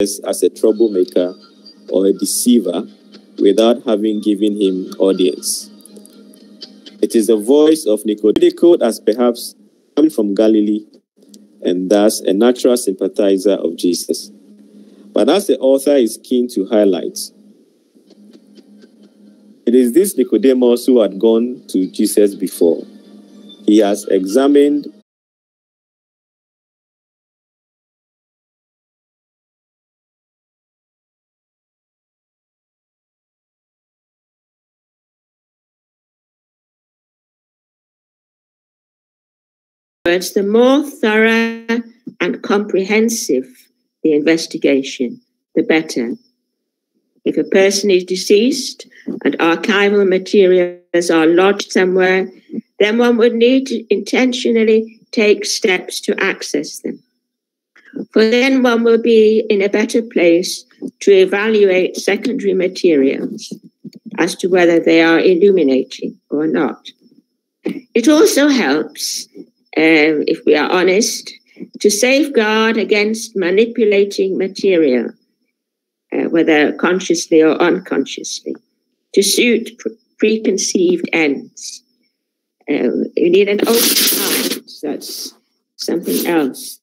as a troublemaker or a deceiver without having given him audience. It is the voice of Nicodemus as perhaps coming from Galilee and thus a natural sympathizer of Jesus. But as the author is keen to highlight, it is this Nicodemus who had gone to Jesus before. He has examined words, the more thorough and comprehensive the investigation, the better. If a person is deceased and archival materials are lodged somewhere, then one would need to intentionally take steps to access them. For then one will be in a better place to evaluate secondary materials as to whether they are illuminating or not. It also helps um, if we are honest, to safeguard against manipulating material, uh, whether consciously or unconsciously, to suit preconceived ends. Uh, you need an open mind. That's something else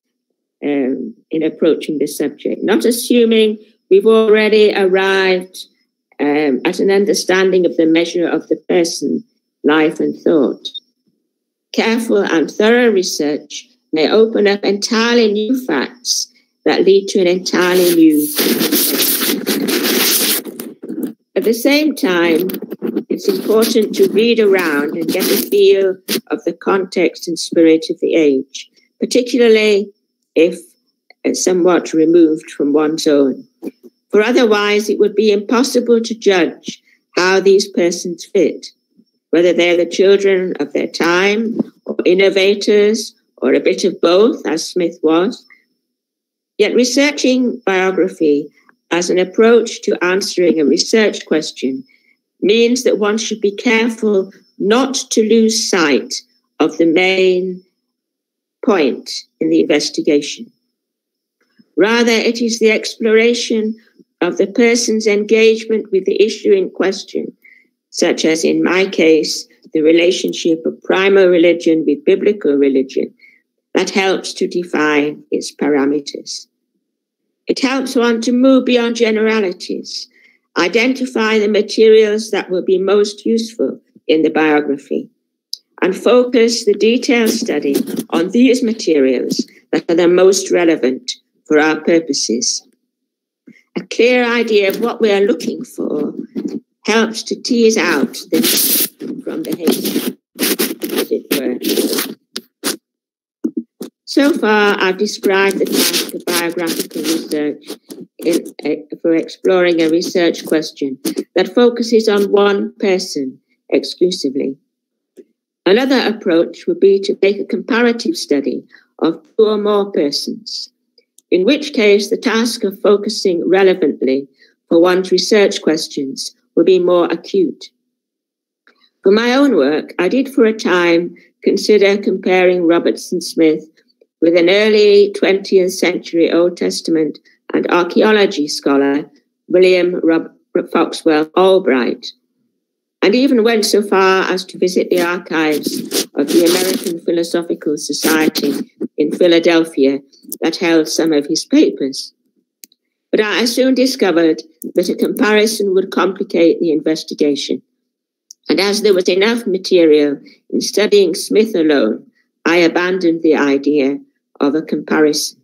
um, in approaching the subject. Not assuming we've already arrived um, at an understanding of the measure of the person, life, and thought. Careful and thorough research may open up entirely new facts that lead to an entirely new. At the same time, it's important to read around and get a feel of the context and spirit of the age, particularly if somewhat removed from one's own. For otherwise, it would be impossible to judge how these persons fit whether they're the children of their time or innovators or a bit of both, as Smith was. Yet researching biography as an approach to answering a research question means that one should be careful not to lose sight of the main point in the investigation. Rather, it is the exploration of the person's engagement with the issue in question such as in my case, the relationship of primal religion with biblical religion, that helps to define its parameters. It helps one to move beyond generalities, identify the materials that will be most useful in the biography, and focus the detailed study on these materials that are the most relevant for our purposes. A clear idea of what we are looking for helps to tease out the from the haystack, as it were. So far, I've described the task of biographical research in, for exploring a research question that focuses on one person exclusively. Another approach would be to make a comparative study of two or more persons, in which case the task of focusing relevantly for one's research questions will be more acute. For my own work, I did for a time consider comparing Robertson Smith with an early 20th century Old Testament and archaeology scholar, William Foxwell Albright, and even went so far as to visit the archives of the American Philosophical Society in Philadelphia that held some of his papers. But I soon discovered that a comparison would complicate the investigation. And as there was enough material in studying Smith alone, I abandoned the idea of a comparison.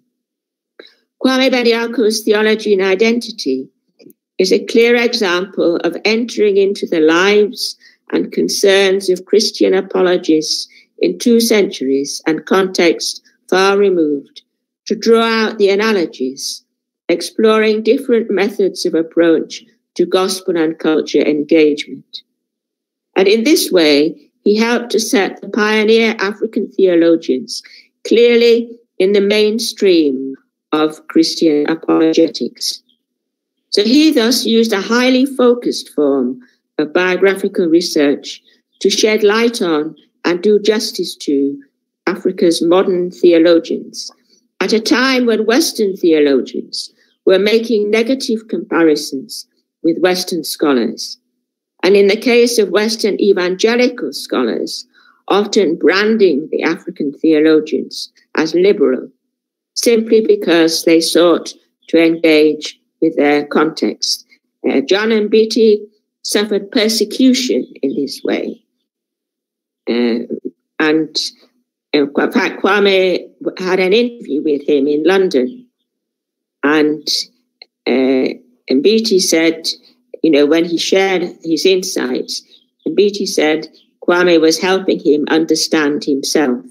Kwame Bediako's theology and identity is a clear example of entering into the lives and concerns of Christian apologists in two centuries and contexts far removed to draw out the analogies exploring different methods of approach to gospel and culture engagement. And in this way, he helped to set the pioneer African theologians clearly in the mainstream of Christian apologetics. So he thus used a highly focused form of biographical research to shed light on and do justice to Africa's modern theologians at a time when Western theologians were making negative comparisons with Western scholars. And in the case of Western evangelical scholars, often branding the African theologians as liberal, simply because they sought to engage with their context. Uh, John Mbiti suffered persecution in this way. Uh, and uh, in fact, Kwame had an interview with him in London. And uh, said, you know, when he shared his insights, Mbiti said Kwame was helping him understand himself,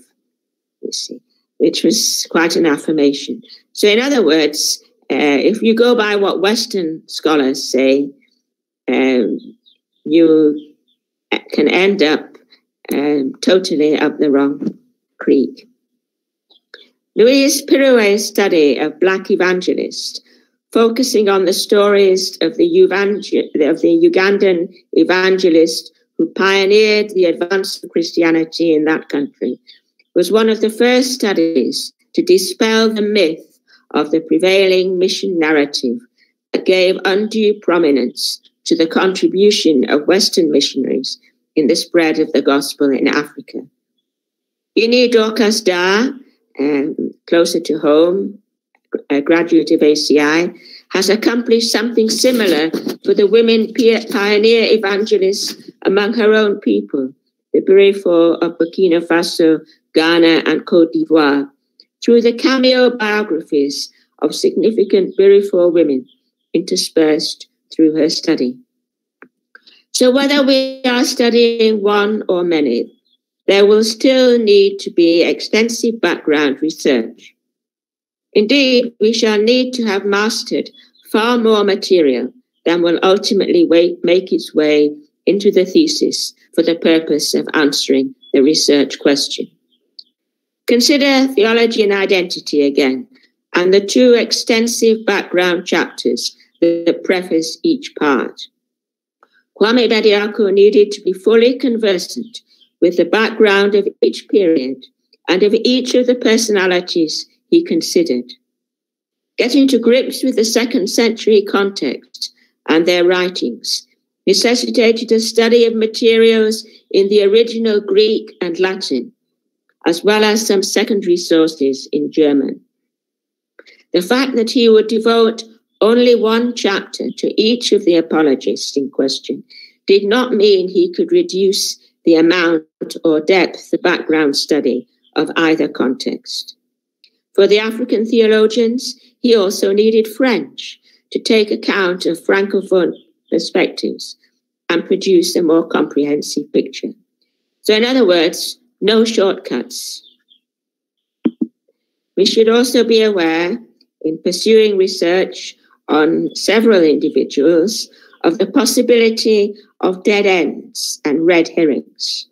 you see, which was quite an affirmation. So, in other words, uh, if you go by what Western scholars say, um, you can end up um, totally up the wrong creek. Louise Pirouet's study of Black evangelists, focusing on the stories of the, evangel- of the Ugandan evangelist who pioneered the advance of Christianity in that country, was one of the first studies to dispel the myth of the prevailing mission narrative that gave undue prominence to the contribution of Western missionaries in the spread of the gospel in Africa. Ini Dorcas Dah, um, closer to home, a graduate of ACI, has accomplished something similar for the women pioneer evangelists among her own people, the Birifor of Burkina Faso, Ghana, and Cote d'Ivoire, through the cameo biographies of significant Birifor women interspersed through her study. So, whether we are studying one or many, there will still need to be extensive background research. Indeed, we shall need to have mastered far more material than will ultimately make its way into the thesis for the purpose of answering the research question. Consider theology and identity again, and the two extensive background chapters that preface each part. Kwame Bediako needed to be fully conversant with the background of each period and of each of the personalities he considered. Getting to grips with the second century context and their writings necessitated a study of materials in the original Greek and Latin, as well as some secondary sources in German. The fact that he would devote only one chapter to each of the apologists in question did not mean he could reduce the amount or depth of background study of either context. For the African theologians, he also needed French to take account of Francophone perspectives and produce a more comprehensive picture. So, in other words, no shortcuts. We should also be aware, in pursuing research on several individuals, of the possibility of dead ends and red herrings.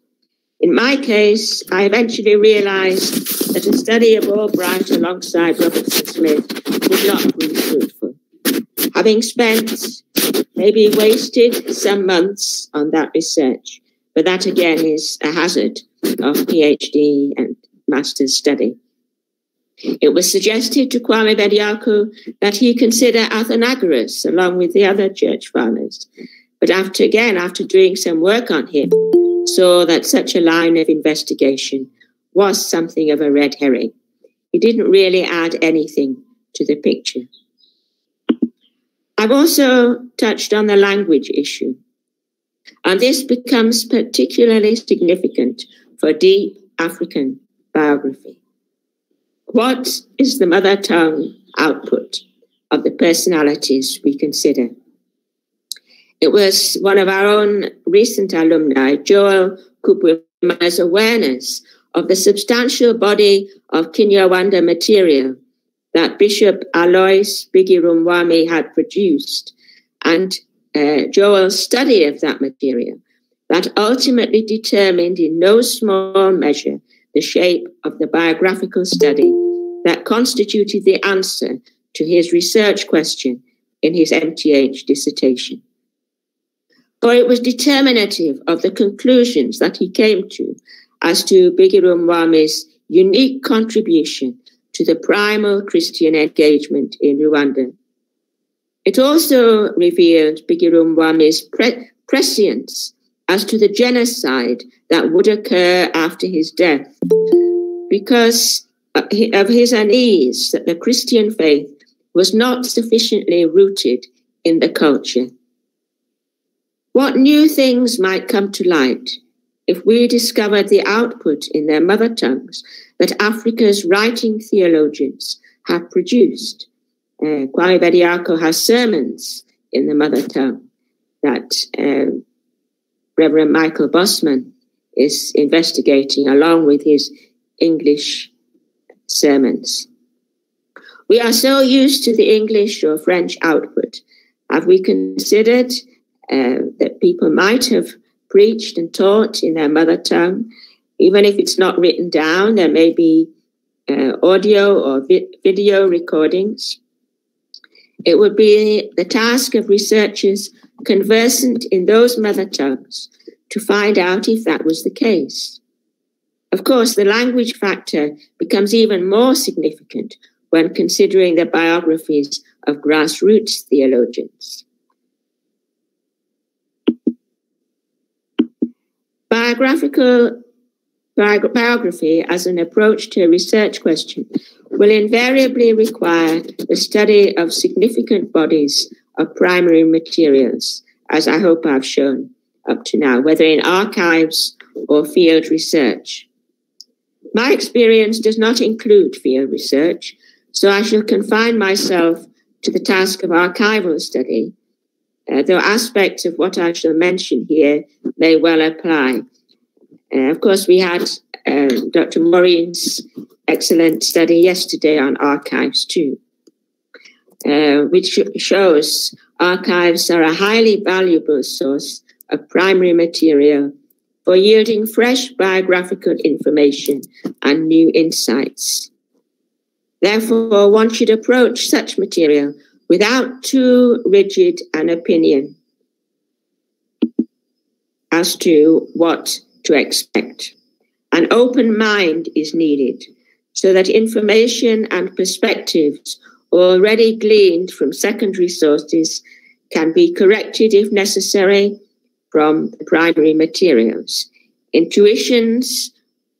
In my case, I eventually realized that a study of Albright alongside Robertson Smith would not prove fruitful. Having spent, maybe wasted some months on that research, but that again is a hazard of PhD and master's study. It was suggested to Kwame Bediako that he consider Athenagoras along with the other church fathers. But after again, after doing some work on him, saw that such a line of investigation was something of a red herring. He didn't really add anything to the picture. I've also touched on the language issue, and this becomes particularly significant for deep African biography. What is the mother tongue output of the personalities we consider? It was one of our own recent alumni, Joel Kupwima's awareness of the substantial body of Kinyarwanda material that Bishop Alois Bigirumwami had produced and uh, Joel's study of that material that ultimately determined in no small measure the shape of the biographical study that constituted the answer to his research question in his MTH dissertation. For it was determinative of the conclusions that he came to as to Bigirumwami's unique contribution to the primal Christian engagement in Rwanda. It also revealed Bigirumwami's pre- prescience as to the genocide that would occur after his death because of his unease that the Christian faith was not sufficiently rooted in the culture. What new things might come to light if we discovered the output in their mother tongues that Africa's writing theologians have produced? Uh, Kwame Bediako has sermons in the mother tongue that uh, Reverend Michael Bosman is investigating along with his English sermons. We are so used to the English or French output. Have we considered uh, that people might have preached and taught in their mother tongue? Even if it's not written down, there may be uh, audio or vi- video recordings. It would be the task of researchers conversant in those mother tongues to find out if that was the case. Of course, the language factor becomes even more significant when considering the biographies of grassroots theologians. Biographical biography as an approach to a research question will invariably require the study of significant bodies of primary materials, as I hope I've shown up to now, whether in archives or field research. My experience does not include field research, so I shall confine myself to the task of archival study, uh, though aspects of what I shall mention here may well apply. Uh, of course, we had uh, Dr. Maureen's excellent study yesterday on archives too. Uh, which shows archives are a highly valuable source of primary material for yielding fresh biographical information and new insights. Therefore, one should approach such material without too rigid an opinion as to what to expect. An open mind is needed so that information and perspectives already gleaned from secondary sources can be corrected if necessary from the primary materials. Intuitions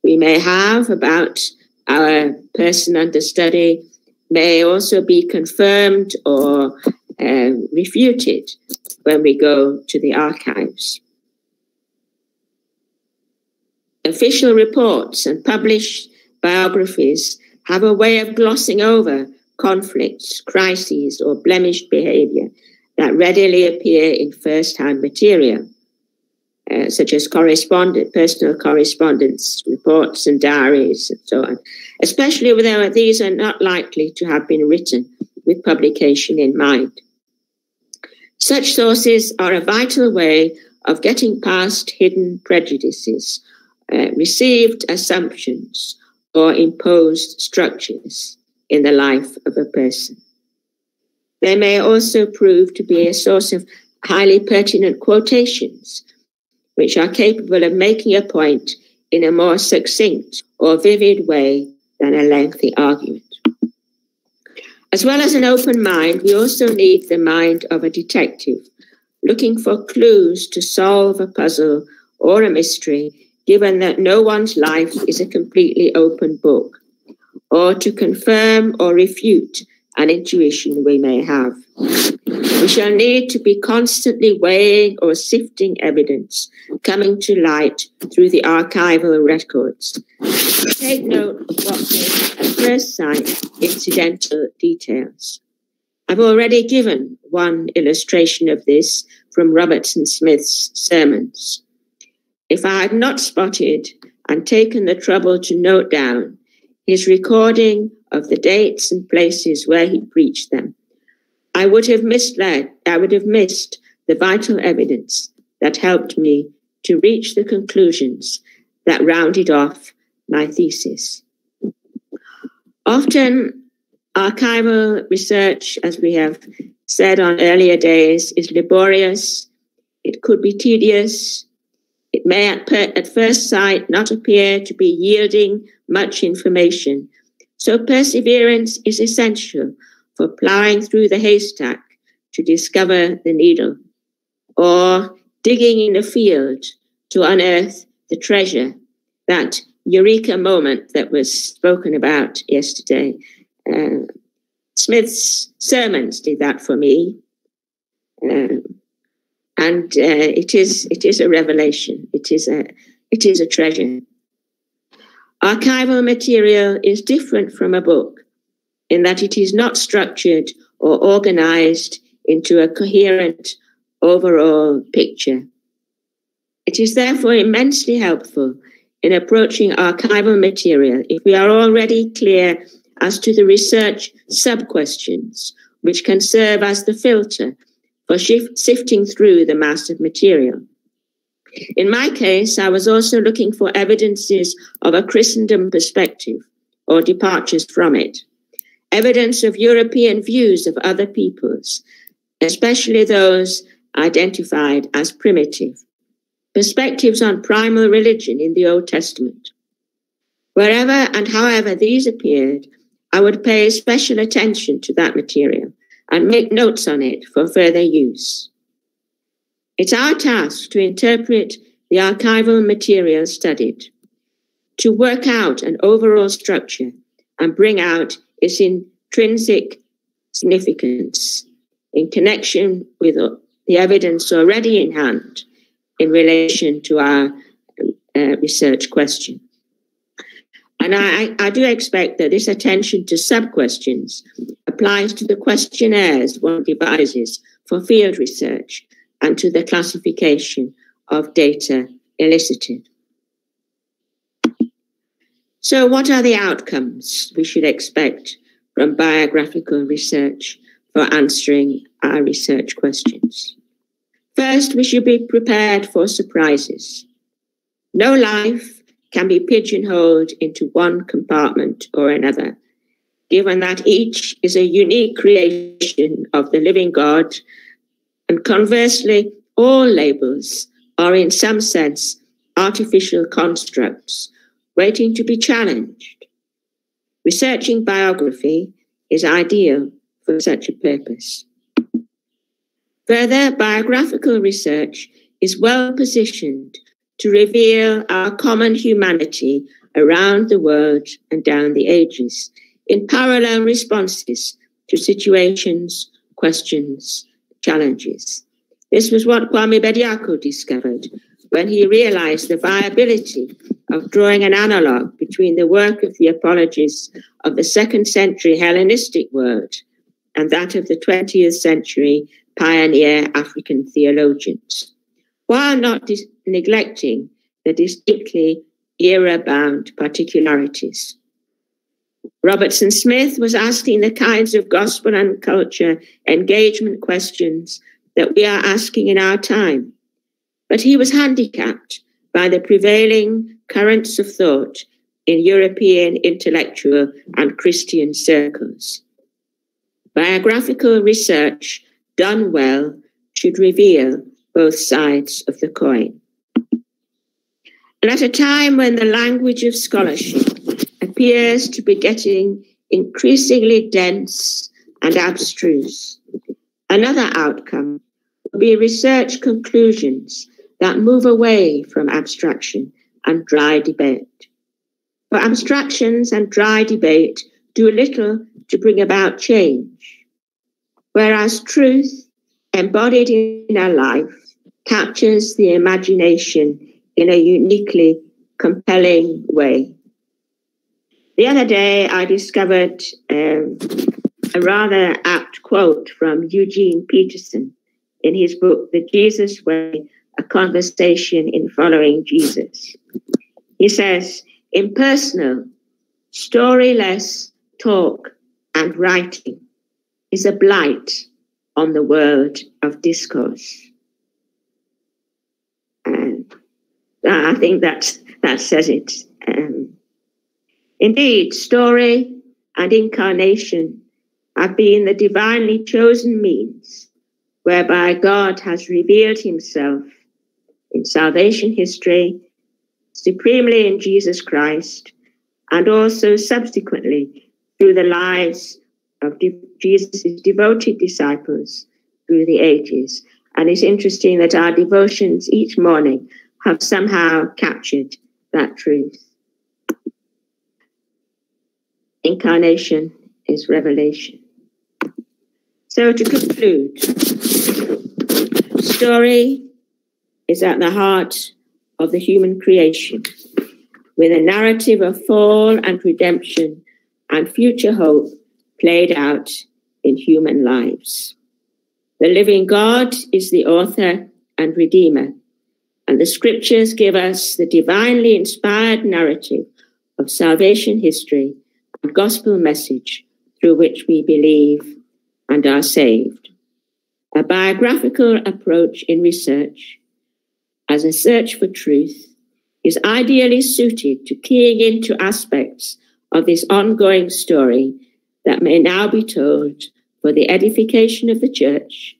we may have about our person under study may also be confirmed or uh, refuted when we go to the archives. Official reports and published biographies have a way of glossing over conflicts, crises, or blemished behavior that readily appear in first hand material, uh, such as correspondent, personal correspondence, reports, and diaries, and so on, especially when these are not likely to have been written with publication in mind. Such sources are a vital way of getting past hidden prejudices, uh, received assumptions, or imposed structures in the life of a person. They may also prove to be a source of highly pertinent quotations, which are capable of making a point in a more succinct or vivid way than a lengthy argument. As well as an open mind, we also need the mind of a detective, looking for clues to solve a puzzle or a mystery, given that no one's life is a completely open book or to confirm or refute an intuition we may have. We shall need to be constantly weighing or sifting evidence coming to light through the archival records. Take note of what at first sight, incidental details. I've already given one illustration of this from Robertson Smith's sermons. If I had not spotted and taken the trouble to note down his recording of the dates and places where he preached them, I would have misled, I would have missed the vital evidence that helped me to reach the conclusions that rounded off my thesis. Often, archival research, as we have said on earlier days, is laborious, it could be tedious, it may at, per- at first sight not appear to be yielding much information. So perseverance is essential for ploughing through the haystack to discover the needle, or digging in a field to unearth the treasure, that eureka moment that was spoken about yesterday. Uh, Smith's sermons did that for me. Um, and uh, it is it is a revelation. It is a it is a treasure. Archival material is different from a book in that it is not structured or organized into a coherent overall picture. It is therefore immensely helpful in approaching archival material if we are already clear as to the research sub questions, which can serve as the filter for sifting through the mass of material. In my case, I was also looking for evidences of a Christendom perspective or departures from it, evidence of European views of other peoples, especially those identified as primitive, perspectives on primal religion in the Old Testament. Wherever and however these appeared, I would pay special attention to that material and make notes on it for further use. It's our task to interpret the archival material studied, to work out an overall structure and bring out its intrinsic significance in connection with the evidence already in hand in relation to our uh, research question. And I, I do expect that this attention to sub questions applies to the questionnaires one devises for field research and to the classification of data elicited. So, what are the outcomes we should expect from biographical research for answering our research questions? First, we should be prepared for surprises. No life can be pigeonholed into one compartment or another, given that each is a unique creation of the living God, and conversely, all labels are in some sense artificial constructs waiting to be challenged. Researching biography is ideal for such a purpose. Further, biographical research is well positioned to reveal our common humanity around the world and down the ages in parallel responses to situations, questions, challenges. This was what Kwame Bediako discovered when he realized the viability of drawing an analog between the work of the apologists of the second century Hellenistic world and that of the 20th century pioneer African theologians, while not neglecting the distinctly era bound particularities. Robertson Smith was asking the kinds of gospel and culture engagement questions that we are asking in our time, but he was handicapped by the prevailing currents of thought in European intellectual and Christian circles. Biographical research done well should reveal both sides of the coin. And at a time when the language of scholarship appears to be getting increasingly dense and abstruse, another outcome will be research conclusions that move away from abstraction and dry debate. For abstractions and dry debate do little to bring about change, whereas truth embodied in our life captures the imagination in a uniquely compelling way. The other day, I discovered um, a rather apt quote from Eugene Peterson in his book, The Jesus Way A Conversation in Following Jesus. He says, impersonal, storyless talk and writing is a blight on the world of discourse. And I think that, that says it. Um, indeed, story and incarnation have been the divinely chosen means whereby God has revealed himself in salvation history, supremely in Jesus Christ, and also subsequently through the lives of Jesus' devoted disciples through the ages. And it's interesting that our devotions each morning have somehow captured that truth. Incarnation is revelation. So to conclude, story is at the heart of the human creation, with a narrative of fall and redemption and future hope played out in human lives. The living God is the author and redeemer, and the scriptures give us the divinely inspired narrative of salvation history gospel message through which we believe and are saved. A biographical approach in research as a search for truth is ideally suited to keying into aspects of this ongoing story that may now be told for the edification of the church,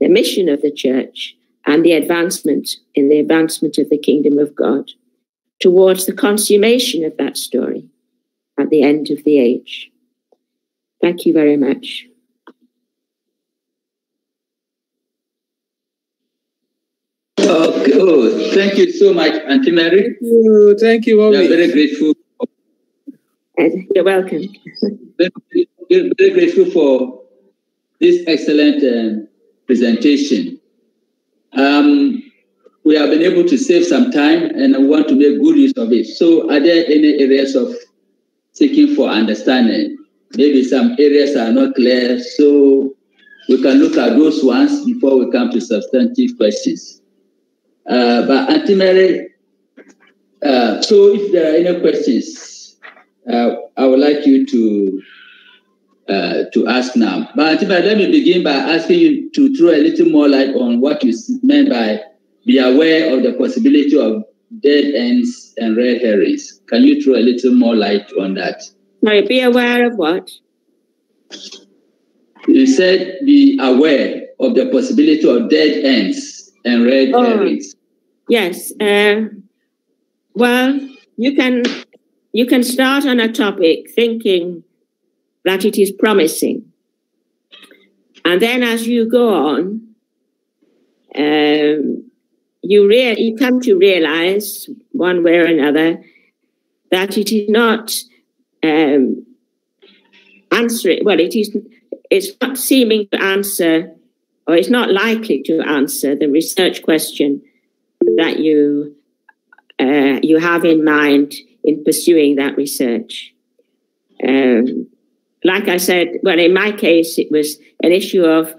the mission of the church, and the advancement in the advancement of the kingdom of God towards the consummation of that story at the end of the age. Thank you very much. Okay. Oh, thank you so much, Auntie Mary. Thank you. Thank you. We are very grateful. You're welcome. very, very grateful for this excellent uh, presentation. Um, we have been able to save some time and I want to make good use of it. So, are there any areas of seeking for understanding? Maybe some areas are not clear, so we can look at those ones before we come to substantive questions. Uh, but Mary, uh, so if there are any questions, uh, I would like you to uh, to ask now. But Auntie let me begin by asking you to throw a little more light on what you meant by be aware of the possibility of dead ends and red herrings. Can you throw a little more light on that? Sorry, be aware of what? You said be aware of the possibility of dead ends and red oh. herrings. Yes. Uh, well, you can you can start on a topic thinking that it is promising, and then as you go on, um, you rea- you come to realize one way or another that it is not um, answering. Well, it is it's not seeming to answer, or it's not likely to answer the research question that you uh, you have in mind in pursuing that research. Um, like I said, well, in my case, it was an issue of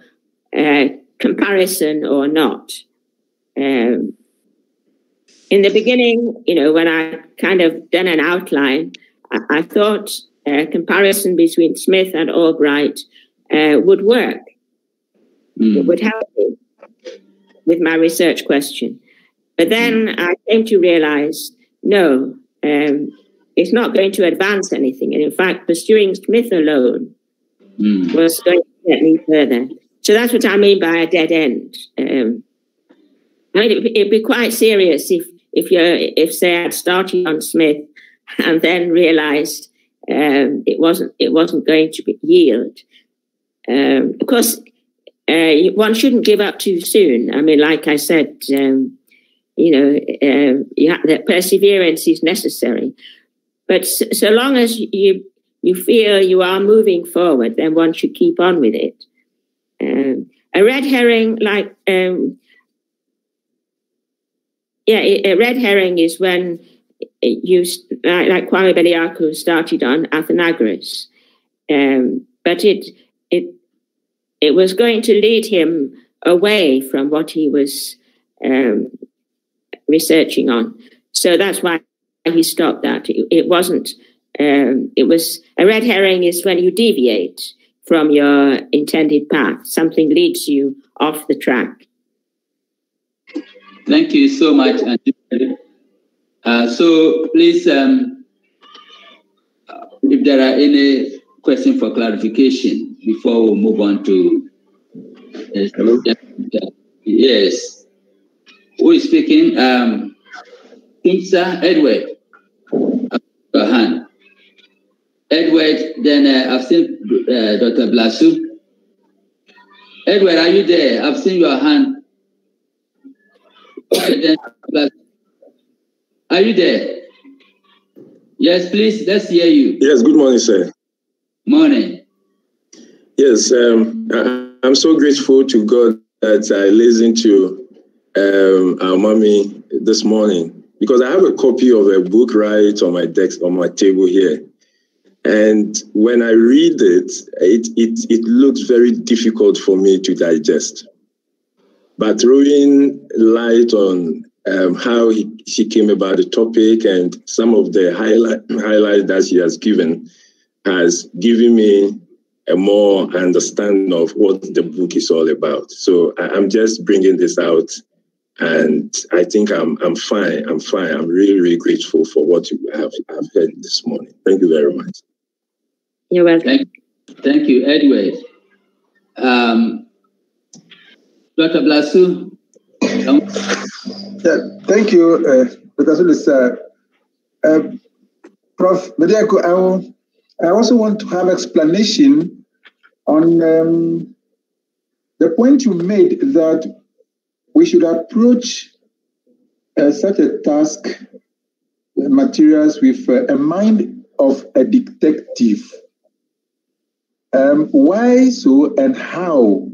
uh, comparison or not. Um, in the beginning, you know, when I kind of done an outline, I, I thought a comparison between Smith and Albright uh, would work. Mm. It would help me with my research question. But then mm. I came to realize no, um, it's not going to advance anything. And in fact, pursuing Smith alone mm. was going to get me further. So that's what I mean by a dead end. Um, I mean, it, would be quite serious if, if you if say I'd started on Smith and then realised um, it wasn't it wasn't going to yield. Um, of course, uh, one shouldn't give up too soon. I mean, like I said, um, you know, uh, you have, that perseverance is necessary. But so, so, long as you you feel you are moving forward, then one should keep on with it. Um, a red herring, like um, yeah, a red herring is when you like, Kwame started on Athenagoras, um, but it it it was going to lead him away from what he was um, researching on. So that's why he stopped that. It, it wasn't, um, it was a red herring is when you deviate from your intended path, something leads you off the track. Thank you so much, uh, so please, um, if there are any questions for clarification before we move on to uh, yes. Who is speaking? Um, Kinsa Edward. Your hand. Edward, then uh, I've seen uh, Dr. Blasu. Edward, are you there? I've seen your hand. Are you there? Yes, please. Let's hear you. Yes. Good morning, sir. Morning. Yes. Um, I, am so grateful to God that I listened to um, our mommy this morning because I have a copy of a book right on my desk on my table here. And when I read it, it, it, it looks very difficult for me to digest. But throwing light on um, how he, she came about the topic and some of the highlight highlights that she has given has given me a more understanding of what the book is all about. So I'm just bringing this out, and I think I'm I'm fine. I'm fine. I'm really really grateful for what you have have heard this morning. Thank you very much. You're welcome. Thank, thank you, Edward. Um, Dr. Blasu. Yeah, thank you, uh, Dr. Uh, Prof. I, I also want to have explanation on um, the point you made that we should approach uh, such a task materials with uh, a mind of a detective. Um, why so and how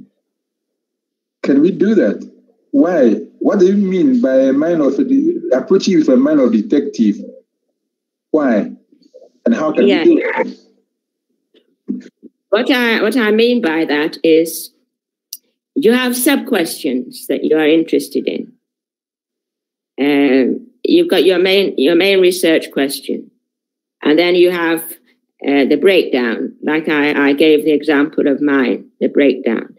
can we do that? Why? What do you mean by a mind of approaching with a mind of detective? Why? And how can yeah. we do it? What I what I mean by that is you have sub questions that you are interested in. Um, you've got your main your main research question, and then you have uh, the breakdown. Like I, I gave the example of mine, the breakdown,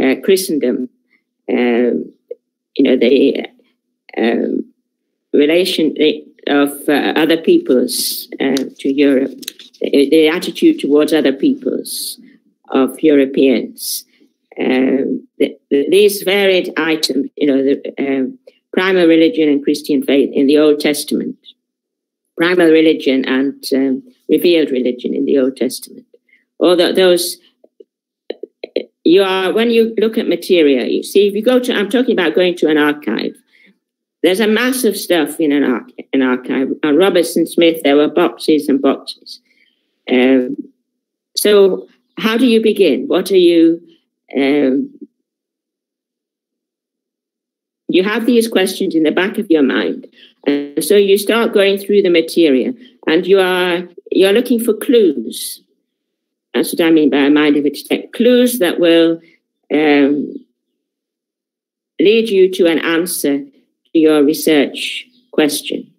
uh, Christendom, um, you know, the um, relation of uh, other peoples uh, to Europe, the, the, attitude towards other peoples of Europeans. Um, the, the, these varied items, you know, the um, primal religion and Christian faith in the Old Testament, primal religion and um, revealed religion in the Old Testament. All those you are when you look at material you see if you go to i'm talking about going to an archive. There's a mass of stuff in an, an archive. On robertson smith there were boxes and boxes. Um, so how do you begin? What are you um, you have these questions in the back of your mind and so you start going through the material and you are you're looking for clues that's what I mean by a mind of. Clues that will um, lead you to an answer to your research question.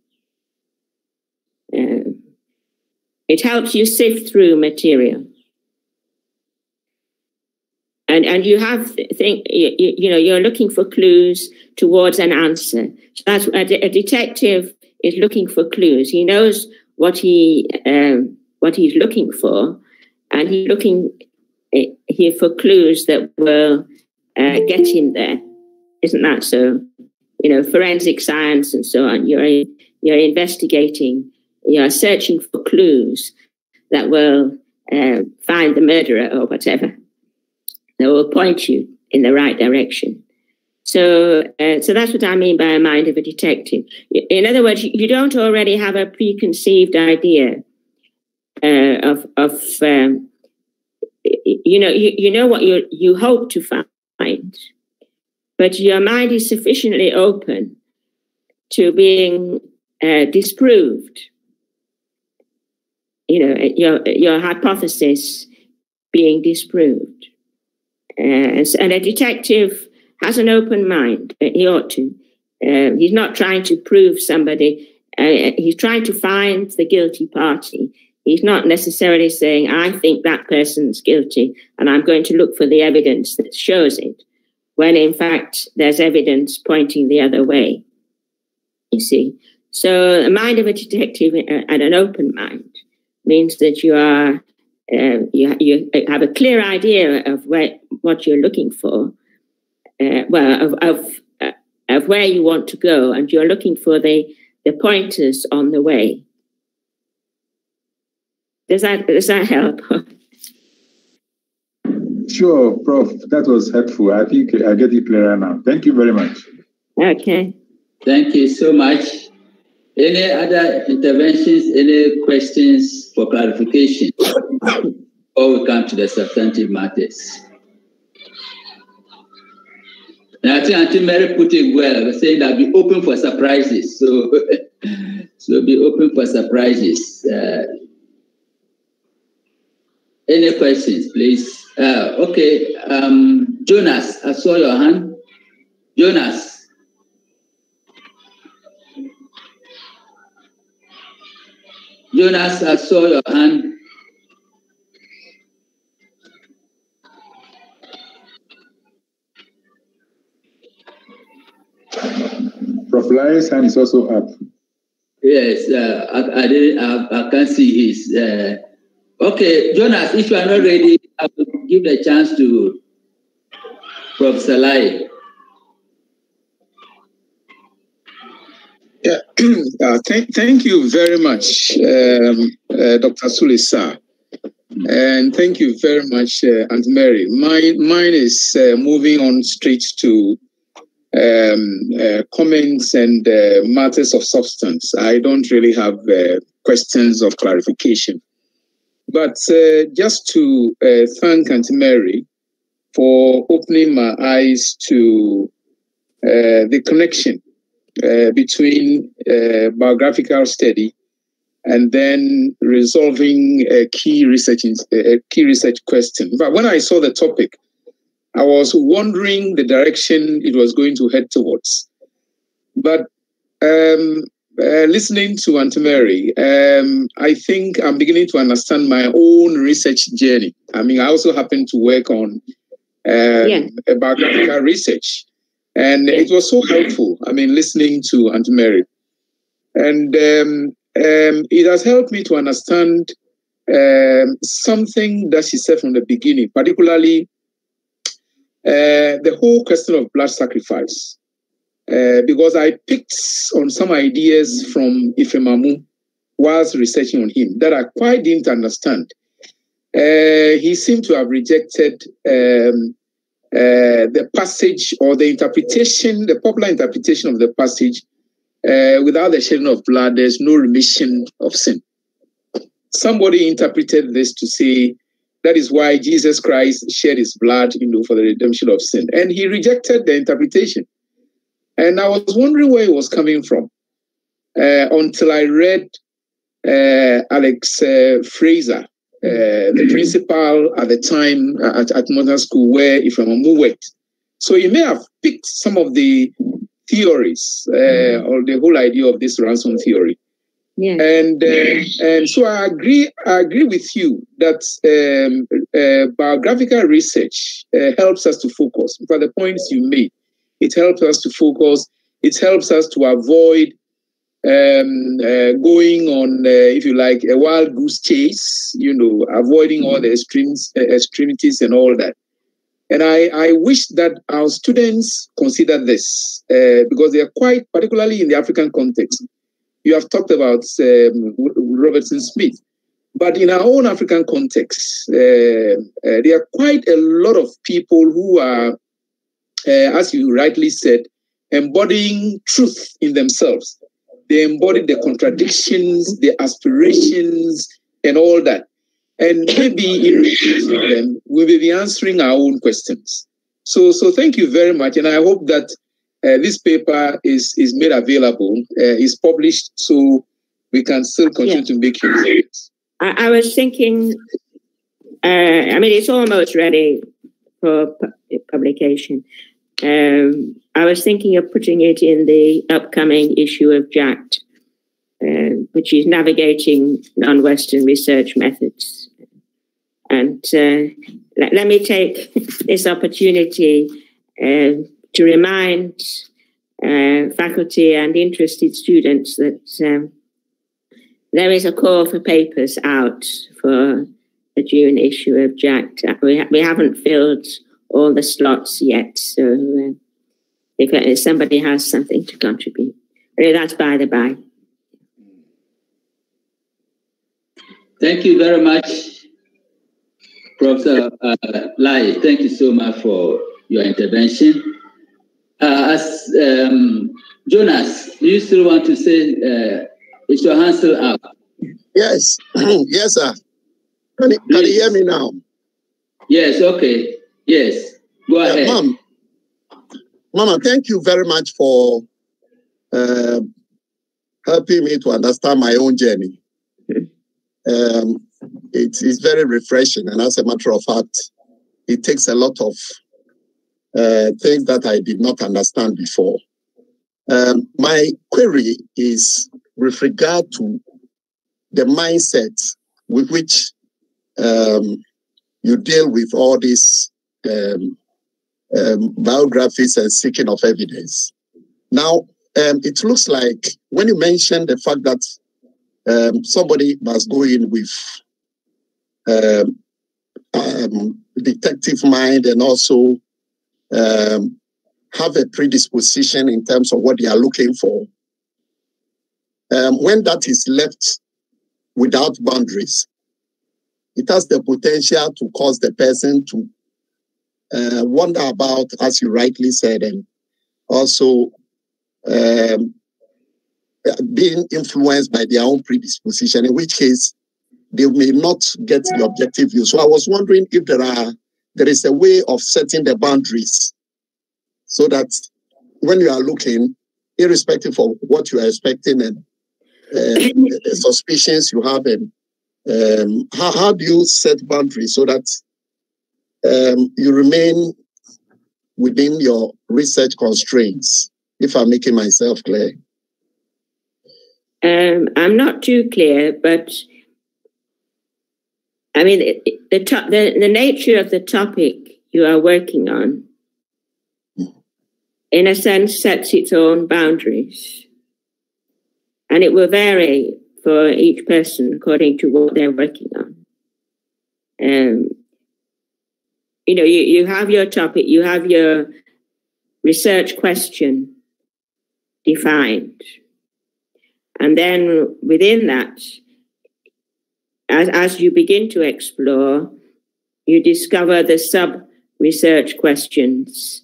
Um, it helps you sift through material. And, and you have think you, you know you're looking for clues towards an answer. So that's a, a detective is looking for clues. He knows what he um, what he's looking for, and he's looking eh, here for clues that will uh, get him there. Isn't that so? You know, forensic science and so on. You're you're investigating. You're searching for clues that will uh, find the murderer or whatever. That will point you in the right direction. So, uh, so that's what I mean by a mind of a detective. In other words, you don't already have a preconceived idea uh, of of um, you know you, you know what you you hope to find, but your mind is sufficiently open to being uh, disproved. You know your your hypothesis being disproved, uh, and a detective has an open mind. He ought to. Uh, he's not trying to prove somebody. Uh, he's trying to find the guilty party He's not necessarily saying, I think that person's guilty and I'm going to look for the evidence that shows it, when in fact there's evidence pointing the other way. You see? So the mind of a detective uh, and an open mind means that you are uh, you, you have a clear idea of where, what you're looking for, uh, well, of, of, uh, of where you want to go, and you're looking for the, the pointers on the way. Does that does that help? Sure, Prof. That was helpful. I think I get it clearer now. Thank you very much. Okay. Thank you so much. Any other interventions, any questions for clarification? or we come to the substantive matters. And I think Auntie Mary put it well, saying that be open for surprises. So, so be open for surprises. Uh, any questions, please? Uh, okay, um, Jonas, I saw your hand. Jonas. Jonas, I saw your hand. Prof. Lai's hand is also up. Yes, uh, I, I, didn't, I, I can't see his. Uh, okay, Jonas, if you are not ready, I will give the chance to Professor Lai. Yeah, uh, th- thank you very much, um, uh, Dr. Sulisa. And thank you very much, uh, Aunt Mary. Mine, mine is uh, moving on straight to um, uh, comments and uh, matters of substance. I don't really have uh, questions of clarification. But uh, just to uh, thank Aunt Mary for opening my eyes to uh, the connection between biographical study and then resolving a key research a key research question. But when I saw the topic, I was wondering the direction it was going to head towards. But um, uh, listening to Aunt Mary, um, I think I'm beginning to understand my own research journey. I mean, I also happen to work on um, yeah. biographical research. And yeah. it was so helpful, I mean, listening to Aunt Mary. And um, um, it has helped me to understand um, something that she said from the beginning, particularly uh, the whole question of blood sacrifice, uh, because I picked on some ideas from Ephraim Amu whilst researching on him that I quite didn't understand. Uh, he seemed to have rejected um, uh, the passage or the interpretation, the popular interpretation of the passage, uh, without the shedding of blood, there's no remission of sin. Somebody interpreted this to say that is why Jesus Christ shed his blood, you know, for the redemption of sin. And he rejected the interpretation. And I was wondering where it was coming from uh, until I read uh, Alex uh, Fraser, uh, the principal at the time at, at Modern School where Ephraim Amu worked. So he may have picked some of the theories uh, or the whole idea of this ransom theory. Yeah. And uh, and so I agree. I agree with you that um, uh, biographical research uh, helps us to focus. For the points you made, it helps us to focus. It helps us to avoid um, uh, going on, uh, if you like, a wild goose chase. You know, avoiding all the extremes, uh, extremities, and all that. And I, I wish that our students consider this because they are quite, particularly in the African context you have talked about um, Robertson Smith. But in our own African context, uh, uh, there are quite a lot of people who are, uh, as you rightly said, embodying truth in themselves. They embody the contradictions, the aspirations, and all that. And maybe in them, we will be answering our own questions. So, so thank you very much. And I hope that uh, this paper is is made available, uh, is published, so we can still continue yeah. to make use of it. I, I was thinking, uh, I mean, it's almost ready for pu- publication. Um, I was thinking of putting it in the upcoming issue of JACT, uh, which is navigating non-Western research methods. And uh, let, let, me take this opportunity uh, to remind uh, faculty and interested students that um, there is a call for papers out for the June issue of JACT. We, ha- we haven't filled all the slots yet, so uh, if, if, somebody has something to contribute, really that's by the by. Thank you very much. Professor uh, Lai, thank you so much for your intervention. Uh, as um, Jonas, do you still want to say, uh, is your hand still up? Yes, yes, sir. Can, you, can you hear me now? Yes, okay. Yes, go ahead. Mom, Mama, thank you very much for uh, helping me to understand my own journey. Um, it is very refreshing, and as a matter of fact, it takes a lot of uh, things that I did not understand before. Um, my query is with regard to the mindset with which um, you deal with all these um, um, biographies and seeking of evidence. Now, um, it looks like when you mention the fact that um, somebody must go in with um, um, detective mind and also um, have a predisposition in terms of what they are looking for. when that is left without boundaries, it has the potential to cause the person to uh, wonder about, as you rightly said, and also um, being influenced by their own predisposition, in which case they may not get the objective view. So I was wondering if there are there is a way of setting the boundaries so that when you are looking, irrespective of what you are expecting and uh, suspicions you have, and um, how, how do you set boundaries so that um, you remain within your research constraints, if I'm making myself clear. Um, I'm not too clear, but I mean, the, the, the nature of the topic you are working on, in a sense, sets its own boundaries. And it will vary for each person according to what they're working on. Um, you know, you, you have your topic, you have your research question defined. And then within that, as, as you begin to explore, you discover the sub research questions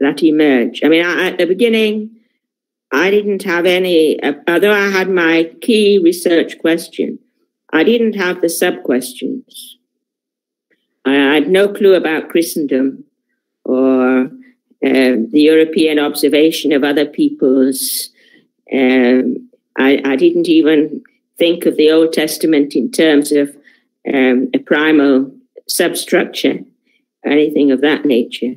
that emerge. I mean, I, at the beginning, I didn't have any, uh, although I had my key research question, I didn't have the sub questions. I had no clue about Christendom or um, the European observation of other peoples. Um, I, I, didn't even think of the Old Testament in terms of um, a primal substructure, anything of that nature.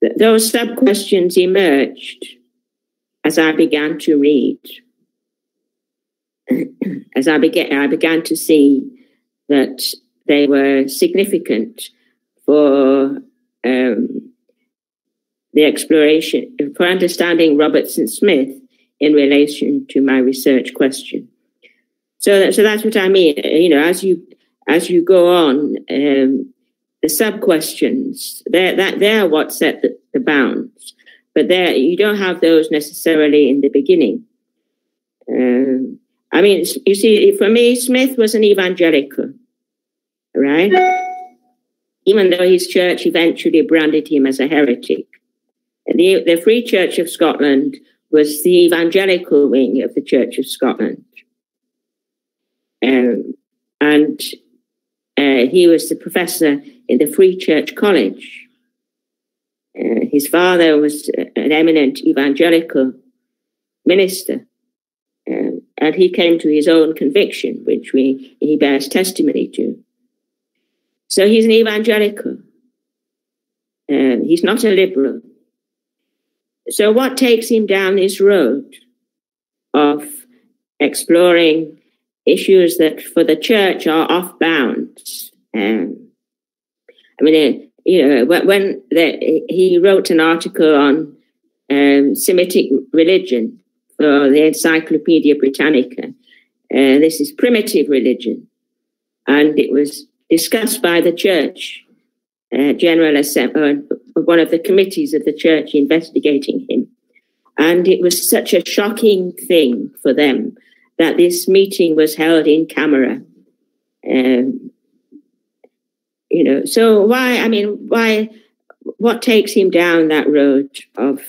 Th- those sub questions emerged as I began to read. as I began, I began to see that they were significant for um, the exploration, for understanding Robertson Smith in relation to my research question. So, so that's what I mean. You know, as you as you go on, um, the sub questions they're that they're what set the, the bounds, but there you don't have those necessarily in the beginning. Um, I mean, you see, for me, Smith was an evangelical right? Even though his church eventually branded him as a heretic. The, the Free Church of Scotland was the evangelical wing of the Church of Scotland. Um, and uh, he was the professor in the Free Church College. Uh, his father was an eminent evangelical minister. Um, and he came to his own conviction, which we, he bears testimony to. So he's an evangelical. Um, he's not a liberal. So what takes him down this road of exploring issues that for the church are off bounds? Um, I mean, uh, you know, when the, he wrote an article on um, Semitic religion for the Encyclopedia Britannica, uh, this is primitive religion, and it was discussed by the church, uh, General Assembly, uh, one of the committees of the church investigating him. And it was such a shocking thing for them that this meeting was held in camera. Um, you know, so why? I mean, why? What takes him down that road of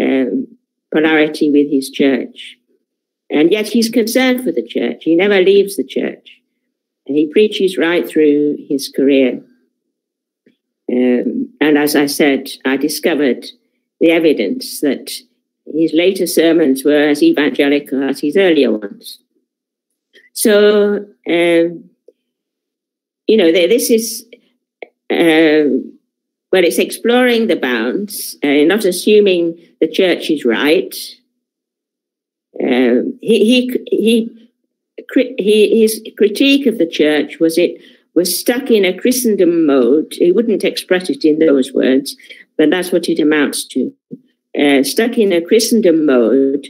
um, polarity with his church? And yet he's concerned for the church. He never leaves the church. He preaches right through his career. Um, and as I said, I discovered the evidence that his later sermons were as evangelical as his earlier ones. So, um, you know, this is, um, well, it's exploring the bounds, uh, not assuming the church is right. Um, he, he, he, his critique of the church was it was stuck in a Christendom mode. He wouldn't express it in those words, but that's what it amounts to. Uh, stuck in a Christendom mode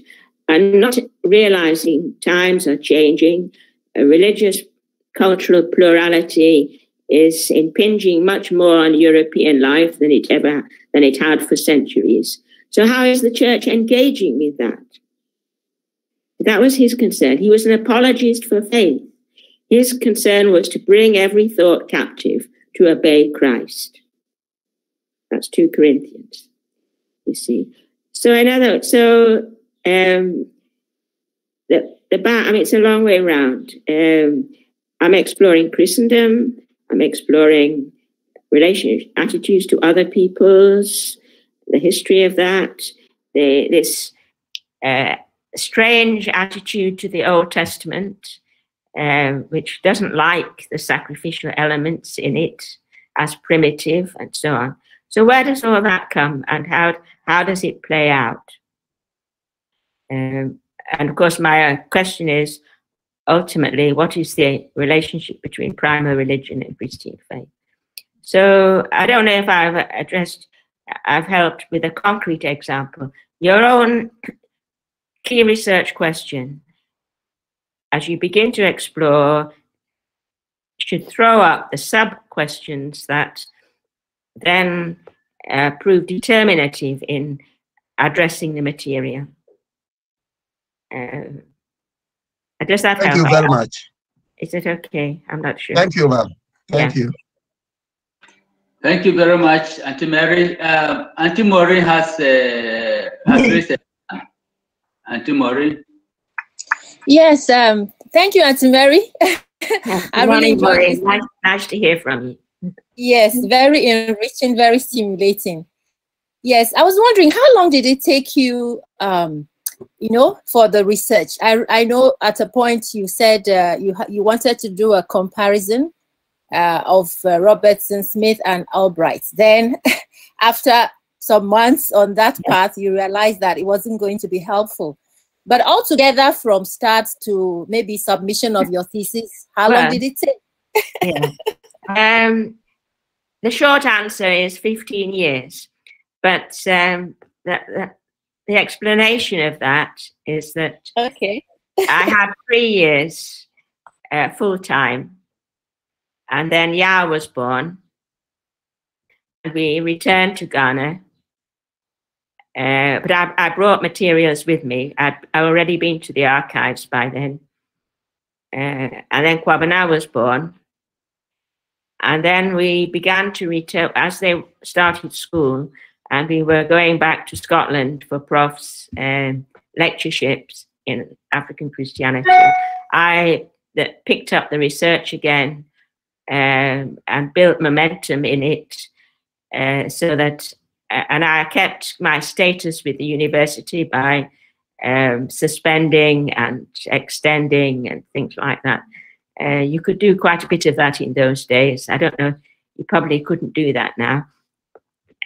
and not realizing times are changing. A religious cultural plurality is impinging much more on European life than it ever than it had for centuries. So how is the church engaging with that? That was his concern. He was an apologist for faith. His concern was to bring every thought captive to obey Christ. That's 2 Corinthians, you see. So another, so um, the, the back, I mean, it's a long way around. Um, I'm exploring Christendom. I'm exploring relationship attitudes to other peoples, the history of that, the, this uh, strange attitude to the Old Testament, um, which doesn't like the sacrificial elements in it as primitive and so on. So where does all that come and how, how does it play out? Um, and of course, my uh, question is ultimately, what is the relationship between primal religion and Christian faith? So I don't know if I've addressed, I've helped with a concrete example. Your own key research question, as you begin to explore, should throw up the sub questions that then uh, prove determinative in addressing the material. Uh, does that Thank help? you very much. Is it okay? I'm not sure. Thank you, ma'am. Thank Yeah. you. Thank you very much, Auntie Mary. Uh, Auntie Maureen has, uh, has raised a hand. Auntie Maureen. Yes, um, thank you, Auntie Mary. Good I really morning, enjoyed Maureen. this. Nice, nice to hear from you. Yes, very enriching, very stimulating. Yes, I was wondering how long did it take you, um, you know, for the research? I, I know at a point you said uh, you you wanted to do a comparison uh, of uh, Robertson Smith and Albright. Then, after some months on that path, you realized that it wasn't going to be helpful. But altogether, from start to maybe submission of your thesis, how long did it take? Yeah. um, the short answer is 15 years, but um, the explanation of that is that Okay. I had three years uh, full time, and then Yao was born. And we returned to Ghana. Uh, but I, I brought materials with me. I'd, I'd already been to the archives by then. Uh, and then Kwabena was born. And then we began to return, as they started school, and we were going back to Scotland for profs um, lectureships in African Christianity. I that picked up the research again um, and built momentum in it uh, so that, and I kept my status with the university by um, suspending and extending and things like that. Uh, you could do quite a bit of that in those days. I don't know, you probably couldn't do that now.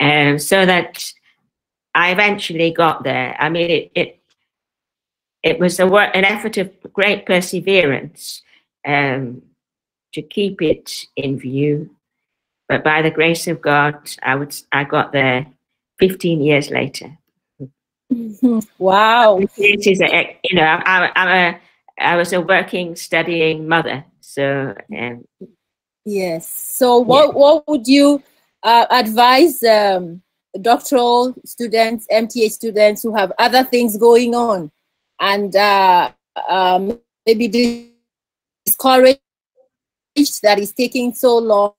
Um, so that I eventually got there. I mean, it it, it was a work, an effort of great perseverance um, to keep it in view. But by the grace of God, I would I got there 15 years later. wow. It is a, you know, I, I'm a I was a working, studying mother. So um, Yes. So, what what would you uh, advise um, doctoral students, MTA students who have other things going on, and uh, um, maybe discouraged that it's taking so long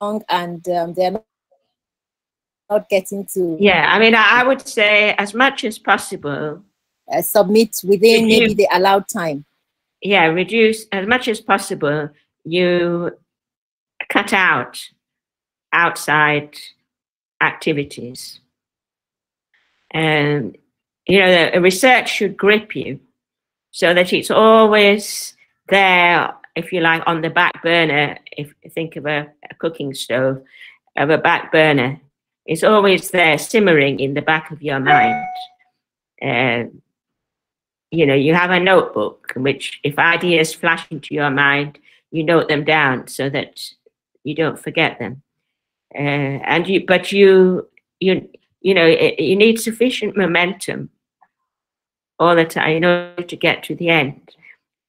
and um, they're not, not getting to. Yeah, I mean, I would say as much as possible. Uh, submit within maybe the allowed time. Yeah, reduce as much as possible. You cut out outside activities. And, you know, the research should grip you so that it's always there, if you like, on the back burner. If you think of a, a cooking stove, of a back burner, it's always there simmering in the back of your mind. Uh, you know, you have a notebook in which, if ideas flash into your mind, you note them down so that you don't forget them. Uh, and you, but you, you, you know, you need sufficient momentum all the time in order to get to the end.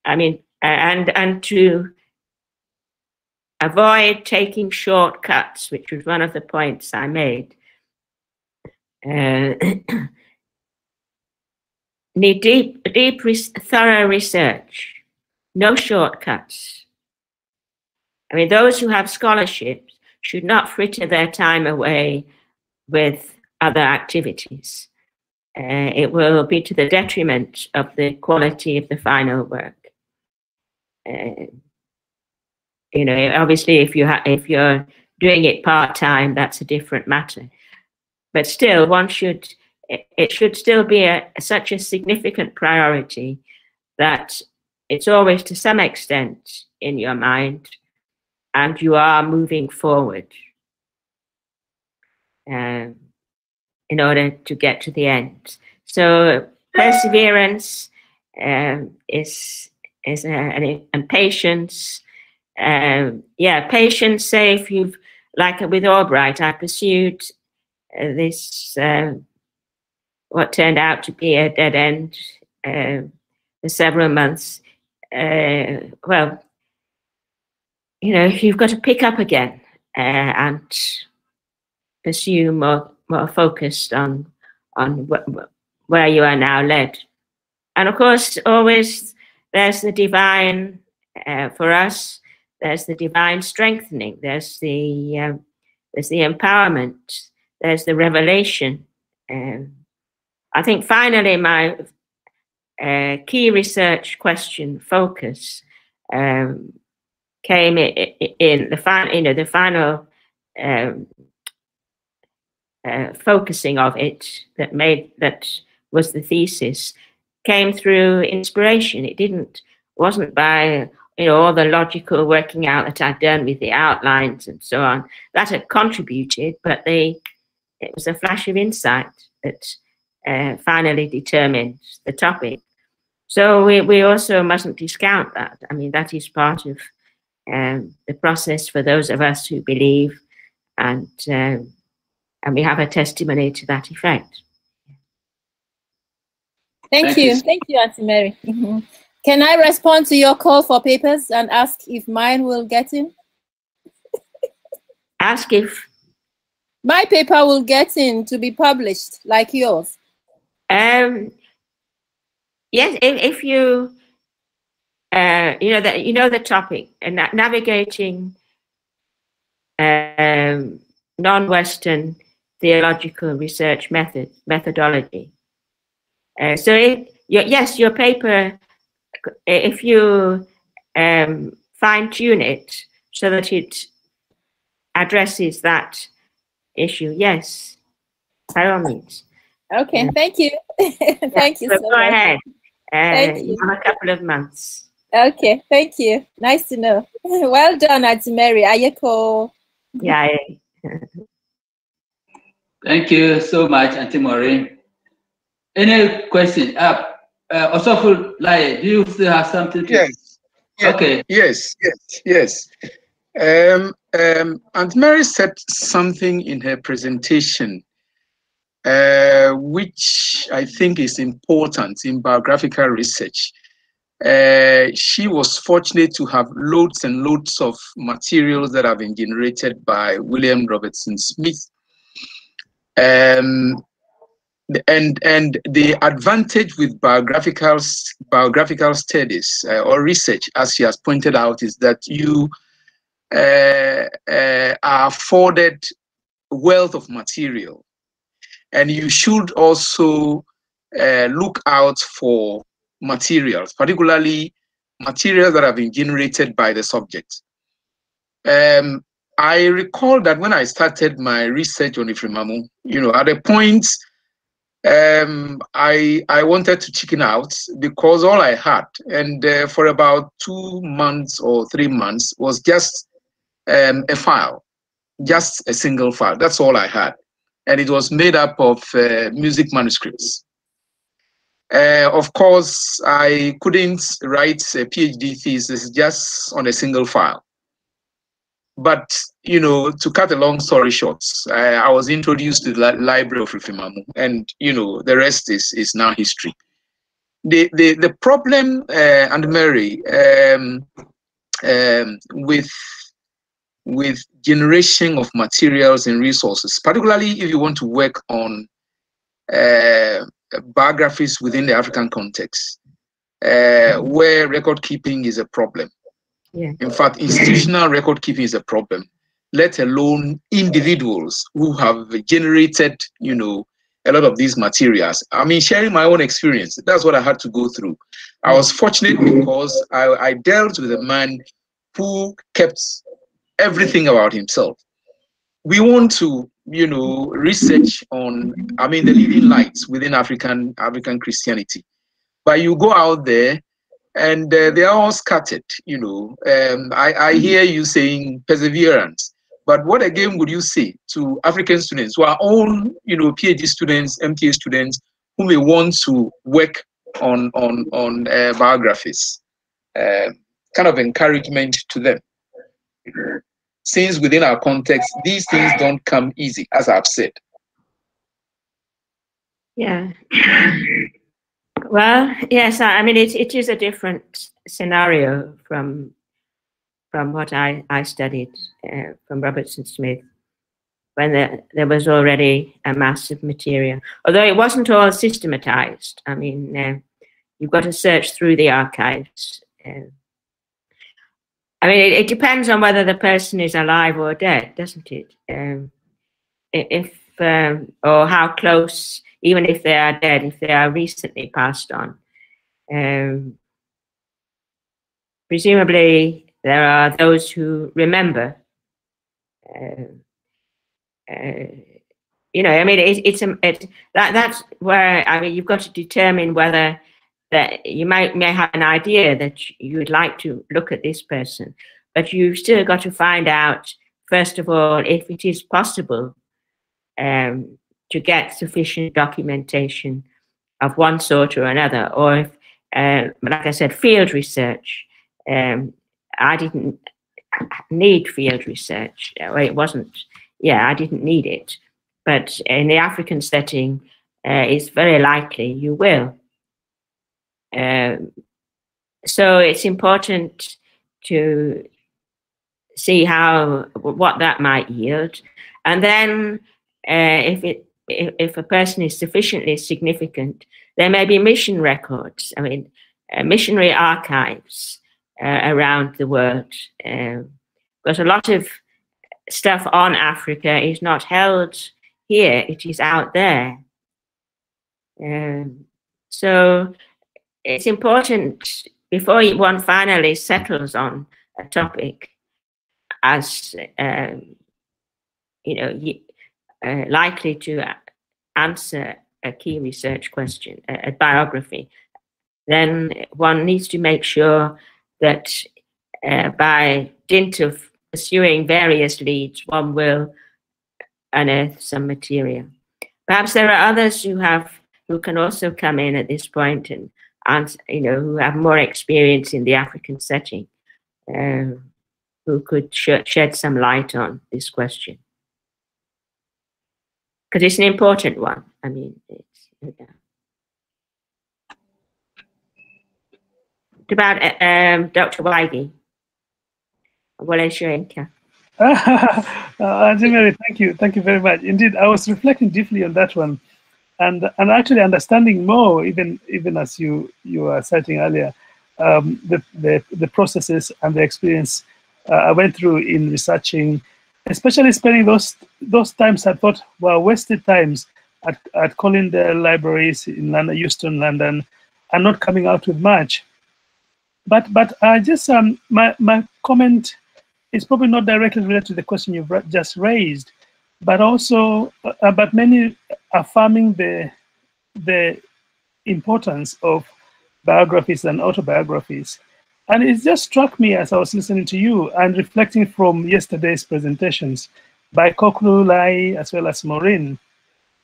I mean, and and to avoid taking shortcuts, which was one of the points I made. Uh, need deep, deep, thorough research, no shortcuts. I mean, those who have scholarships should not fritter their time away with other activities. Uh, it will be to the detriment of the quality of the final work. You know, obviously, if you if you're doing it part time, that's a different matter. But still, one should it, it should still be a, such a significant priority that it's always to some extent in your mind, and you are moving forward. Um, in order to get to the end. So perseverance um, is is uh, and, and patience. Um, yeah, patience. Say if you've like with Albright, I pursued uh, this uh, what turned out to be a dead end uh, for several months. Uh, well, you know, you've got to pick up again uh, and pursue more more focused on on wh- where you are now led. And of course, always there's the divine uh, for us. There's the divine strengthening. There's the um, there's the empowerment. There's the revelation. Um, I think finally, my uh, key research question focus um, came in, the final, you know, the final um, uh, focusing of it that made that was the thesis came through inspiration. It didn't wasn't by you know all the logical working out that I'd done with the outlines and so on. That had contributed, but they it was a flash of insight that uh, finally determined the topic. So we, we also mustn't discount that. I mean, that is part of um, the process for those of us who believe and um, and we have a testimony to that effect. Thank, Thank you. you. Thank you, Auntie Mary. Mm-hmm. Can I respond to your call for papers and ask if mine will get in? ask if my paper will get in to be published like yours. Um, yes, if, if you uh, you know that you know the topic and navigating um, non-Western theological research method methodology. Uh, so it, your, yes, your paper, if you um, fine tune it so that it addresses that issue, yes, by all means. Okay, thank you. thank you. So, so go much. ahead. Uh, thank you. a couple of months. Okay, thank you. Nice to know. well done, Auntie Mary. Ayeko. Yeah. Thank you so much, Auntie Maureen. Any question? Uh, uh, Osofo Lai, do you still have something to Yes. yes. Okay. Yes, yes, yes. Um, um, Aunt Mary said something in her presentation, uh, which I think is important in biographical research. Uh, she was fortunate to have loads and loads of materials that have been generated by William Robertson Smith um, and and the advantage with biographical biographical studies uh, or research, as she has pointed out, is that you uh, uh, are afforded wealth of material. And you should also uh, look out for materials, particularly materials that have been generated by the subject. Um, I recall that when I started my research on Ephraim Amu, you know, at a point, um, I I wanted to chicken out because all I had, and uh, for about two months or three months, was just um, a file, just a single file. That's all I had, and it was made up of uh, music manuscripts. Uh, of course, I couldn't write a PhD thesis just on a single file. But, you know, to cut a long story short, I, I was introduced to the library of Ephraim Amu, and, you know, the rest is, is now history. The, the, the problem, uh, and Mary, um, um, with with generation of materials and resources, particularly if you want to work on uh, biographies within the African context, uh, where record keeping is a problem. Yeah. In fact, institutional record keeping is a problem, let alone individuals who have generated, you know, a lot of these materials. I mean, sharing my own experience, that's what I had to go through. I was fortunate because I, I dealt with a man who kept everything about himself. We want to you know, research on, I mean, the leading lights within African African Christianity. But you go out there, and uh, they are all scattered. You know, um, I, I hear you saying perseverance, but what again would you say to African students who are all, you know, PhD students, MTA students, who may want to work on on on uh, biographies? Uh, kind of encouragement to them since within our context, these things don't come easy, as I've said. Yeah. Well, yes, I mean, it, it is a different scenario from from what I, I studied uh, from Robertson Smith when the, there was already a mass of material, although it wasn't all systematized. I mean, uh, you've got to search through the archives. Uh, I mean, it, it, depends on whether the person is alive or dead, doesn't it? Um, if um, or how close, even if they are dead, if they are recently passed on. Um, presumably, there are those who remember. Uh, uh, you know, I mean, it, it's a, it, that that's where I mean, you've got to determine whether that you might may have an idea that you would like to look at this person, but you've still got to find out first of all if it is possible um, to get sufficient documentation of one sort or another, or if, uh, like I said, field research. Um, I didn't need field research. It wasn't. Yeah, I didn't need it, but in the African setting, uh, it's very likely you will. Um, so it's important to see how what that might yield, and then uh, if it if, if, a person is sufficiently significant, there may be mission records. I mean, uh, missionary archives uh, around the world, um, because a lot of stuff on Africa is not held here; it is out there. Um, so it's important before one finally settles on a topic as um, you know uh, likely to answer a key research question, a, a, biography, then one needs to make sure that uh, by dint of pursuing various leads, one will unearth some material. Perhaps there are others who have who can also come in at this point and and you know who have more experience in the African setting, uh, who could sh shed some light on this question because it's an important one. I mean, it's yeah. about uh, um, Dr. Weige. Wale Shoenka. uh, thank you, thank you very much. Indeed, I was reflecting deeply on that one and and actually understanding more, even even as you you were citing earlier, um, the, the the processes and the experience uh, I went through in researching, especially spending those those times I thought were wasted times at, at calling the libraries in London, Euston, London, and not coming out with much. But but I just um my my comment is probably not directly related to the question you've just raised, but also uh, but many affirming the the importance of biographies and autobiographies. And it just struck me as I was listening to you and reflecting from yesterday's presentations by Koklu Lai as well as Maureen,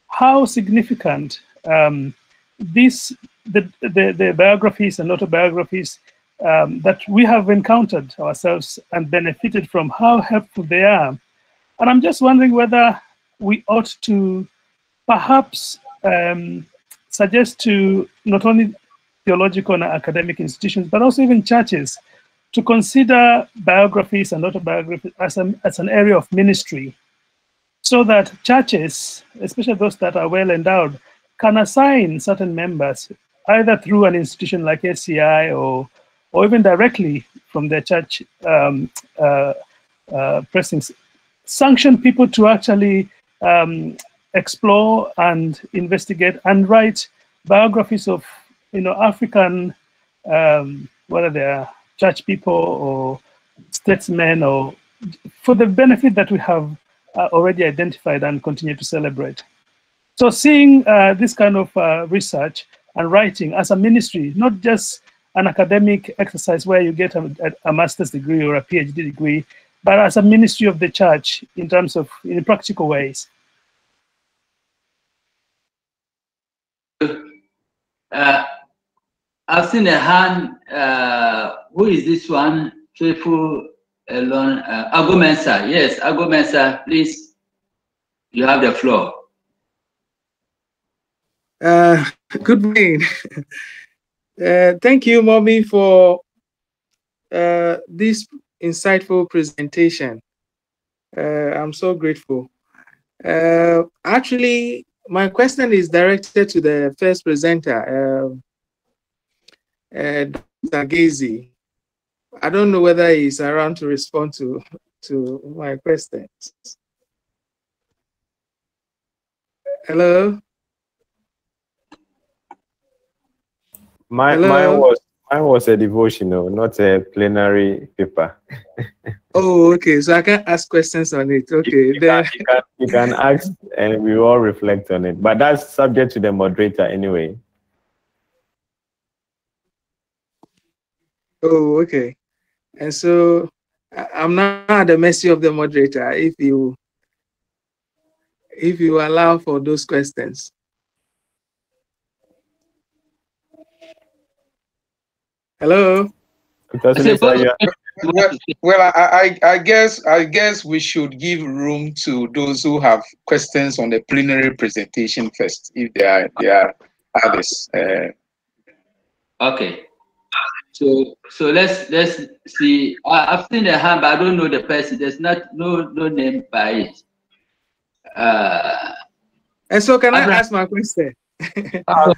how significant um, the, the, the, biographies and autobiographies um, that we have encountered ourselves and benefited from, how helpful they are. And I'm just wondering whether we ought to perhaps um, suggest to not only theological and academic institutions, but also even churches, to consider biographies and autobiographies as, a, as an area of ministry, so that churches, especially those that are well endowed, can assign certain members either through an institution like ACI or, or even directly from their church um, uh, uh, pressings, sanction people to actually um, explore and investigate and write biographies of you know, African, um, whether they're church people or statesmen, or for the benefit that we have uh, already identified and continue to celebrate. So seeing uh, this kind of uh, research and writing as a ministry, not just an academic exercise where you get a, a, master's degree or a PhD degree, but as a ministry of the church in terms of in practical ways. Uh, I've seen a hand. Uh, who is this one? Faithful Elon uh. Yes, Agomensa, please. You have the floor. Uh, good morning. uh, thank you, Mommy, for uh, this insightful presentation. Uh, I'm so grateful. Uh, actually, my question is directed to the first presenter. Uh, uh. I don't know whether he's around to respond to, to my questions. Hello? My, Hello? Mine was mine was a devotional, not a plenary paper. oh, okay. So I can ask questions on it. Okay. You, you, can, you, can, you can ask and we all reflect on it. But that's subject to the moderator anyway. Oh, okay. And so I'm not at the mercy of the moderator if you if you allow for those questions. Hello. well, I, I, I guess I guess we should give room to those who have questions on the plenary presentation first, if there are there are others. Uh, okay. So so let's let's see. I, have seen the hand, but I don't know the person. There's not no no name by it. Uh, and so can I ask my question? uh,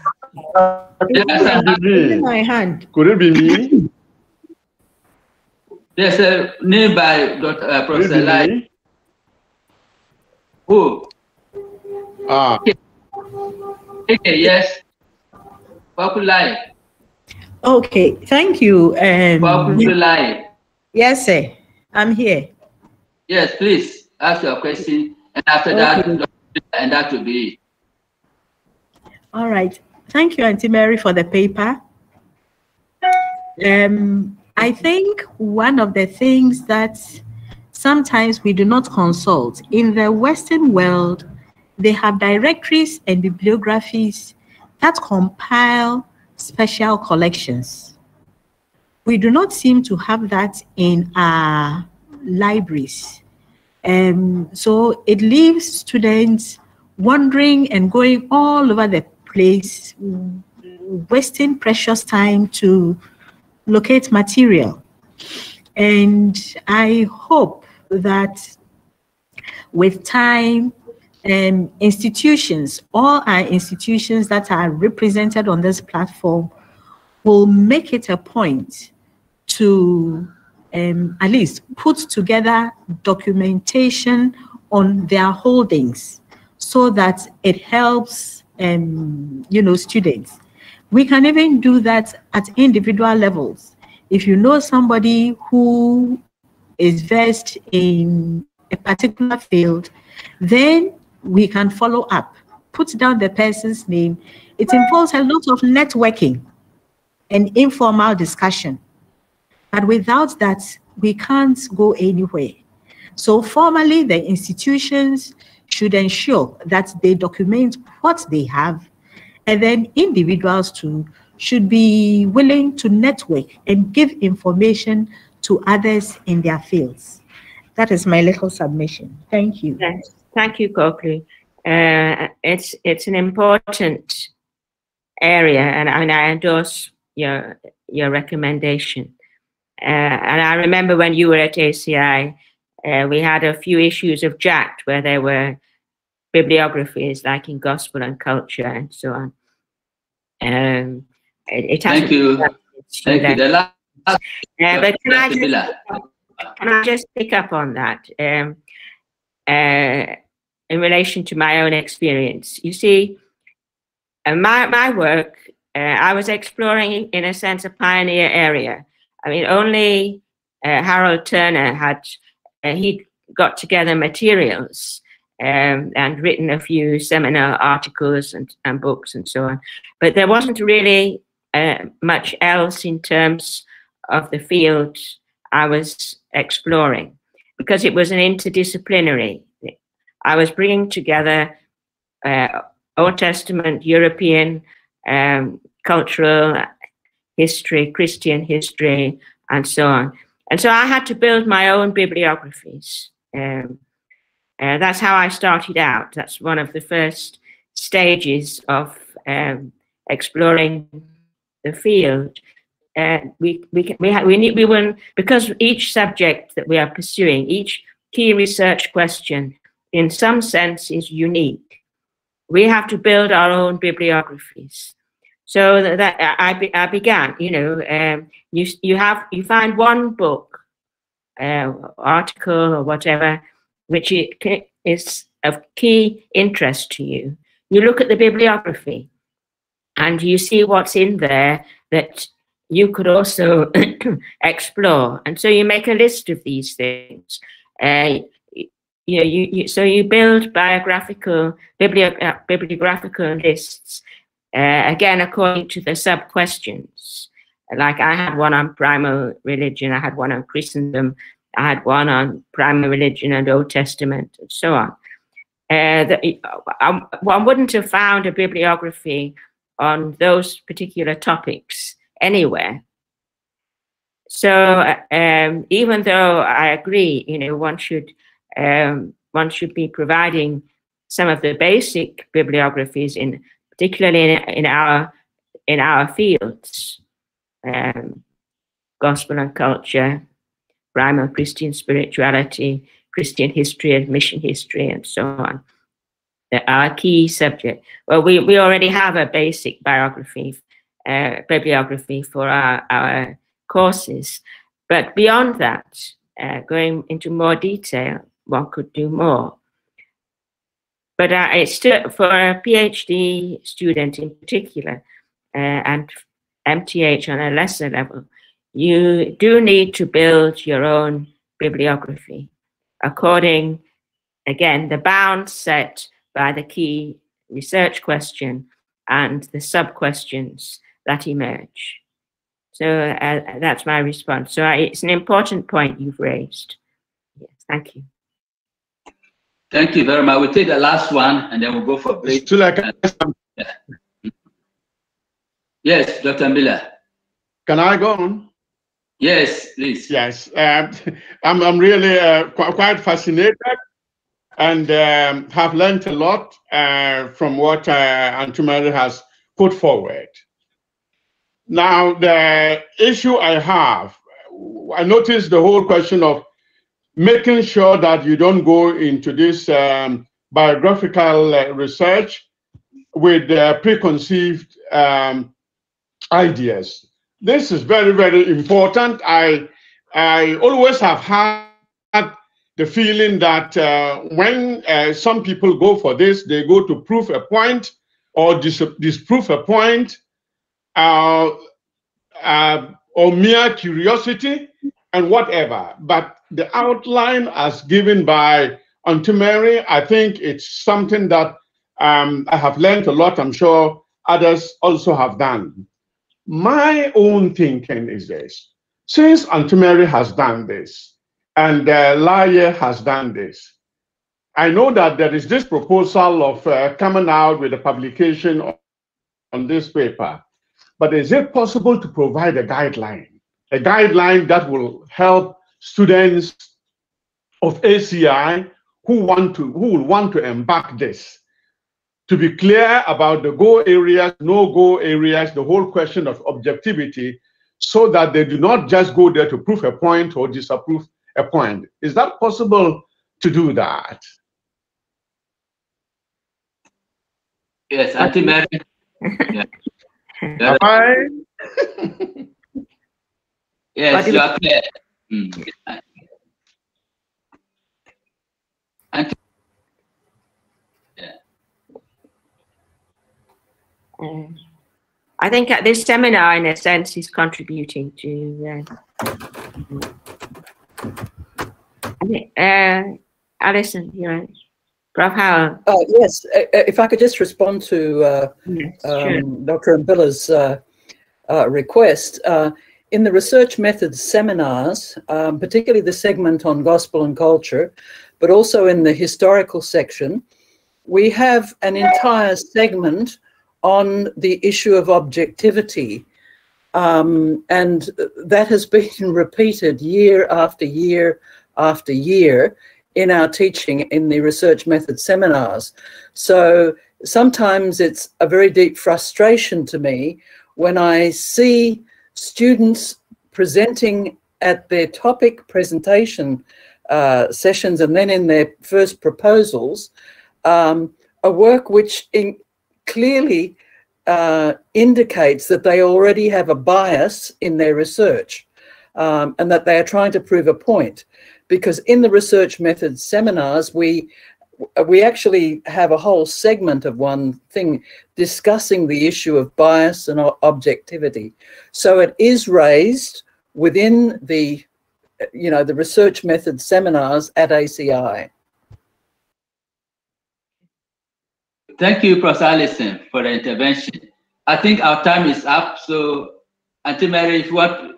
yes, my hand. Could it be me? There's a name by Dr. Uh, Professor Lai. Who? Ah. Okay. okay, yes. Populai. Okay, thank you. Um, Welcome to line. Yes, sir. I'm here. Yes, please ask your question, and after okay. that, and that will be. All right. Thank you, Auntie Mary, for the paper. Um, I think one of the things that sometimes we do not consult in the Western world, they have directories and bibliographies that compile special collections. We do not seem to have that in our libraries. Um, so it leaves students wandering and going all over the place, wasting precious time to locate material. And I hope that with time um, institutions, all our institutions that are represented on this platform will make it a point to um, at least put together documentation on their holdings so that it helps um, you know students. We can even do that at individual levels. If you know somebody who is versed in a particular field then we can follow up put down the person's name it involves a lot of networking and informal discussion but without that we can't go anywhere so formally the institutions should ensure that they document what they have, and then individuals too should be willing to network and give information to others in their fields. That is my little submission. Thank you. Thank you, Kokli. Uh, it's it's an important area, and, and I endorse your your recommendation. Uh, and I remember when you were at ACI, uh, we had a few issues of JACT where there were bibliographies like in gospel and culture and so on. Um, it, it Thank you. Thank you. The last, uh, but can I, just, can I just pick up on that um, uh, in relation to my own experience? You see, uh, my, my work, uh, I was exploring, in a sense, a pioneer area. I mean, only uh, Harold Turner had uh, he got together materials um, and written a few seminar articles and, and books and so on. But there wasn't really uh, much else in terms of the field I was exploring because it was an interdisciplinary. I was bringing together uh, Old Testament, European, um, cultural history, Christian history, and so on. And so I had to build my own bibliographies. Um, uh, that's how I started out. That's one of the first stages of um, exploring the field. Uh, we we we we need we will because each subject that we are pursuing, each key research question, in some sense, is unique. We have to build our own bibliographies. So that, I, I began, you know, um, you you have you find one book, uh, article or whatever, which is of key interest to you. You look at the bibliography, and you see what's in there that you could also explore. And so you make a list of these things. Uh, you know, you, you, so you build biographical, biblio, bibliographical lists uh, again, according to the sub questions, like I had one on primal religion, I had one on Christendom, I had one on primal religion and Old Testament, and so on. Uh, the, I, one wouldn't have found a bibliography on those particular topics anywhere. So um, even though I agree, you know, one should um, one should be providing some of the basic bibliographies in particularly in, in our in our fields, um, gospel and culture, primal Christian spirituality, Christian history and mission history, and so on. Our key subject. Well, we, we already have a basic biography, uh, bibliography for our, our courses, but beyond that, uh, going into more detail, one could do more. But uh, it's still for a PhD student in particular, uh, and MTH on a lesser level, you do need to build your own bibliography according, again, the bounds set by the key research question and the sub questions that emerge. So uh, that's my response. So I, it's an important point you've raised. Yes, thank you. Thank you very much. We'll take the last one and then we'll go for break. like yeah. Yes, Dr. Miller. Can I go on? Yes, please. Yes, uh, I'm, I'm really uh, qu quite fascinated and um, have learned a lot uh, from what uh, Auntie Mary has put forward. Now, the issue I have, I noticed the whole question of making sure that you don't go into this um, biographical uh, research with uh, preconceived um, ideas. This is very, very important. I I always have had the feeling that uh, when uh, some people go for this, they go to prove a point or dis disprove a point uh, uh, or mere curiosity and whatever. But the outline as given by Auntie Mary, I think it's something that um, I have learned a lot. I'm sure others also have done. My own thinking is this. Since Auntie Mary has done this, and uh, Laye has done this. I know that there is this proposal of uh, coming out with a publication on, on this paper, but is it possible to provide a guideline, a guideline that will help students of ACI who want to who will want to embark this to be clear about the go areas, no go areas, the whole question of objectivity, so that they do not just go there to prove a point or disapprove a point. Is that possible to do that? Yes, Auntie Mary. yeah. Am I? yes, you are clear. Mm. Auntie Um, I think at this seminar, in a sense, is contributing to. Uh, uh, Allison, you know, Prof. Howell. Uh, yes, uh, uh, if I could just respond to uh, yes, um, Dr. Mbila's uh, uh, request. In the research methods seminars, um, particularly the segment on gospel and culture, but also in the historical section, we have an entire segment on the issue of objectivity. Um, and that has been repeated year after year after year in our teaching in the research method seminars. So sometimes it's a very deep frustration to me when I see students presenting at their topic presentation uh, sessions and then in their first proposals, um, a work which in, clearly uh, indicates that they already have a bias in their research um, and that they are trying to prove a point. Because in the research methods seminars, we we actually have a whole segment of one thing discussing the issue of bias and objectivity. So it is raised within the, you know, the research methods seminars at ACI. Thank you, Professor Allison, for the intervention. I think our time is up. So, Auntie Mary, if you want,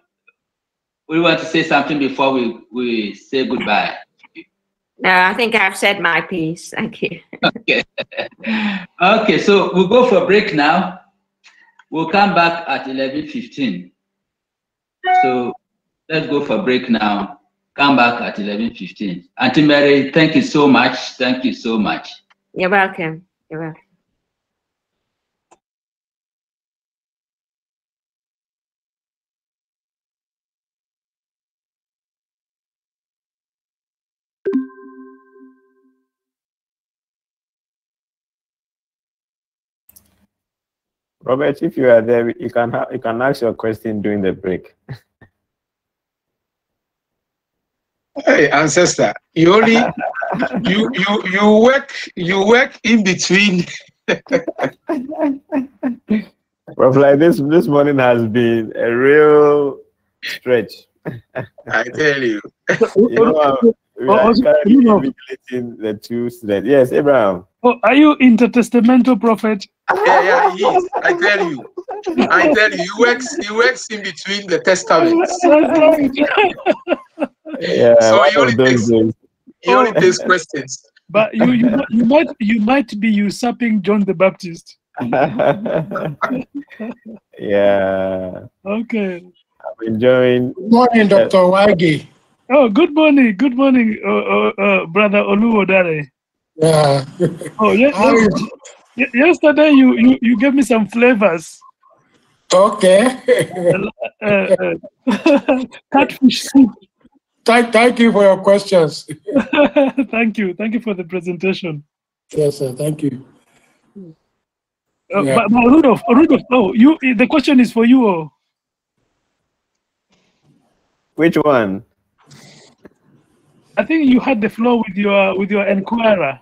we want to say something before we, we say goodbye. No, I think I've said my piece. Thank you. okay. Okay, so we'll go for a break now. We'll come back at 11.15. So let's go for a break now. Come back at 11.15. Auntie Mary, thank you so much. Thank you so much. You're welcome. You're welcome. Robert, if you are there, you can ha- you can ask your question during the break. Hey, ancestor, you only you you you work you work in between. Prof, like this this morning has been a real stretch. I tell you. you know, uh, we are currently invigilating the two students. Yes, Abraham. Oh, are you intertestamental prophet? Yeah, yeah, he is. I tell you. I tell you, he works he works in between the testaments. Yeah, So one he only those takes he only takes questions. But you, you you might you might be usurping John the Baptist. yeah, Okay. I'm enjoying. Good morning, Dr. Wagi. Oh, good morning. Good morning, uh, uh, uh, brother Oluwodare. Yeah. Oh, yeah. How is- Ye- Yesterday you, you you gave me some flavors. Okay. Uh, uh, catfish soup. Thank, thank you for your questions. thank you. Thank you for the presentation. Yes, sir. Thank you. Uh, Yeah. but, but Rudolph, Rudolph, oh, you. The question is for you. Oh. Which one? I think you had the floor with your with your enquirer.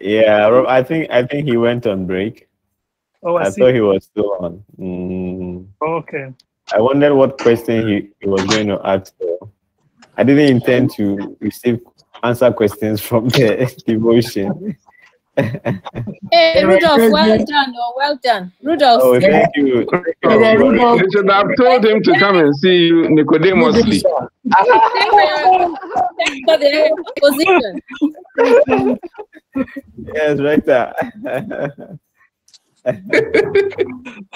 Yeah, I think I think he went on break. Oh, I, I thought he was still on. Mm, Okay. I wondered what question he, he was going to ask. I didn't intend to receive answer questions from the devotion. Hey, Rudolph, well done. Oh, well done. Rudolph. Oh, thank you. Thank you. You should have told him to come and see you Nicodemously. Thanks for the position. Yes, right there.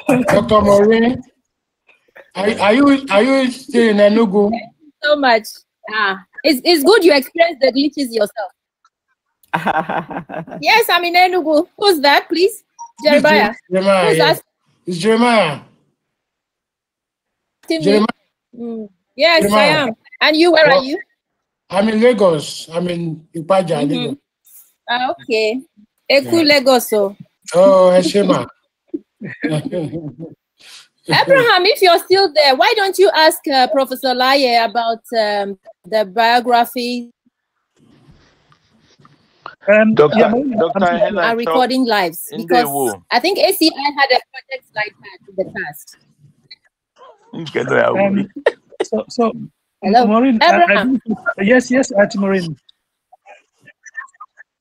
Dr. Maureen, are, are you are you still in Enugu? so much. Ah, it's, it's good you experience the glitches yourself. yes, I'm in Enugu. Who's that, please? Jeremiah. Jeremiah, Who's yes. that? It's Jeremiah. Jeremiah. Mm. Yes, I am. And you, where are you? I'm in Lagos. I'm in Ipaja, Mhm. Lagos. Ah, okay. Eku Lagos. So. Oh, Eshema. Abraham, if you're still there, why don't you ask uh, Professor Laye about um, the biography Um, Dr. yeah, Dr. I'm- recording lives? Because. I think ACI had a project like that in the past. Um, so, so Hello, Maureen, I- I Abraham. yes, yes, Auntie Maureen.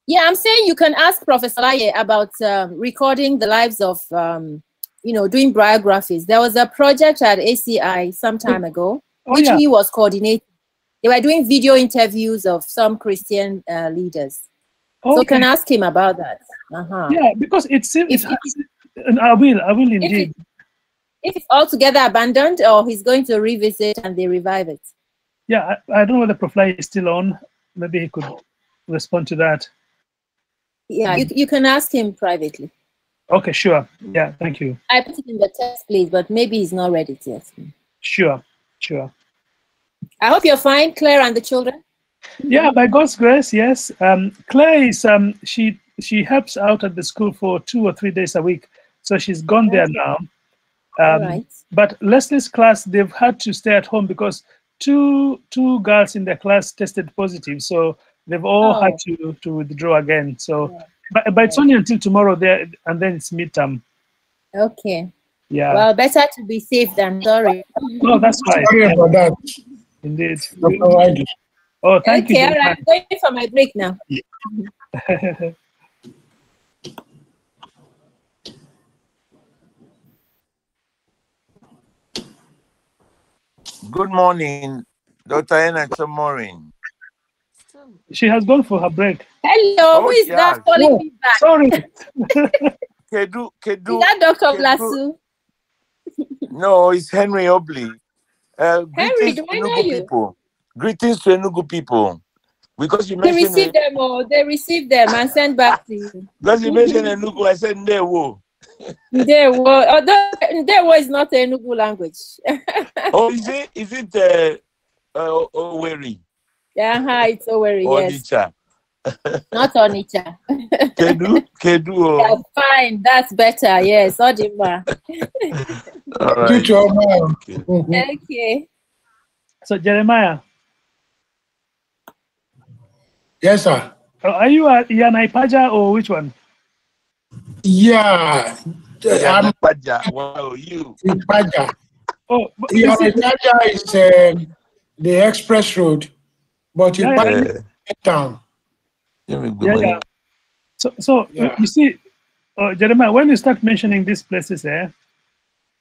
Yeah, I'm saying you can ask Professor Laye about um, recording the lives of, um, you know, doing biographies. There was a project at ACI some time ago, Oh, which yeah. he was coordinating. They were doing video interviews of some Christian uh, leaders. So you can Okay. ask him about that. Uh-huh. Yeah, because it seems. and I will, I will indeed. If it's altogether abandoned or he's going to revisit and they revive it. Yeah, I, I don't know whether Prof. Laye is still on. Maybe he could respond to that. Yeah, you, you can ask him privately. Okay, sure. Yeah, thank you. I put it in the text, please, but maybe he's not ready yet. Sure, sure. I hope you're fine, Claire and the children. Yeah, by God's grace, yes. Um, Claire is um, she she helps out at the school for two or three days a week, so she's gone there now. Um, Alright. But Leslie's class, they've had to stay at home because two two girls in their class tested positive, so they've all Oh. had to to withdraw again. So, but, but it's only until tomorrow there, and then it's midterm. Okay. Yeah. Well, better to be safe than sorry. no, that's right. Sorry about that. Indeed. Dr. Wadi. Oh, thank okay, you. all very right, I'm going for my break now. much. Good morning, Dr. Anna Morin. she has gone for her break. Hello, who Oh, is yeah. that calling Oh, me back? Sorry. Kedu, Kedu. Is that Dr. Kedu- Blasu? No, it's Henry Obley. Uh, Henry, greetings do I know you? people. Greetings to Enugu people. Because you They mentioned receive them or they receive them and send back to you. because you mentioned Enugu, I said Ndewo. Ndewo, although Ndewo is not a Enugu language. Oh, is it is it uh, uh Owerri Yeah, it's Owerri, or yes. Onitsha? Not Onitsha. Kedu, Kedu. Yeah, Oh. fine, that's better. Yes, Odimba. All Due right. to Omar. okay. So Jeremiah, Yes, sir. uh, are you a Yana Ipaja or which one? Yeah. I'm Paja. Wow, you. Ipaja. Oh, but Yeah, you see- Ipaja is um, the express road, but Yeah, Ipaja yeah. is town. Give yeah, yeah. So, so uh, Yeah. you see, uh, Jeremiah, when you start mentioning these places, eh,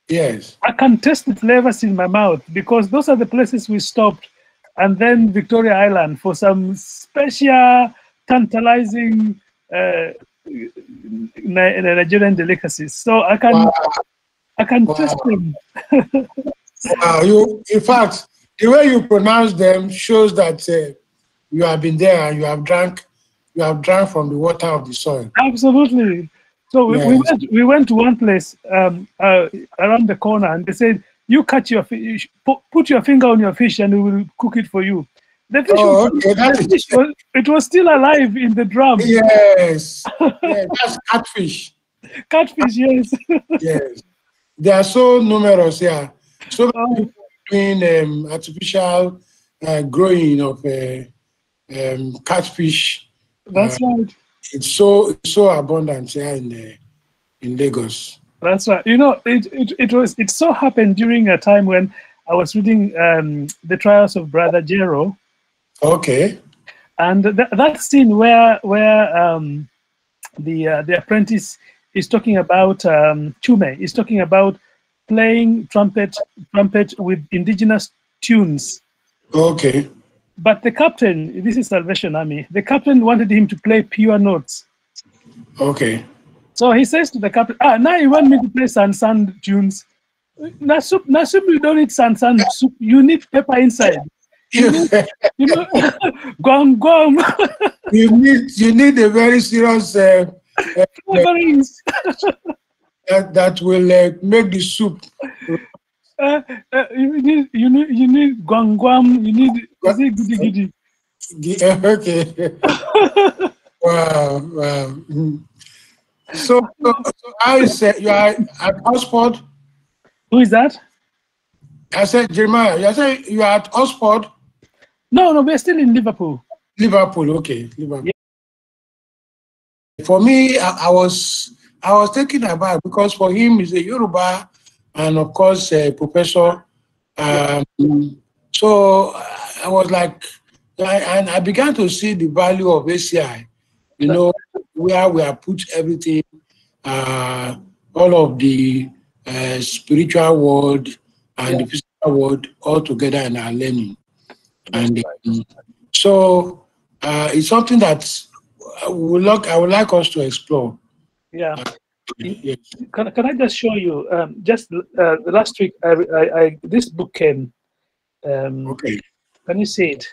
Yes. I can taste the flavors in my mouth because those are the places we stopped, and then Victoria Island for some special, tantalizing uh, Nigerian delicacies. So I can, Wow. I can Wow. taste them. Wow. You, in fact, the way you pronounce them shows that uh, you have been there and you have drank, you have drank from the water of the soil. Absolutely. So we, we went we went to one place um, uh, around the corner, and they said, "You cut your fish, put, your finger on your fish, and we will cook it for you." The fish, Oh, was, okay, the fish was, it was still alive in the drum. Yes. yeah, that's catfish. Catfish, yes. Yes. They are so numerous Yeah, So many people doing um, artificial uh, growing of uh, um, catfish. That's uh, right. It's so it's so abundant here in uh, in Lagos. That's right. You know, it, it, it was it so happened during a time when I was reading um, the trials of Brother Jero. Okay. And th- that scene where where um, the uh, the apprentice is talking about um, Chume, is talking about playing trumpet trumpet with indigenous tunes. Okay. But the captain, this is Salvation Army, the captain wanted him to play pure notes. Okay. So he says to the captain, ah, now you want me to play San San tunes. Now soup, now soup, you don't need San San soup, you need pepper inside. You, need, you know, guam guam. you need you need a very serious uh, uh, that, that will uh, make the soup. Uh, uh, you need you need you need guam guam. You need is it giddy giddy? Okay. wow, wow. Mm. So, so, so I said you are at Oxford. Who is that? I said Jeremiah. You said you are at Oxford. No, no, we're still in Liverpool. Liverpool, okay, Liverpool. For me, I, I was I was taken aback because for him he's a Yoruba and of course a professor. Um, so I was like, I, and I began to see the value of ACI. You know, where we have put everything, uh, all of the uh, spiritual world and the physical world all together in our learning. And um, so uh, it's something that I would, like, I would like us to explore. Yeah. Can, can I just show you? Um, just uh, last week, I, I, I, this book came. Um, okay. Can you see it?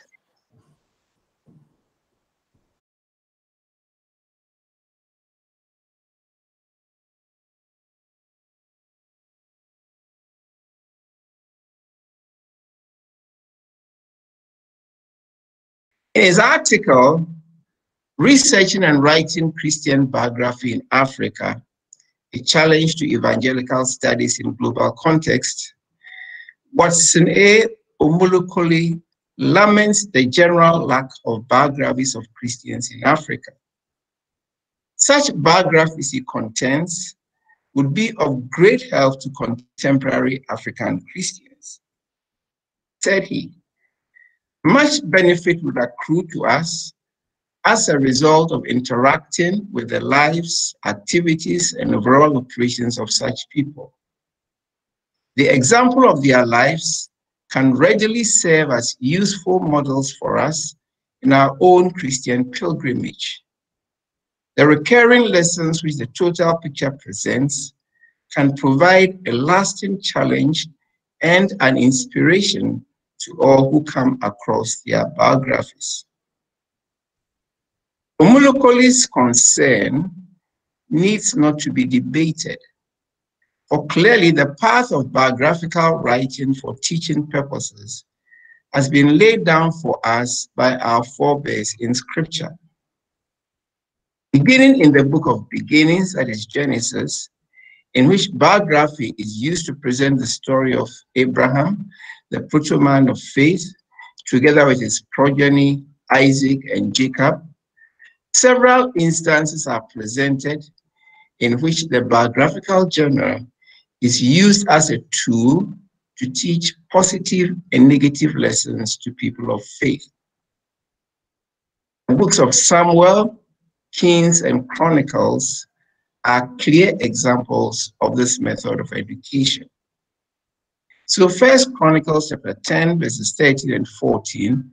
In his article, Researching and Writing Christian Biography in Africa, a challenge to evangelical studies in global context, Watson A. Omulokoli laments the general lack of biographies of Christians in Africa. Such biographies he contends would be of great help to contemporary African Christians. Said he, much benefit would accrue to us as a result of interacting with the lives, activities, and overall operations of such people. The example of their lives can readily serve as useful models for us in our own Christian pilgrimage. The recurring lessons which the total picture presents can provide a lasting challenge and an inspiration to all who come across their biographies. Omulokoli's concern needs not to be debated, for clearly the path of biographical writing for teaching purposes has been laid down for us by our forebears in scripture. Beginning in the book of beginnings, that is Genesis, in which biography is used to present the story of Abraham, the proto-man of faith, together with his progeny, Isaac and Jacob, several instances are presented in which the biographical journal is used as a tool to teach positive and negative lessons to people of faith. The books of Samuel, Kings, and Chronicles are clear examples of this method of education. So First Chronicles chapter 10, verses 13 and 14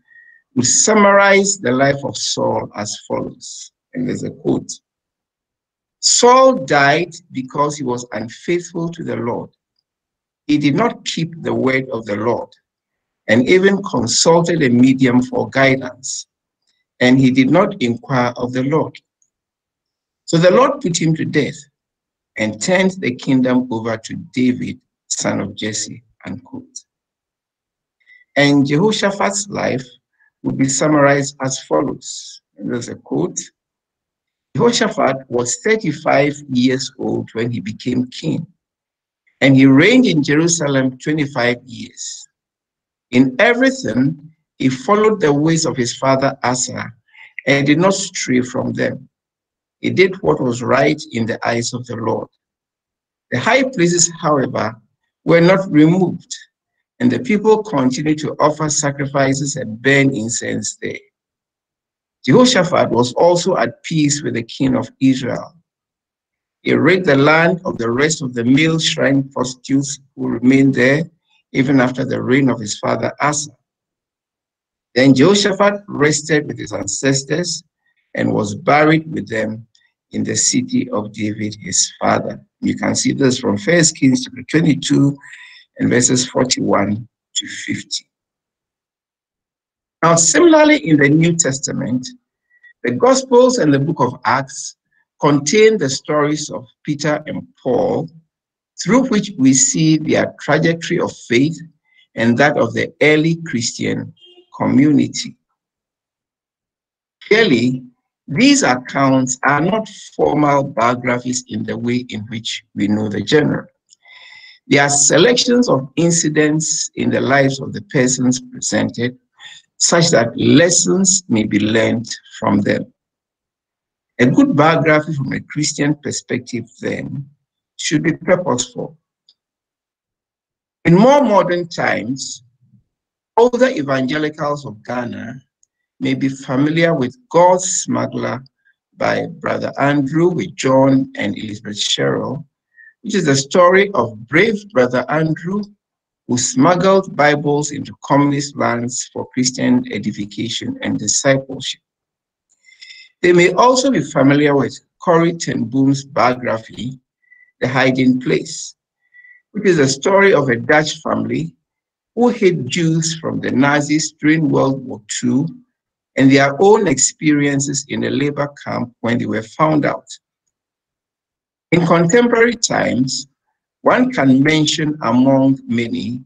will summarize the life of Saul as follows. And there's a quote. Saul died because he was unfaithful to the Lord. He did not keep the word of the Lord and even consulted a medium for guidance. And he did not inquire of the Lord. So the Lord put him to death and turned the kingdom over to David, son of Jesse, unquote. And Jehoshaphat's life would be summarized as follows. There's a quote. Jehoshaphat was 35 years old when he became king, and he reigned in Jerusalem 25 years. In everything, he followed the ways of his father Asa and did not stray from them. He did what was right in the eyes of the Lord. The high places, however, were not removed, and the people continued to offer sacrifices and burn incense there. Jehoshaphat was also at peace with the king of Israel. He rid the land of the rest of the male shrine prostitutes who remained there even after the reign of his father Asa. Then Jehoshaphat rested with his ancestors and was buried with them in the city of David, his father. You can see this from 1 Kings chapter 22 and verses 41 to 50. Now, similarly in the New Testament, the Gospels and the book of Acts contain the stories of Peter and Paul, through which we see their trajectory of faith and that of the early Christian community. Clearly, these accounts are not formal biographies in the way in which we know the general. They are selections of incidents in the lives of the persons presented, such that lessons may be learned from them. A good biography from a Christian perspective, then, should be purposeful. In more modern times, older evangelicals of Ghana may be familiar with God's Smuggler by Brother Andrew with John and Elizabeth Sherrill, which is the story of brave Brother Andrew who smuggled Bibles into communist lands for Christian edification and discipleship. They may also be familiar with Corrie ten Boom's biography, The Hiding Place, which is a story of a Dutch family who hid Jews from the Nazis during World War II and their own experiences in a labor camp when they were found out. In contemporary times, one can mention among many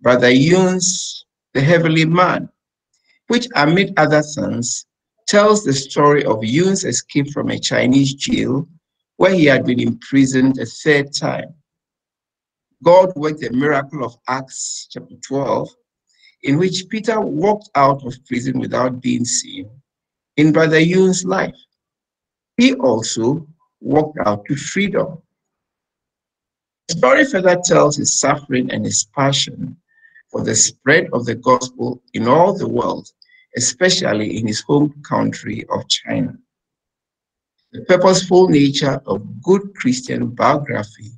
Brother Yun's The Heavenly Man, which amid other things tells the story of Yun's escape from a Chinese jail where he had been imprisoned a third time. God worked the miracle of Acts chapter 12 in which Peter walked out of prison without being seen in Brother Yun's life. He also walked out to freedom. The story further tells his suffering and his passion for the spread of the gospel in all the world, especially in his home country of China. The purposeful nature of good Christian biography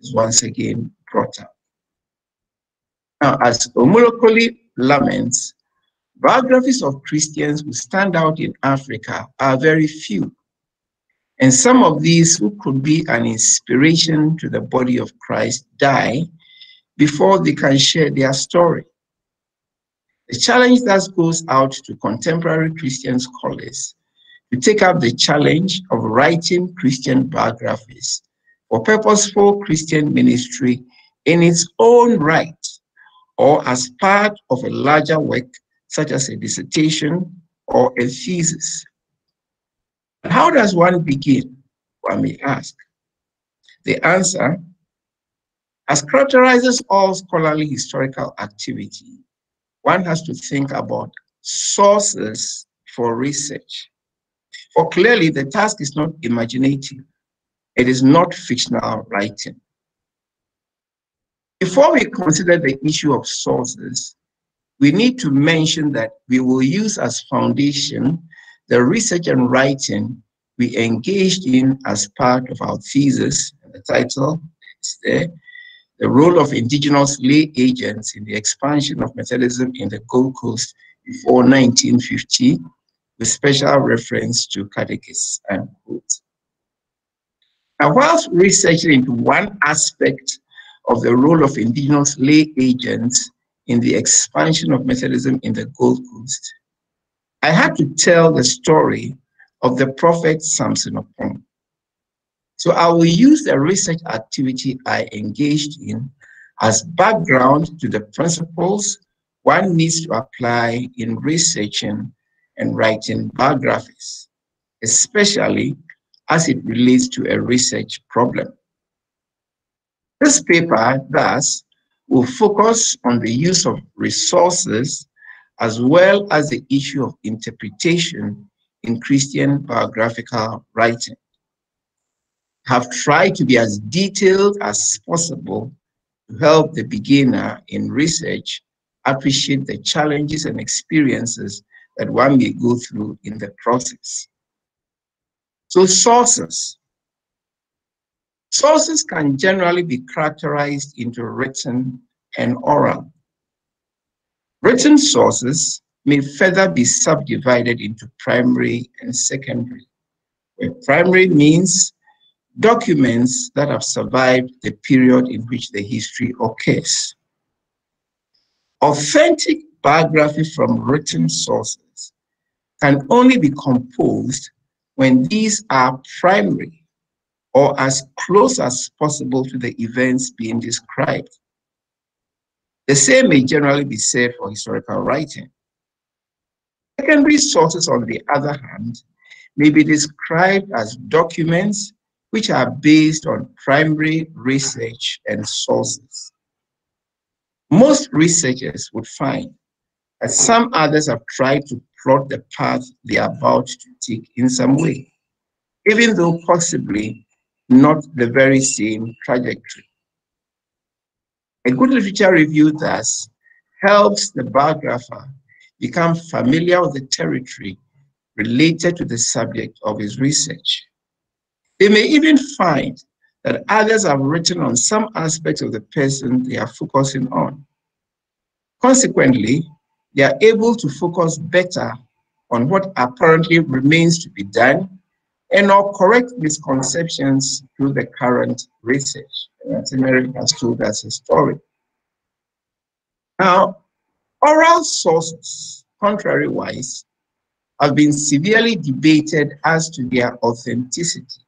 is once again brought up. Now, as Omulokoli laments, biographies of Christians who stand out in Africa are very few. And some of these who could be an inspiration to the body of Christ die before they can share their story. The challenge thus goes out to contemporary Christian scholars to take up the challenge of writing Christian biographies for purposeful Christian ministry in its own right or as part of a larger work such as a dissertation or a thesis. How does one begin, one may ask? The answer, as characterizes all scholarly historical activity, one has to think about sources for research. For clearly, the task is not imaginative. It is not fictional writing. Before we consider the issue of sources, we need to mention that we will use as foundation the research and writing we engaged in as part of our thesis. The title is there, The Role of Indigenous Lay Agents in the Expansion of Methodism in the Gold Coast before 1950, with special reference to catechists and quote. Now, whilst researching into one aspect of the role of indigenous lay agents in the expansion of Methodism in the Gold Coast, I had to tell the story of the prophet Samson of Oppong. So I will use the research activity I engaged in as background to the principles one needs to apply in researching and writing biographies, especially as it relates to a research problem. This paper, thus, will focus on the use of resources as well as the issue of interpretation in Christian biographical writing. Have tried to be as detailed as possible to help the beginner in research appreciate the challenges and experiences that one may go through in the process. So sources. Sources can generally be characterized into written and oral. Written sources may further be subdivided into primary and secondary, where primary means documents that have survived the period in which the history occurs. Authentic biography from written sources can only be composed when these are primary or as close as possible to the events being described. The same may generally be said for historical writing. Secondary sources, on the other hand, may be described as documents which are based on primary research and sources. Most researchers would find that some others have tried to plot the path they are about to take in some way, even though possibly not the very same trajectory. A good literature review thus helps the biographer become familiar with the territory related to the subject of his research. They may even find that others have written on some aspects of the person they are focusing on. Consequently, they are able to focus better on what apparently remains to be done and or correct misconceptions through the current research. Mary has told us a story. Now, oral sources, contrary-wise, have been severely debated as to their authenticity.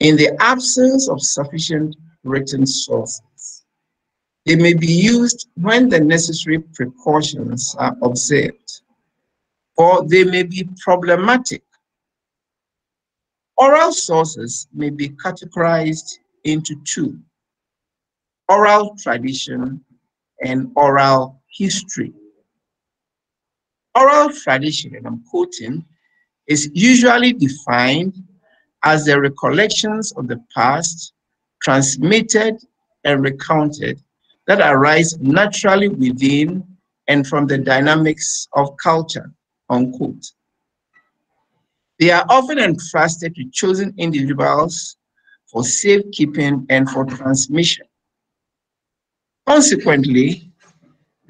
In the absence of sufficient written sources, they may be used when the necessary precautions are observed, or they may be problematic. Oral sources may be categorized into two, oral tradition and oral history. Oral tradition, and I'm quoting, is usually defined as the recollections of the past transmitted and recounted that arise naturally within and from the dynamics of culture, unquote. They are often entrusted to chosen individuals for safekeeping and for transmission. Consequently,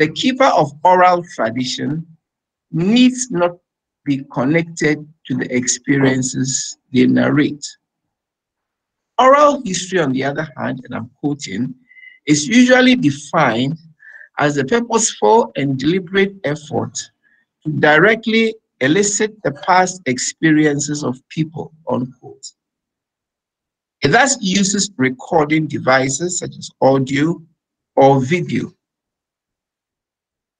the keeper of oral tradition needs not be connected to the experiences they narrate. Oral history, on the other hand, and I'm quoting, is usually defined as a purposeful and deliberate effort to directly elicit the past experiences of people, unquote. It thus uses recording devices such as audio or video.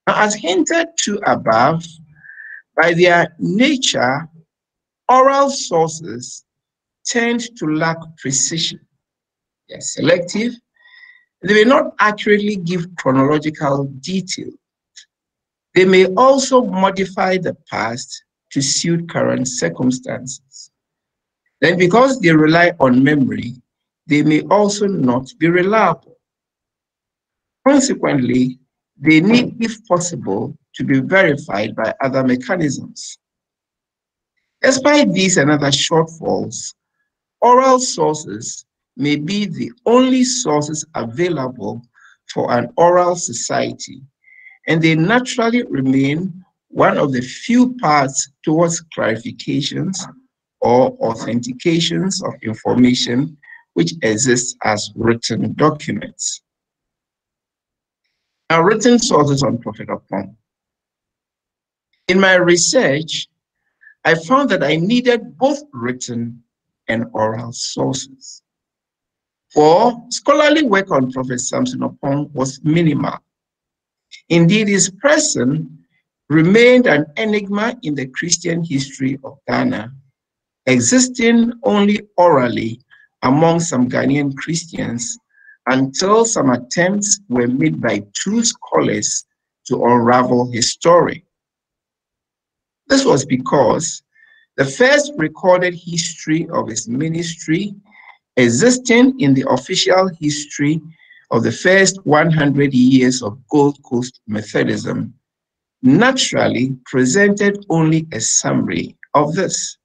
Now, as hinted to above, by their nature, oral sources tend to lack precision. They're selective. They may not accurately give chronological detail. They may also modify the past to suit current circumstances. Then because they rely on memory, they may also not be reliable. Consequently, they need, if possible, to be verified by other mechanisms. Despite these and other shortfalls, oral sources may be the only sources available for an oral society, and they naturally remain one of the few paths towards clarifications or authentications of information which exists as written documents. Now, written sources on Prophet Oppong. In my research, I found that I needed both written and oral sources. For scholarly work on Prophet Samson Oppong was minimal. Indeed, his person remained an enigma in the Christian history of Ghana, existing only orally among some Ghanaian Christians until some attempts were made by two scholars to unravel his story. This was because the first recorded history of his ministry existing in the official history of the first 100 years of Gold Coast Methodism naturally presented only a summary of this.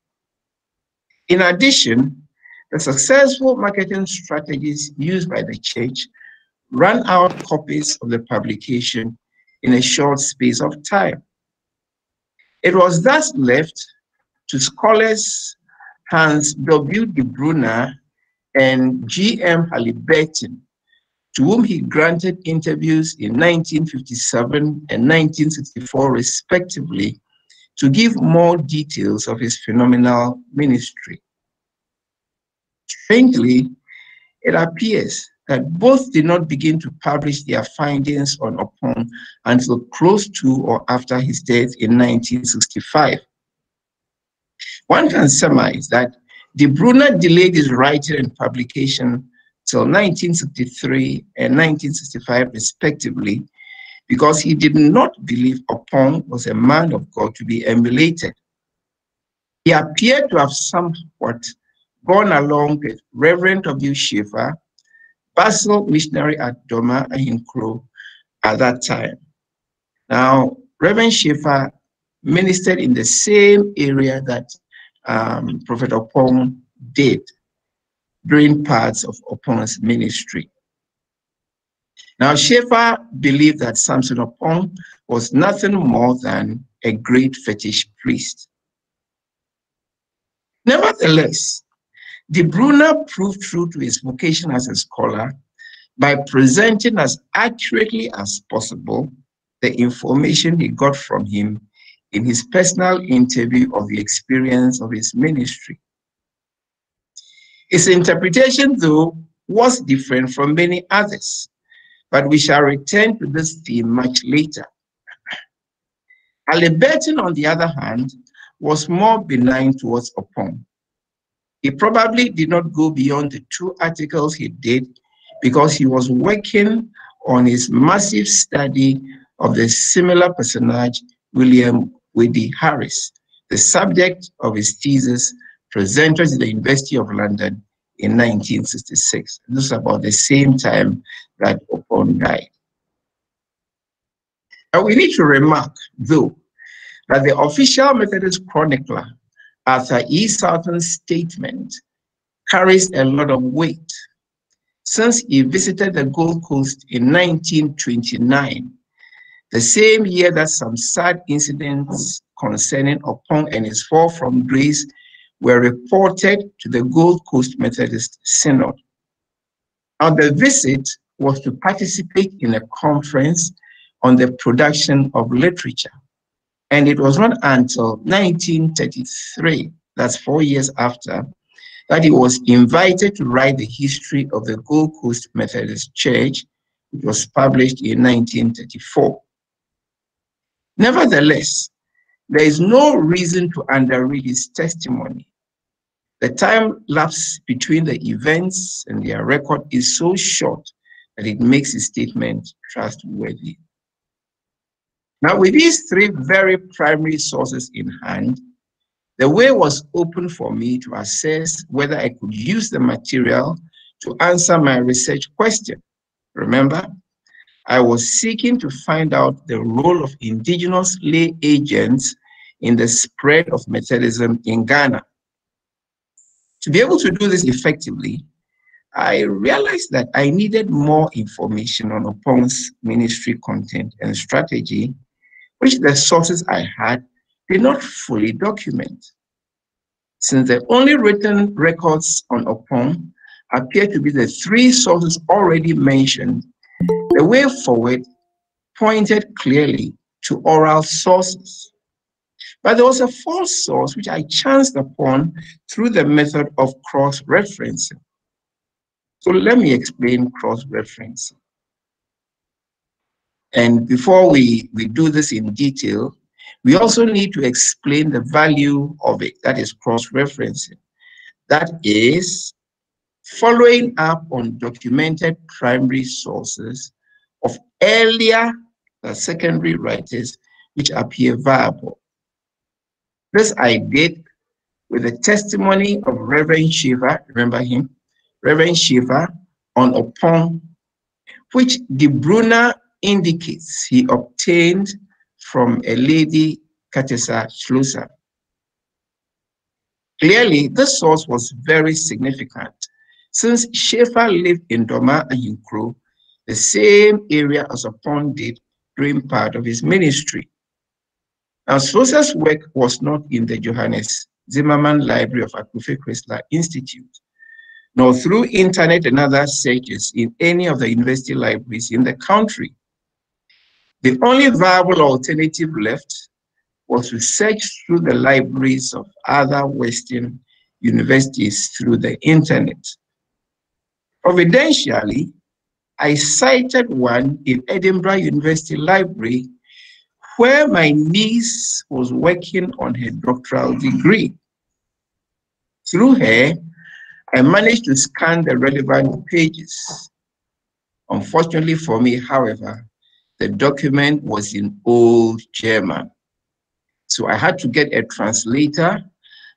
In addition, the successful marketing strategies used by the church ran out copies of the publication in a short space of time. It was thus left to scholars Hans W. Debrunner and G. M. To whom he granted interviews in 1957 and 1964 respectively, to give more details of his phenomenal ministry. Strangely, it appears that both did not begin to publish their findings on Oppong until close to or after his death in 1965. One can surmise that Debrunner delayed his writing and publication till 1963 and 1965 respectively because he did not believe Oppong was a man of God to be emulated. He appeared to have somewhat gone along with Reverend W. Schaeffer, Basel missionary at Dormaa Ahenkro at that time. Now, Reverend Schaeffer ministered in the same area that um, Prophet Oppong did during parts of Oppong's ministry. Now, Schaeffer believed that Samson Oppong was nothing more than a great fetish priest. Nevertheless, Debrunner proved true to his vocation as a scholar by presenting as accurately as possible the information he got from him in his personal interview of the experience of his ministry. His interpretation, though, was different from many others, but we shall return to this theme much later. Haliburton, on the other hand, was more benign towards Oppong. He probably did not go beyond the two articles he did because he was working on his massive study of the similar personage, William Wadé Harris, the subject of his thesis presented at the University of London in 1966. This is about the same time that Oppong died. And we need to remark, though, that the official Methodist chronicler, Arthur E. Southon's statement, carries a lot of weight. Since he visited the Gold Coast in 1929, the same year that some sad incidents concerning Oppong and his fall from grace were reported to the Gold Coast Methodist Synod. Now, the visit was to participate in a conference on the production of literature. And it was not until 1933, that's four years after, that he was invited to write the history of the Gold Coast Methodist Church, which was published in 1934. Nevertheless, there is no reason to underrate his testimony. The time lapse between the events and their record is so short that it makes the statement trustworthy. Now, with these three very primary sources in hand, the way was open for me to assess whether I could use the material to answer my research question. Remember, I was seeking to find out the role of indigenous lay agents in the spread of Methodism in Ghana. To be able to do this effectively, I realized that I needed more information on Oppong's ministry content and strategy, which the sources I had did not fully document. Since the only written records on Oppong appear to be the three sources already mentioned, the way forward pointed clearly to oral sources. But there was a false source which I chanced upon through the method of cross-referencing. So let me explain cross-referencing. And before we, we do this in detail, we also need to explain the value of it, that is cross-referencing. That is following up on documented primary sources of earlier secondary writers which appear viable. This I did with the testimony of Reverend Schaeffer, remember him, Reverend Schaeffer on Oppong, which Debrunner indicates he obtained from a lady, Katesa Schlosser. Clearly, this source was very significant since Schaeffer lived in Dormaa Ahenkro, the same area as Oppong did during part of his ministry. Now, Schlosser's work was not in the Johannes Zimmermann Library of Akrofi-Christaller Institute, nor through internet and other searches in any of the university libraries in the country. The only viable alternative left was to search through the libraries of other Western universities through the internet. Providentially, I cited one in Edinburgh University Library where my niece was working on her doctoral degree. Through her, I managed to scan the relevant pages. Unfortunately for me, however, the document was in Old German. So I had to get a translator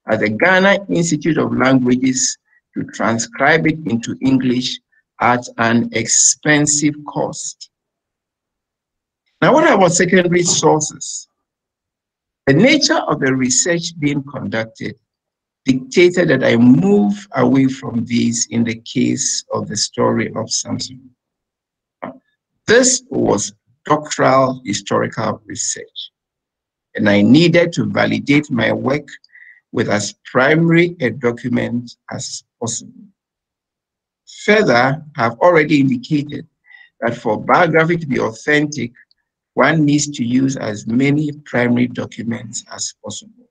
at the Ghana Institute of Languages to transcribe it into English at an expensive cost. Now, what about secondary sources? The nature of the research being conducted dictated that I move away from these in the case of the story of Samson. This was doctoral historical research, and I needed to validate my work with as primary a document as possible. Further, I've already indicated that for biography to be authentic, one needs to use as many primary documents as possible.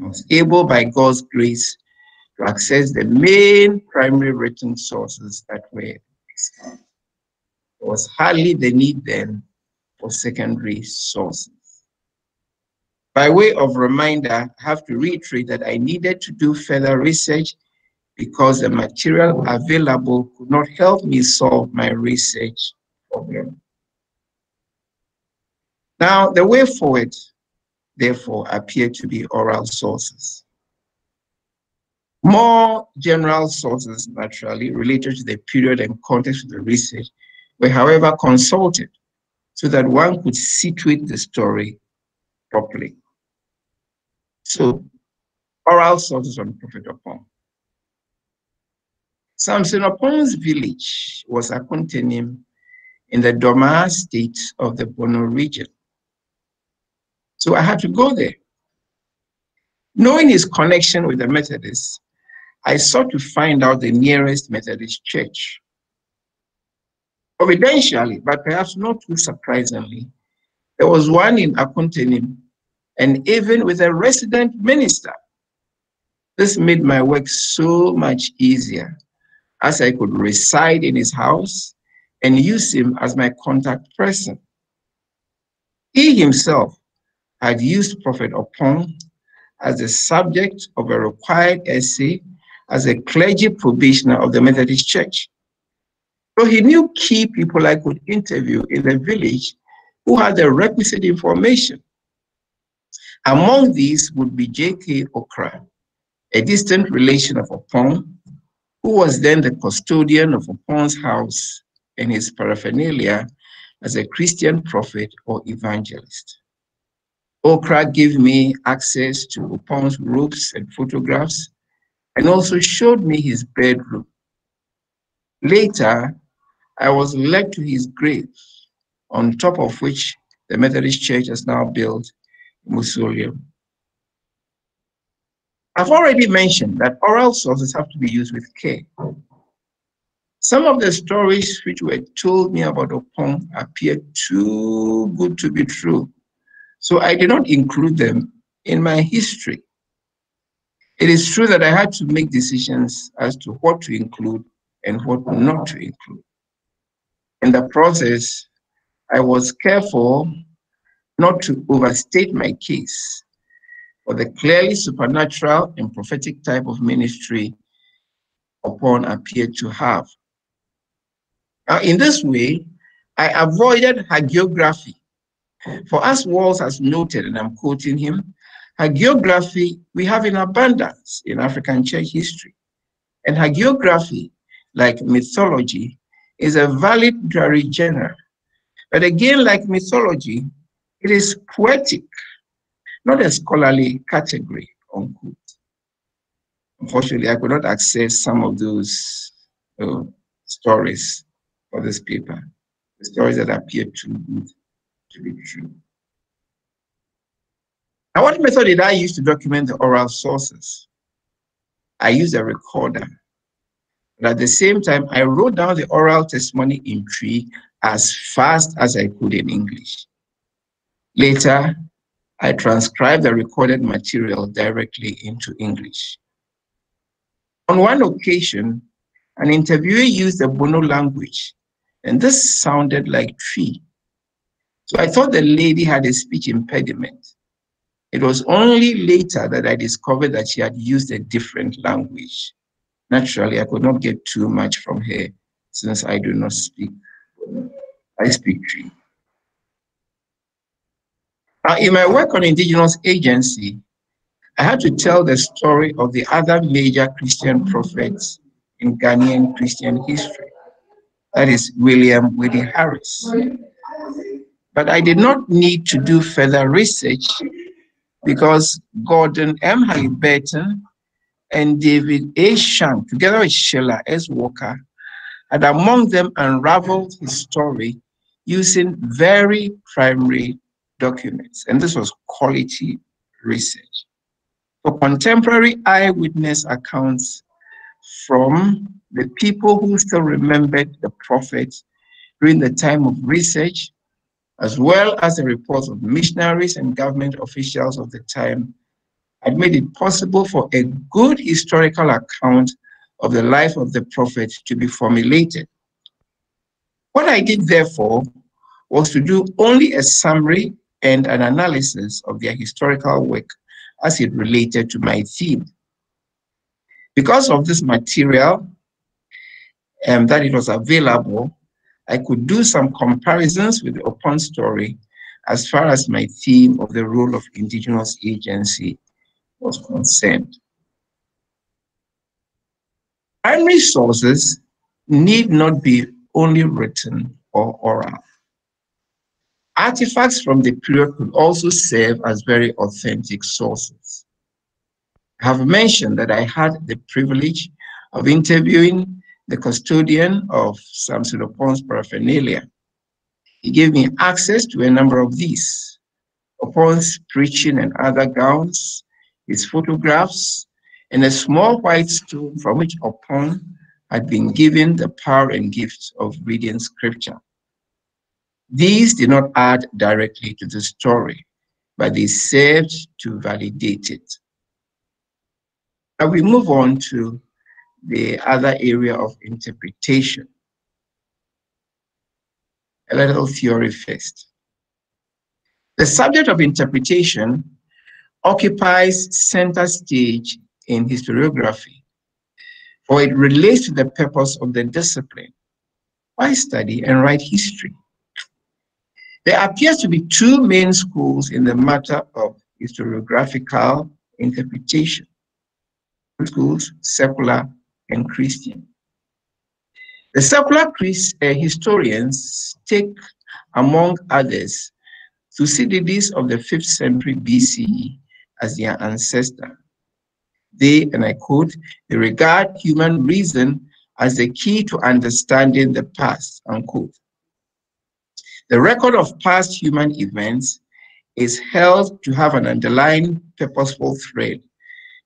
I was able, by God's grace, to access the main primary written sources that were extant. There was hardly the need then for secondary sources. By way of reminder, I have to reiterate that I needed to do further research because the material available could not help me solve my research problem. Now, the way forward, therefore, appear to be oral sources. More general sources, naturally, related to the period and context of the research, were, however, consulted so that one could situate the story properly. So, oral sources on Prophet Oppong. Samson Oppong's village was a Akuntenim in the Doma state of the Bono region. So I had to go there. Knowing his connection with the Methodists, I sought to find out the nearest Methodist church. Providentially, but perhaps not too surprisingly, there was one in Akuntenim and even with a resident minister. This made my work so much easier as I could reside in his house and use him as my contact person. He himself had used Prophet Oppong as the subject of a required essay as a clergy probationer of the Methodist Church. So he knew key people I could interview in the village who had the requisite information. Among these would be J.K. Okra, a distant relation of Oppong, who was then the custodian of Oppong's house and his paraphernalia as a Christian prophet or evangelist. Okra gave me access to Oppong's robes and photographs and also showed me his bedroom. Later, I was led to his grave, on top of which the Methodist Church has now built a mausoleum. I've already mentioned that oral sources have to be used with care. Some of the stories which were told me about Oppong appear too good to be true, so I did not include them in my history. It is true that I had to make decisions as to what to include and what not to include. In the process, I was careful not to overstate my case for the clearly supernatural and prophetic type of ministry Oppong appeared to have. Now, in this way, I avoided hagiography. For as Walls has noted, and I'm quoting him, hagiography we have in abundance in African church history. And hagiography, like mythology, is a valid literary genre. But again, like mythology, it is poetic, not a scholarly category, unquote. Unfortunately, I could not access some of those uh, stories for this paper, the stories that appear too good to be true. Now, what method did I use to document the oral sources? I used a recorder. But at the same time, I wrote down the oral testimony in tree as fast as I could in English. Later, I transcribed the recorded material directly into English. On one occasion, an interviewer used the Bono language, and this sounded like Twi. So I thought the lady had a speech impediment. It was only later that I discovered that she had used a different language. Naturally, I could not get too much from her since I do not speak. I speak Twi. Now, in my work on indigenous agency, I had to tell the story of the other major Christian prophets in Ghanaian Christian history. That is William Wadé Harris. But I did not need to do further research because Gordon M. Haliburton and David A. Shank, together with Sheila S. Walker, had among them unraveled his story using very primary documents. And this was quality research for contemporary eyewitness accounts from the people who still remembered the prophet during the time of research, as well as the reports of missionaries and government officials of the time, had made it possible for a good historical account of the life of the prophet to be formulated. What I did, therefore, was to do only a summary and an analysis of their historical work as it related to my theme. Because of this material and um, that it was available, I could do some comparisons with the Oppong story as far as my theme of the role of indigenous agency was concerned. Primary sources need not be only written or oral. Artifacts from the period could also serve as very authentic sources. I have mentioned that I had the privilege of interviewing the custodian of Samson Oppong's paraphernalia. He gave me access to a number of these. Oppong's preaching and other gowns, his photographs, and a small white stone from which Oppong had been given the power and gift of reading scripture. These did not add directly to the story, but they served to validate it. Now we move on to the other area of interpretation. A little theory first. The subject of interpretation occupies center stage in historiography, for it relates to the purpose of the discipline. Why study and write history? There appears to be two main schools in the matter of historiographical interpretation. Schools, secular and Christian. The secular Christ, uh, historians take, among others, Thucydides of the 5th century BCE as their ancestor. They, and I quote, they regard human reason as the key to understanding the past, unquote. The record of past human events is held to have an underlying purposeful thread,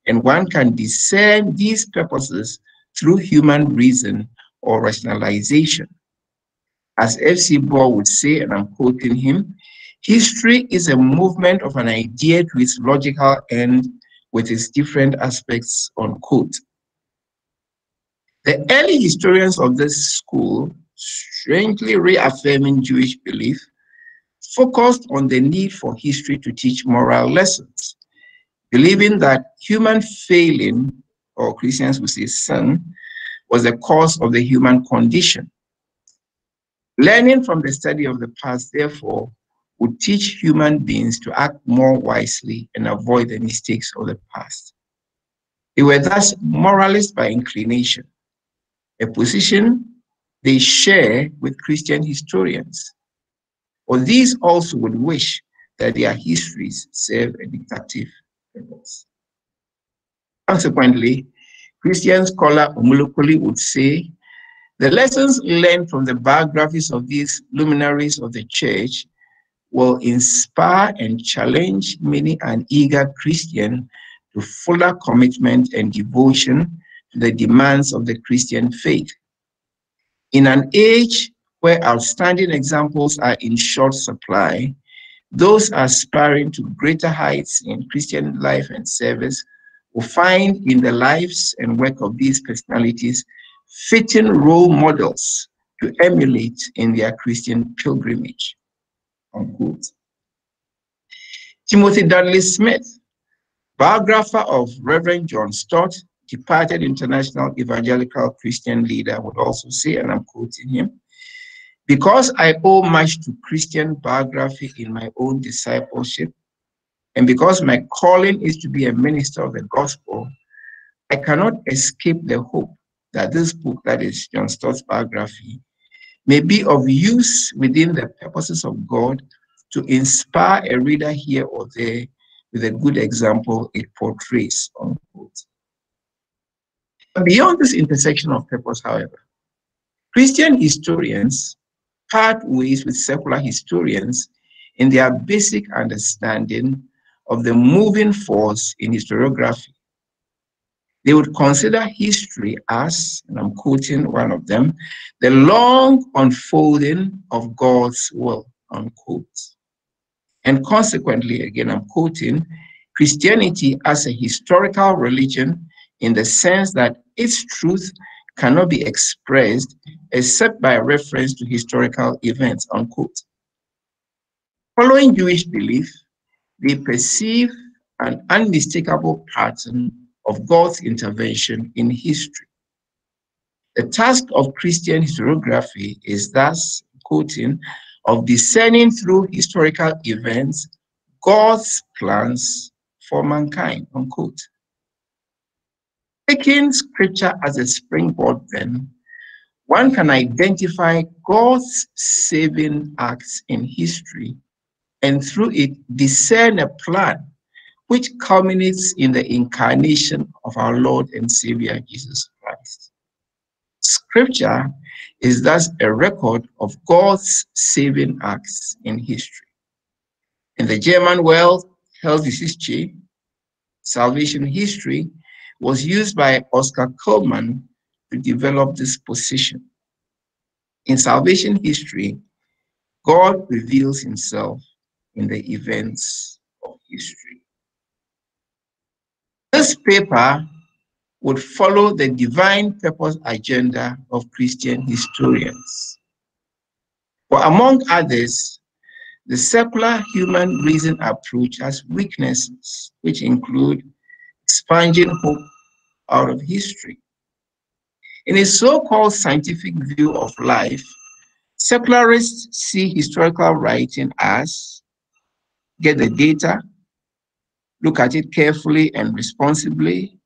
and one can discern these purposes through human reason or rationalization. As F.C. Baur would say, and I'm quoting him, history is a movement of an idea to its logical end with its different aspects, unquote. The early historians of this school strangely reaffirming Jewish belief, focused on the need for history to teach moral lessons, believing that human failing, or Christians would say sin, was the cause of the human condition. Learning from the study of the past, therefore, would teach human beings to act more wisely and avoid the mistakes of the past. They were thus moralists by inclination, a position they share with Christian historians. For these also would wish that their histories serve a dictative purpose. Consequently, Christian scholar Omulokoli would say the lessons learned from the biographies of these luminaries of the church will inspire and challenge many an eager Christian to fuller commitment and devotion to the demands of the Christian faith. In an age where outstanding examples are in short supply, those aspiring to greater heights in Christian life and service will find in the lives and work of these personalities fitting role models to emulate in their Christian pilgrimage. Unquote. Timothy Dudley Smith, biographer of Reverend John Stott, departed international evangelical Christian leader, would also say, and I'm quoting him, because I owe much to Christian biography in my own discipleship, and because my calling is to be a minister of the gospel, I cannot escape the hope that this book, that is John Stott's biography, may be of use within the purposes of God to inspire a reader here or there with a good example it portrays. Unquote. Beyond this intersection of purpose, however, Christian historians part ways with secular historians in their basic understanding of the moving force in historiography. They would consider history as, and I'm quoting one of them, the long unfolding of God's will, unquote. And consequently, again, I'm quoting, Christianity as a historical religion in the sense that its truth cannot be expressed except by reference to historical events, unquote. Following Jewish belief, they perceive an unmistakable pattern of God's intervention in history. The task of Christian historiography is thus, quoting, of discerning through historical events God's plans for mankind, unquote. Taking scripture as a springboard, then, one can identify God's saving acts in history and through it discern a plan which culminates in the incarnation of our Lord and Savior Jesus Christ. Scripture is thus a record of God's saving acts in history. In the German world, Heilsgeschichte, salvation history, was used by Oscar Cullmann to develop this position. In salvation history, God reveals himself in the events of history. This paper would follow the divine purpose agenda of Christian historians. For among others, the secular human reason approach has weaknesses, which include expunging hope out of history. In a so-called scientific view of life, secularists see historical writing as get the data, look at it carefully and responsibly,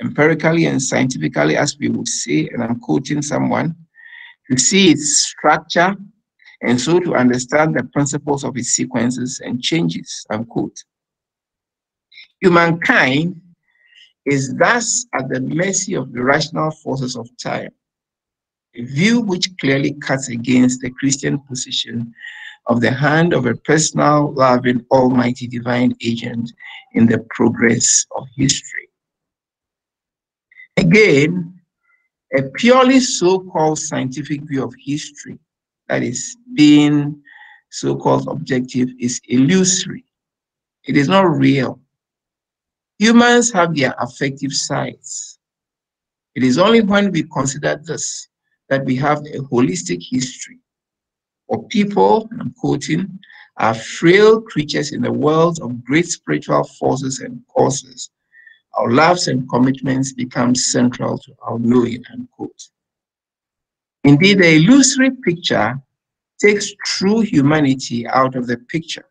empirically and scientifically, as we would say, and I'm quoting someone, to see its structure, and so to understand the principles of its sequences and changes, unquote. Humankind is thus at the mercy of the rational forces of time, a view which clearly cuts against the Christian position of the hand of a personal, loving, almighty divine agent in the progress of history. Again, a purely so-called scientific view of history, that is being so-called objective, is illusory. It is not real. Humans have their affective sides. It is only when we consider this that we have a holistic history. For people, I'm quoting, are frail creatures in the world of great spiritual forces and causes. Our loves and commitments become central to our knowing, unquote. Indeed, the illusory picture takes true humanity out of the picture.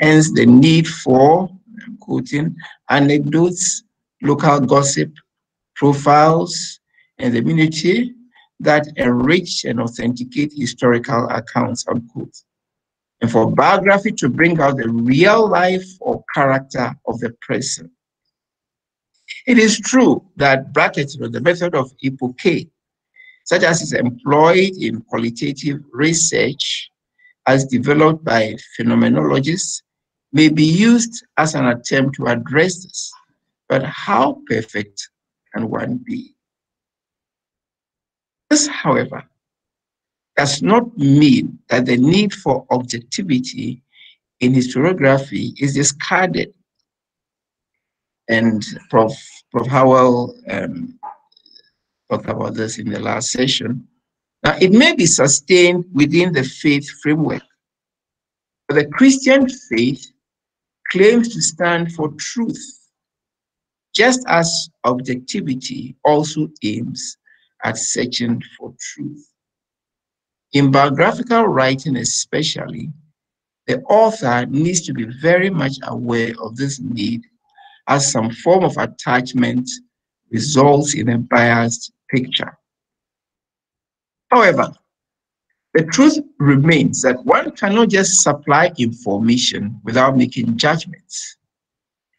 Hence the need for, I'm quoting, anecdotes, local gossip, profiles, and the community that enrich and authenticate historical accounts, unquote. And for biography to bring out the real life or character of the person. It is true that bracketing, the method of epoche, such as is employed in qualitative research as developed by phenomenologists, may be used as an attempt to address this. But how perfect can one be? This, however, does not mean that the need for objectivity in historiography is discarded. And Prof. Prof. Howell um, talked about this in the last session. Now, it may be sustained within the faith framework, but the Christian faith claims to stand for truth, just as objectivity also aims at searching for truth. In biographical writing, especially, the author needs to be very much aware of this need as some form of attachment results in a biased picture. However, the truth remains that one cannot just supply information without making judgments.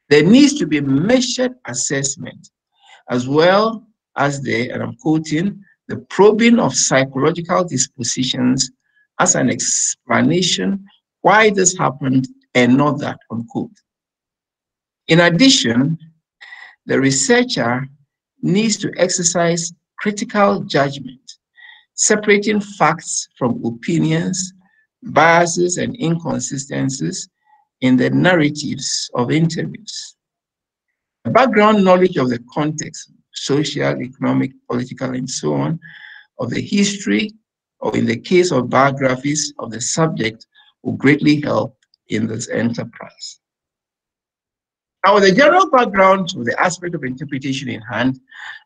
There needs to be measured assessment as well as the, and I'm quoting, the probing of psychological dispositions as an explanation why this happened and not that, unquote. In addition, the researcher needs to exercise critical judgment, separating facts from opinions, biases, and inconsistencies in the narratives of interviews. Background knowledge of the context social, economic, political, and so on, of the history, or in the case of biographies of the subject, will greatly help in this enterprise. Now, with the general background of the aspect of interpretation in hand,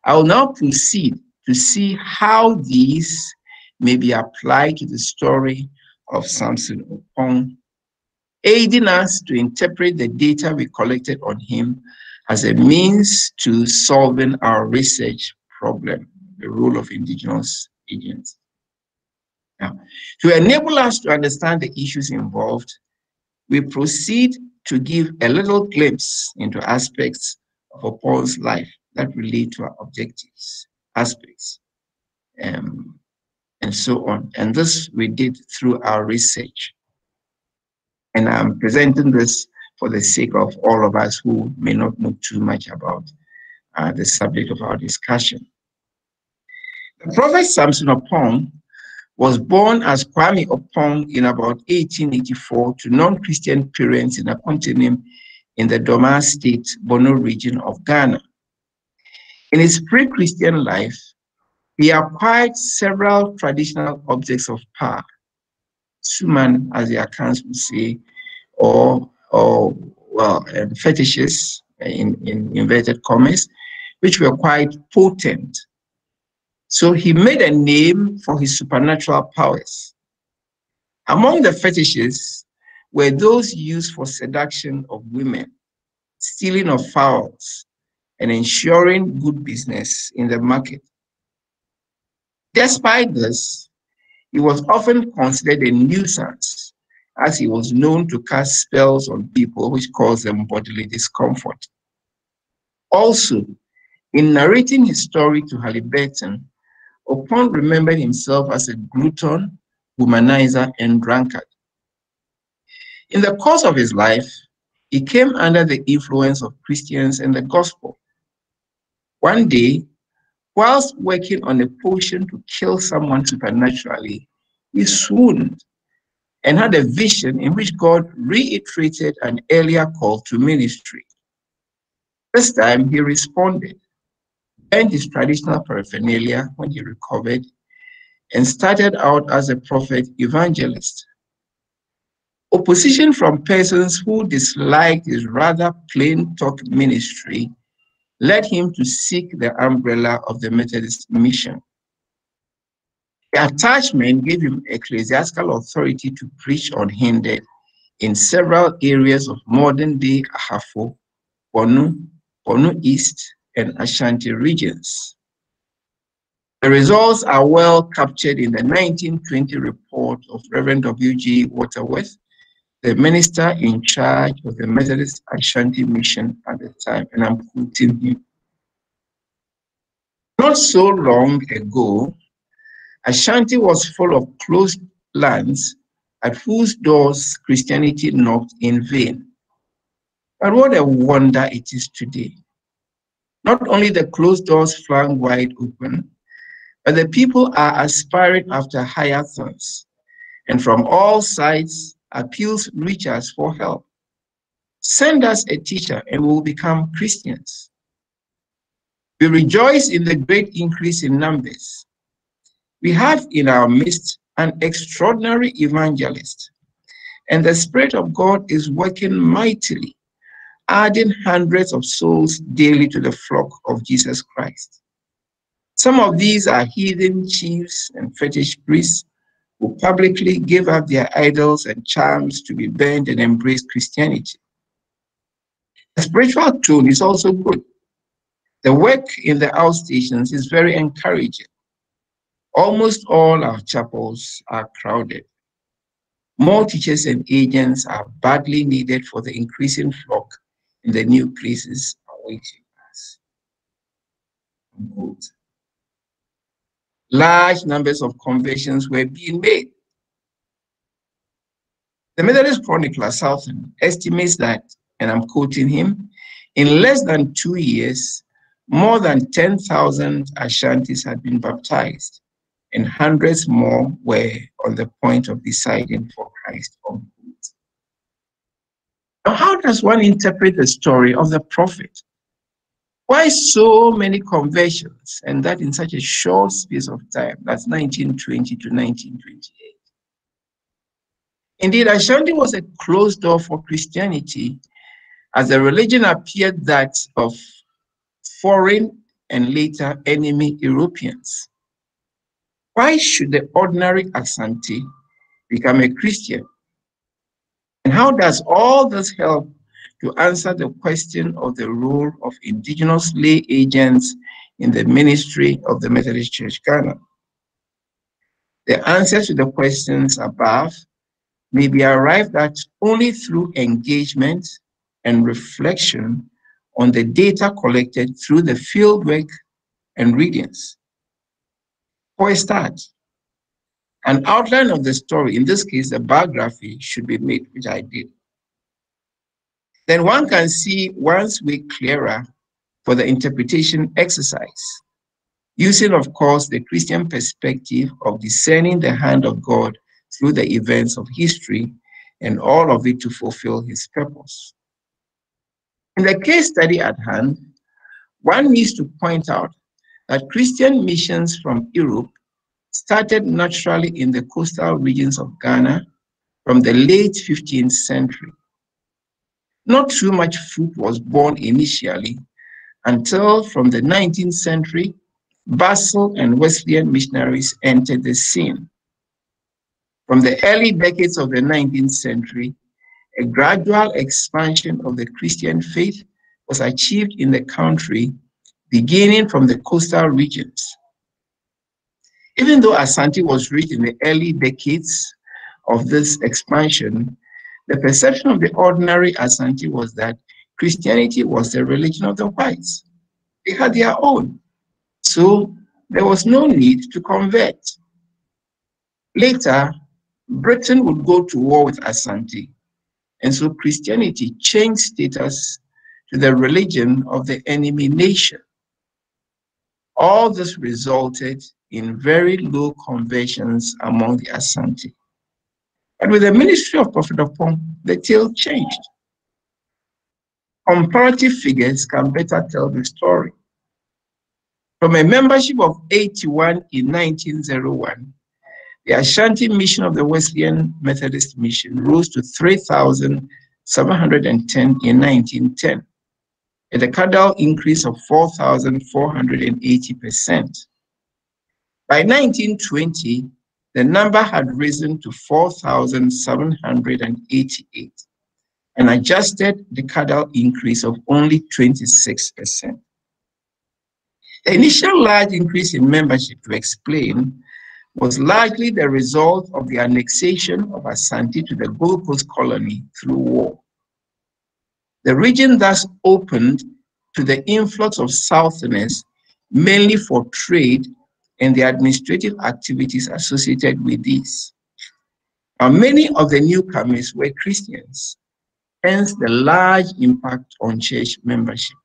I will now proceed to see how these may be applied to the story of Samson Oppong, aiding us to interpret the data we collected on him as a means to solving our research problem, the role of indigenous agents. Now, to enable us to understand the issues involved, we proceed to give a little glimpse into aspects of Oppong's life that relate to our objectives, aspects, um, and so on. And this we did through our research. And I'm presenting this for the sake of all of us who may not know too much about uh, the subject of our discussion. The Prophet Samson Oppong was born as Kwame Opong in about 1884 to non-Christian parents in a Akontanim in the Doma State, Bono region of Ghana. In his pre-Christian life, he acquired several traditional objects of power, suman, as the accounts would say, or or well, um, fetishes in, in inverted commas, which were quite potent. So he made a name for his supernatural powers. Among the fetishes were those used for seduction of women, stealing of fowls, and ensuring good business in the market. Despite this, he was often considered a nuisance as he was known to cast spells on people which caused them bodily discomfort. Also, in narrating his story to Haliburton, Oppong remembered himself as a glutton, womanizer, and drunkard. In the course of his life, he came under the influence of Christians and the gospel. One day, whilst working on a potion to kill someone supernaturally, he swooned and had a vision in which God reiterated an earlier call to ministry. This time he responded, and his traditional paraphernalia when he recovered, and started out as a prophet evangelist. Opposition from persons who disliked his rather plain talk ministry led him to seek the umbrella of the Methodist mission. The attachment gave him ecclesiastical authority to preach unhindered in several areas of modern-day Ahafo, Bono, Bono East, and Ashanti regions. The results are well captured in the 1920 report of Reverend W.G. Waterworth, the minister in charge of the Methodist Ashanti Mission at the time, and I'm quoting him. Not so long ago, Ashanti was full of closed lands at whose doors Christianity knocked in vain. But what a wonder it is today. Not only the closed doors flung wide open, but the people are aspiring after higher things. And from all sides, appeals reach us for help. Send us a teacher and we will become Christians. We rejoice in the great increase in numbers. We have in our midst an extraordinary evangelist, and the Spirit of God is working mightily, adding hundreds of souls daily to the flock of Jesus Christ. Some of these are heathen chiefs and fetish priests who publicly give up their idols and charms to be burned and embrace Christianity. The spiritual tone is also good. The work in the outstations is very encouraging. Almost all our chapels are crowded. More teachers and agents are badly needed for the increasing flock in the new places awaiting us. Large numbers of conversions were being made. The Methodist chronicler Southon estimates that, and I'm quoting him, in less than two years, more than 10,000 Ashantis had been baptized and hundreds more were on the point of deciding for Christ on Now, how does one interpret the story of the prophet? Why so many conversions, and that in such a short space of time? That's 1920 to 1928. Indeed, Ashanti was a closed door for Christianity as the religion appeared that of foreign and later enemy Europeans. Why should the ordinary Asante become a Christian? And how does all this help to answer the question of the role of indigenous lay agents in the ministry of the Methodist Church Ghana? The answers to the questions above may be arrived at only through engagement and reflection on the data collected through the fieldwork and readings. For a start, an outline of the story, in this case, a biography, should be made, which I did. Then one can see one's way clearer for the interpretation exercise, using, of course, the Christian perspective of discerning the hand of God through the events of history and all of it to fulfill his purpose. In the case study at hand, one needs to point out that Christian missions from Europe started naturally in the coastal regions of Ghana from the late 15th century. Not too much fruit was born initially until from the 19th century, Basel and Wesleyan missionaries entered the scene. From the early decades of the 19th century, a gradual expansion of the Christian faith was achieved in the country beginning from the coastal regions. Even though Asante was rich in the early decades of this expansion, the perception of the ordinary Asante was that Christianity was the religion of the whites. They had their own. So there was no need to convert. Later, Britain would go to war with Asante, and so Christianity changed status to the religion of the enemy nation. All this resulted in very low conversions among the Asante. But with the ministry of Prophet Oppong, the tale changed. Comparative figures can better tell the story. From a membership of 81 in 1901, the Ashanti mission of the Wesleyan Methodist Mission rose to 3,710 in 1910 a decadal increase of 4,480%. By 1920, the number had risen to 4,788, an adjusted the decadal increase of only 26%. The initial large increase in membership, to explain, was largely the result of the annexation of Asante to the Gold Coast colony through war. The region thus opened to the influx of Southerners, mainly for trade and the administrative activities associated with this. Now, many of the newcomers were Christians, hence the large impact on church membership.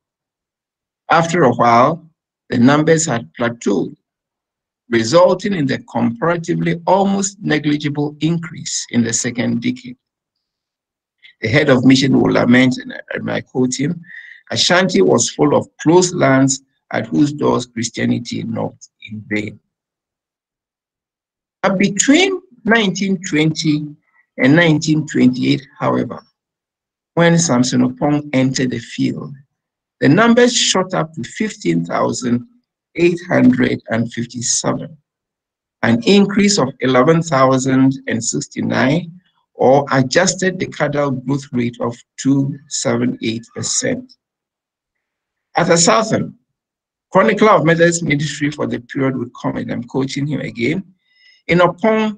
After a while, the numbers had plateaued, resulting in the comparatively almost negligible increase in the second decade. The head of mission will lament, and I quote him, Ashanti was full of closed lands at whose doors Christianity knocked in vain. But between 1920 and 1928, however, when Samson Oppong entered the field, the numbers shot up to 15,857, an increase of 11,069, or adjusted the decadal growth rate of 278%. At the Southon, chronicler of Methodist ministry for the period would comment, I'm quoting him again. In Oppong,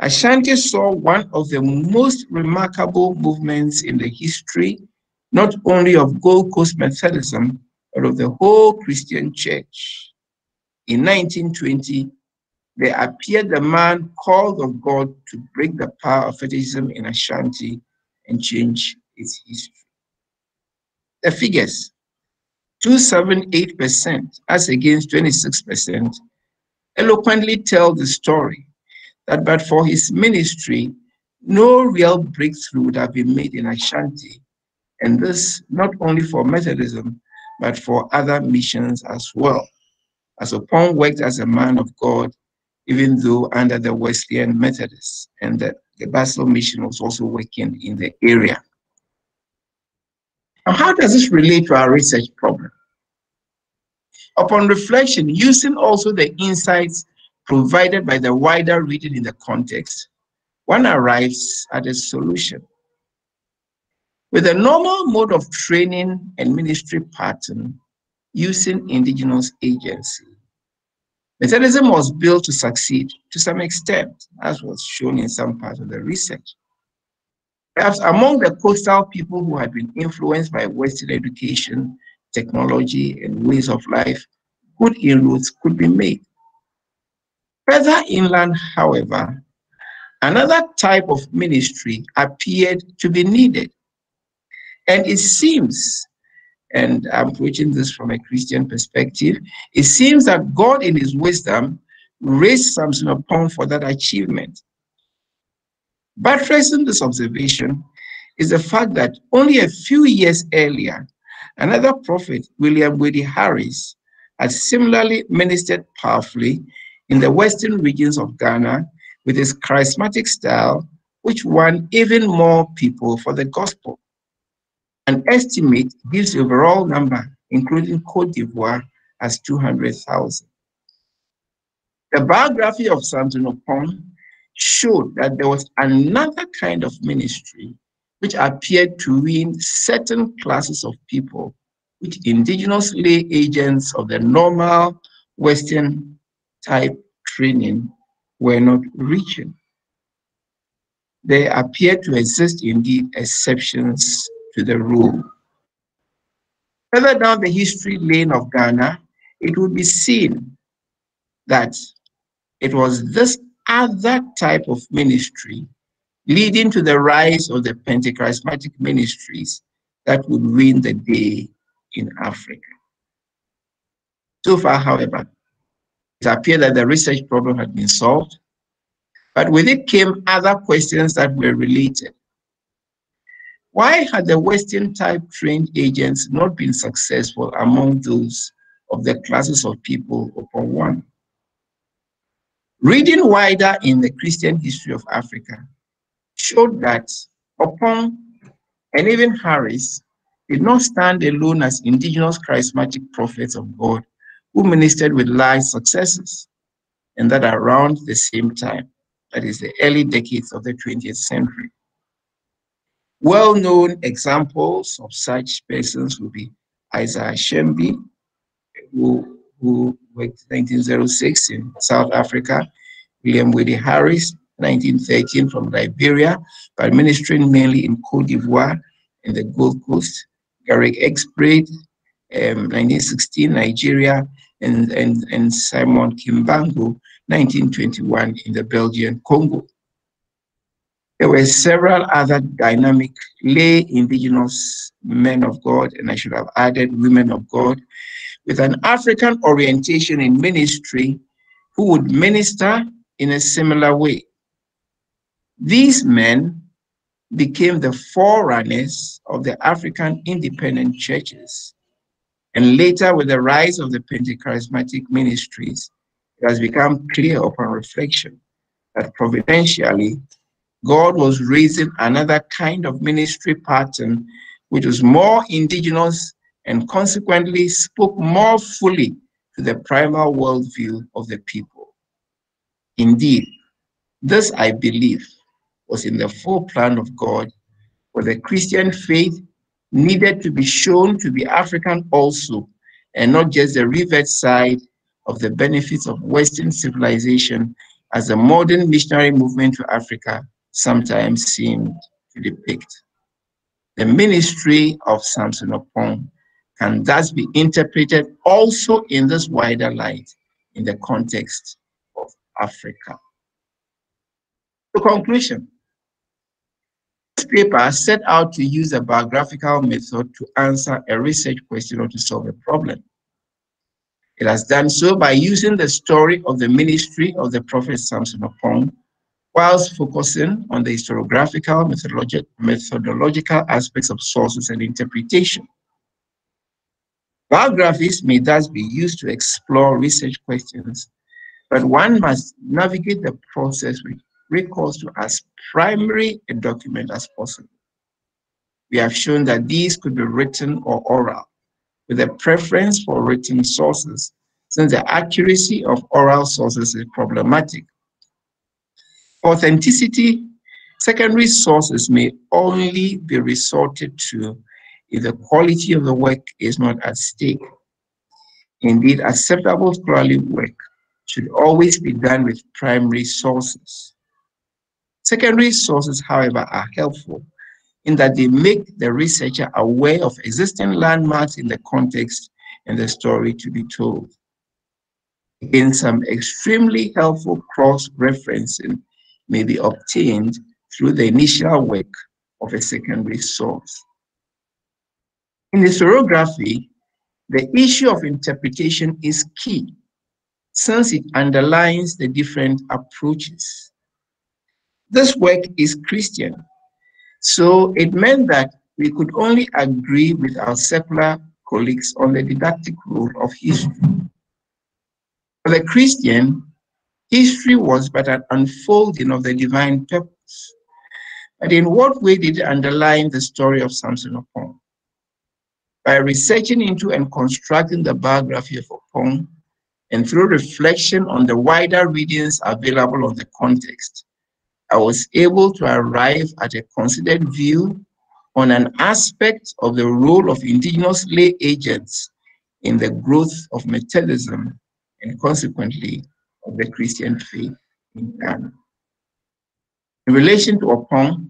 Ashanti saw one of the most remarkable movements in the history not only of Gold Coast Methodism, but of the whole Christian church. In 1920, there appeared the man called of God to break the power of fetishism in Ashanti and change its history. The figures 278% as against 26% eloquently tell the story that but for his ministry, no real breakthrough would have been made in Ashanti and this not only for Methodism, but for other missions as well. As Oppong worked as a man of God, even though under the Wesleyan Methodists, and the, the Basel Mission was also working in the area. Now, how does this relate to our research problem? Upon reflection, using also the insights provided by the wider reading in the context, one arrives at a solution. With a normal mode of training and ministry pattern using indigenous agency, Methodism was built to succeed to some extent, as was shown in some parts of the research. Perhaps among the coastal people who had been influenced by Western education, technology, and ways of life, good inroads could be made. Further inland, however, another type of ministry appeared to be needed. And it seems, and I'm preaching this from a Christian perspective, it seems that God, in his wisdom, raised Samson Oppong for that achievement. Buttressing this observation is the fact that only a few years earlier, another prophet, William Wadé Harris, had similarly ministered powerfully in the western regions of Ghana with his charismatic style, which won even more people for the gospel. An estimate gives the overall number, including Cote d'Ivoire, as 200,000. The biography of Samson Oppong showed that there was another kind of ministry which appeared to win certain classes of people, which indigenous lay agents of the normal Western type training were not reaching. There appear to exist indeed exceptions to the rule. Further down the history lane of Ghana, it would be seen that it was this other type of ministry leading to the rise of the Pentecharismatic ministries that would win the day in Africa. So far, however, it appeared that the research problem had been solved, but with it came other questions that were related. Why had the Western type trained agents not been successful among those of the classes of people upon one? Reading wider in the Christian history of Africa showed that Oppong and even Harris did not stand alone as indigenous charismatic prophets of God who ministered with large successes. and that around the same time, that is the early decades of the 20th century. Well-known examples of such persons would be Isaiah Shembe, who, who worked 1906 in South Africa, William Wadé Harris, 1913 from Liberia, but ministering mainly in Cote d'Ivoire and the Gold Coast, Garrick Braide, um, 1916, Nigeria, and, and, and Simon Kimbangu, 1921 in the Belgian Congo. There were several other dynamic lay indigenous men of God, and I should have added women of God, with an African orientation in ministry who would minister in a similar way. These men became the forerunners of the African independent churches. And later, with the rise of the Pentecharismatic ministries, it has become clear upon reflection that providentially, God was raising another kind of ministry pattern which was more indigenous and consequently spoke more fully to the primal worldview of the people. Indeed, this, I believe, was in the full plan of God, for the Christian faith needed to be shown to be African also, and not just the revert side of the benefits of Western civilization as the modern missionary movement to Africa sometimes seemed to depict. The ministry of Samson Oppong can thus be interpreted also in this wider light in the context of Africa. The conclusion. This paper set out to use a biographical method to answer a research question or to solve a problem. It has done so by using the story of the ministry of the Prophet Samson Oppong, whilst focusing on the historiographical methodologi methodological aspects of sources and interpretation. Biographies may thus be used to explore research questions, but one must navigate the process with recourse to as primary a document as possible. We have shown that these could be written or oral, with a preference for written sources, since the accuracy of oral sources is problematic. Authenticity, secondary sources may only be resorted to if the quality of the work is not at stake. Indeed, acceptable scholarly work should always be done with primary sources. Secondary sources, however, are helpful in that they make the researcher aware of existing landmarks in the context and the story to be told. In some extremely helpful cross-referencing may be obtained through the initial work of a secondary source. In historiography, the issue of interpretation is key since it underlines the different approaches. This work is Christian, so it meant that we could only agree with our secular colleagues on the didactic role of history. For the Christian, history was but an unfolding of the divine purpose. But in what way did it underline the story of Samson Oppong? by researching into and constructing the biography of Oppong, and through reflection on the wider readings available on the context, I was able to arrive at a considered view on an aspect of the role of indigenous lay agents in the growth of Methodism and consequently of the Christian faith in Ghana. In relation to Oppong,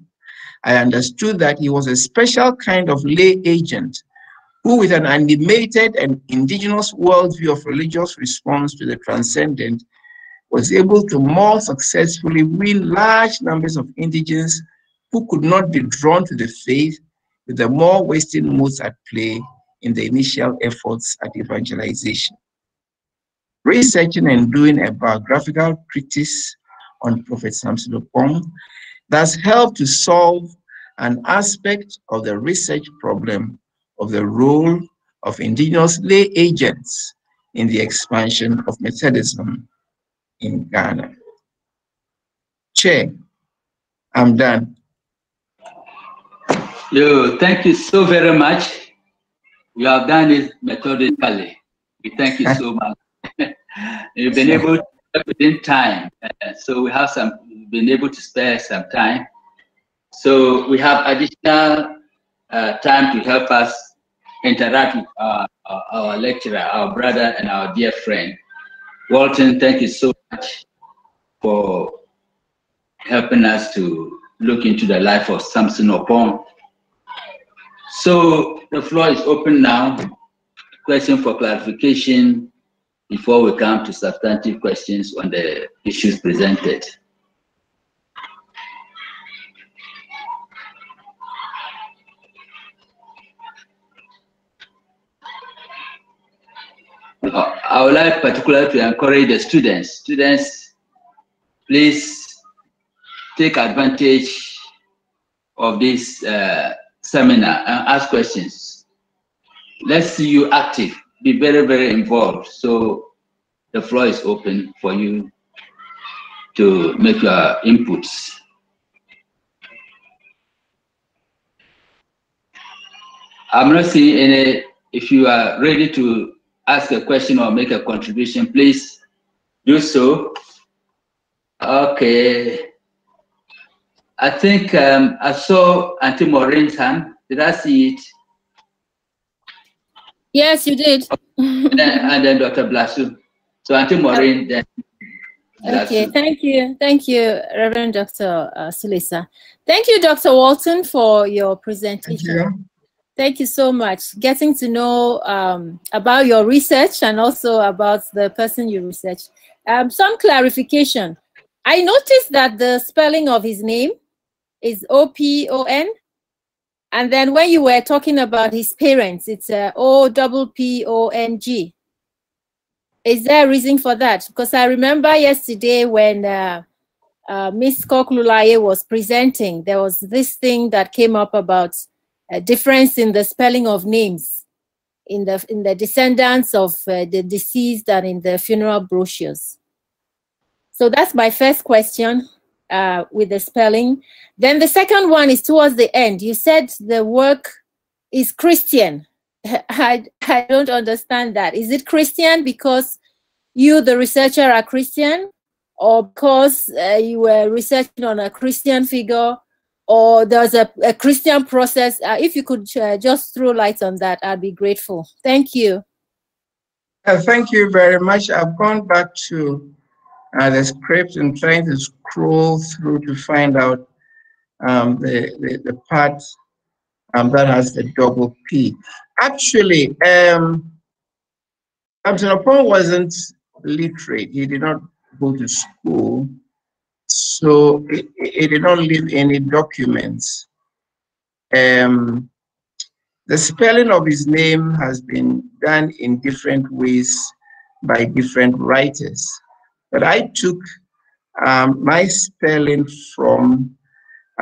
I understood that he was a special kind of lay agent who with an animated and indigenous worldview of religious response to the transcendent was able to more successfully win large numbers of indigents who could not be drawn to the faith with the more Western modes at play in the initial efforts at evangelization. Researching and doing a biographical treatise on Prophet Samson Oppong thus helped to solve an aspect of the research problem of the role of indigenous lay agents in the expansion of Methodism in Ghana. Chair, I'm done. Yo, thank you so very much. You have done it methodically. We thank you so much. You've been able to within time. Uh, so we have some been able to spare some time. So we have additional uh, time to help us interact with our, our, our, lecturer, our brother, and our dear friend. Walton, thank you so much for helping us to look into the life of Samson Oppong. So the floor is open now. Question for clarification before we come to substantive questions on the issues presented. I would like particularly to encourage the students. Students, please take advantage of this uh, seminar and ask questions. Let's see you active. Be very, very involved. So the floor is open for you to make your inputs. I'm not seeing any, if you are ready to ask a question or make a contribution, please do so. Okay. I think um, I saw Auntie Maureen's hand. Did I see it? Yes, you did. and, then, and then Dr. Blasu. So Auntie Maureen, then. Okay, thank you. Thank you, Reverend Dr. Uh, Sulisa. Thank you, Dr. Walton, for your presentation. Thank you. Thank you so much. Getting to know um, about your research and also about the person you researched. Um, some clarification. I noticed that the spelling of his name is O P O N. And then when you were talking about his parents, it's uh, O double P O N G. Is there a reason for that? Because I remember yesterday when uh, uh, Miss Koklulaye was presenting, there was this thing that came up about a difference in the spelling of names in the in the descendants of uh, the deceased and in the funeral brochures. So that's my first question uh, with the spelling. Then the second one is towards the end. You said the work is Christian. I, I don't understand that. Is it Christian because you, the researcher, are Christian? Or because uh, you were researching on a Christian figure? Or there's a, a Christian process? Uh, if you could uh, just throw light on that, I'd be grateful. Thank you. Uh, thank you very much. I've gone back to uh, the script and trying to scroll through to find out um, the, the, the part um, that has the double P. Actually, um, wasn't literate. He did not go to school, so he, he did not leave any documents. Um, the spelling of his name has been done in different ways by different writers. But I took um, my spelling from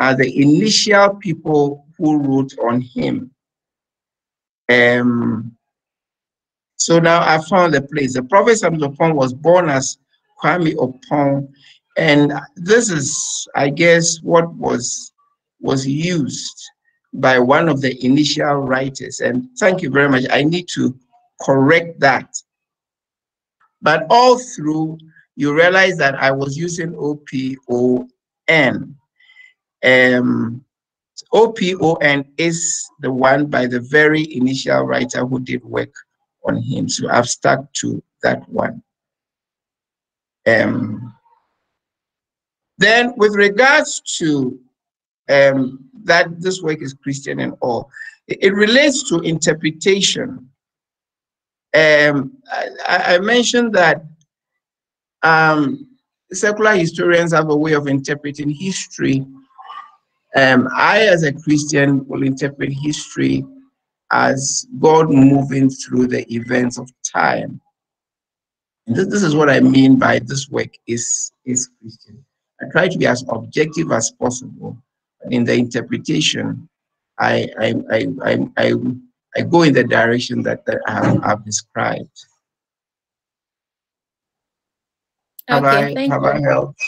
uh, the initial people who wrote on him. Um, so now I found the place. The Prophet Samuel Oppong was born as Kwame Oppong, and this is, I guess, what was was used by one of the initial writers. And thank you very much. I need to correct that. But all through you realize that I was using OPON. Um, OPON is the one by the very initial writer who did work on him. So I've stuck to that one. Um, then with regards to um, that this work is Christian and all, it, it relates to interpretation. Um, I, I mentioned that um, secular historians have a way of interpreting history. Um, I, as a Christian, will interpret history as God moving through the events of time. This, this is what I mean by this work is, is Christian. I try to be as objective as possible. In the interpretation, I, I, I, I, I, I go in the direction that, that I have, I've described. Have okay, I, thank have you. I helped?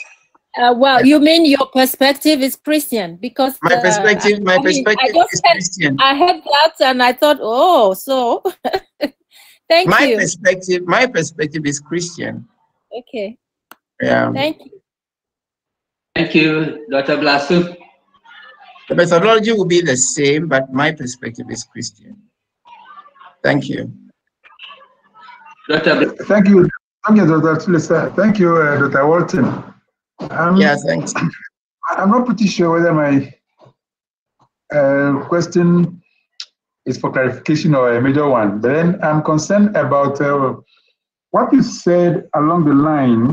Uh, well, you mean your perspective is Christian because My uh, perspective- my I mean, perspective just is heard- Christian. I heard that and I thought, oh, so thank my you. perspective, my perspective is Christian. Okay. Yeah. Thank you. Thank you, Dr. Blasu. The methodology will be the same, but my perspective is Christian. Thank you. Dr. Thank you. Thank you, Dr. Tulisa. Thank you, uh, Dr. Walton. Um, yeah, thanks. I'm not pretty sure whether my uh, question is for clarification or a major one. But then I'm concerned about uh, what you said along the line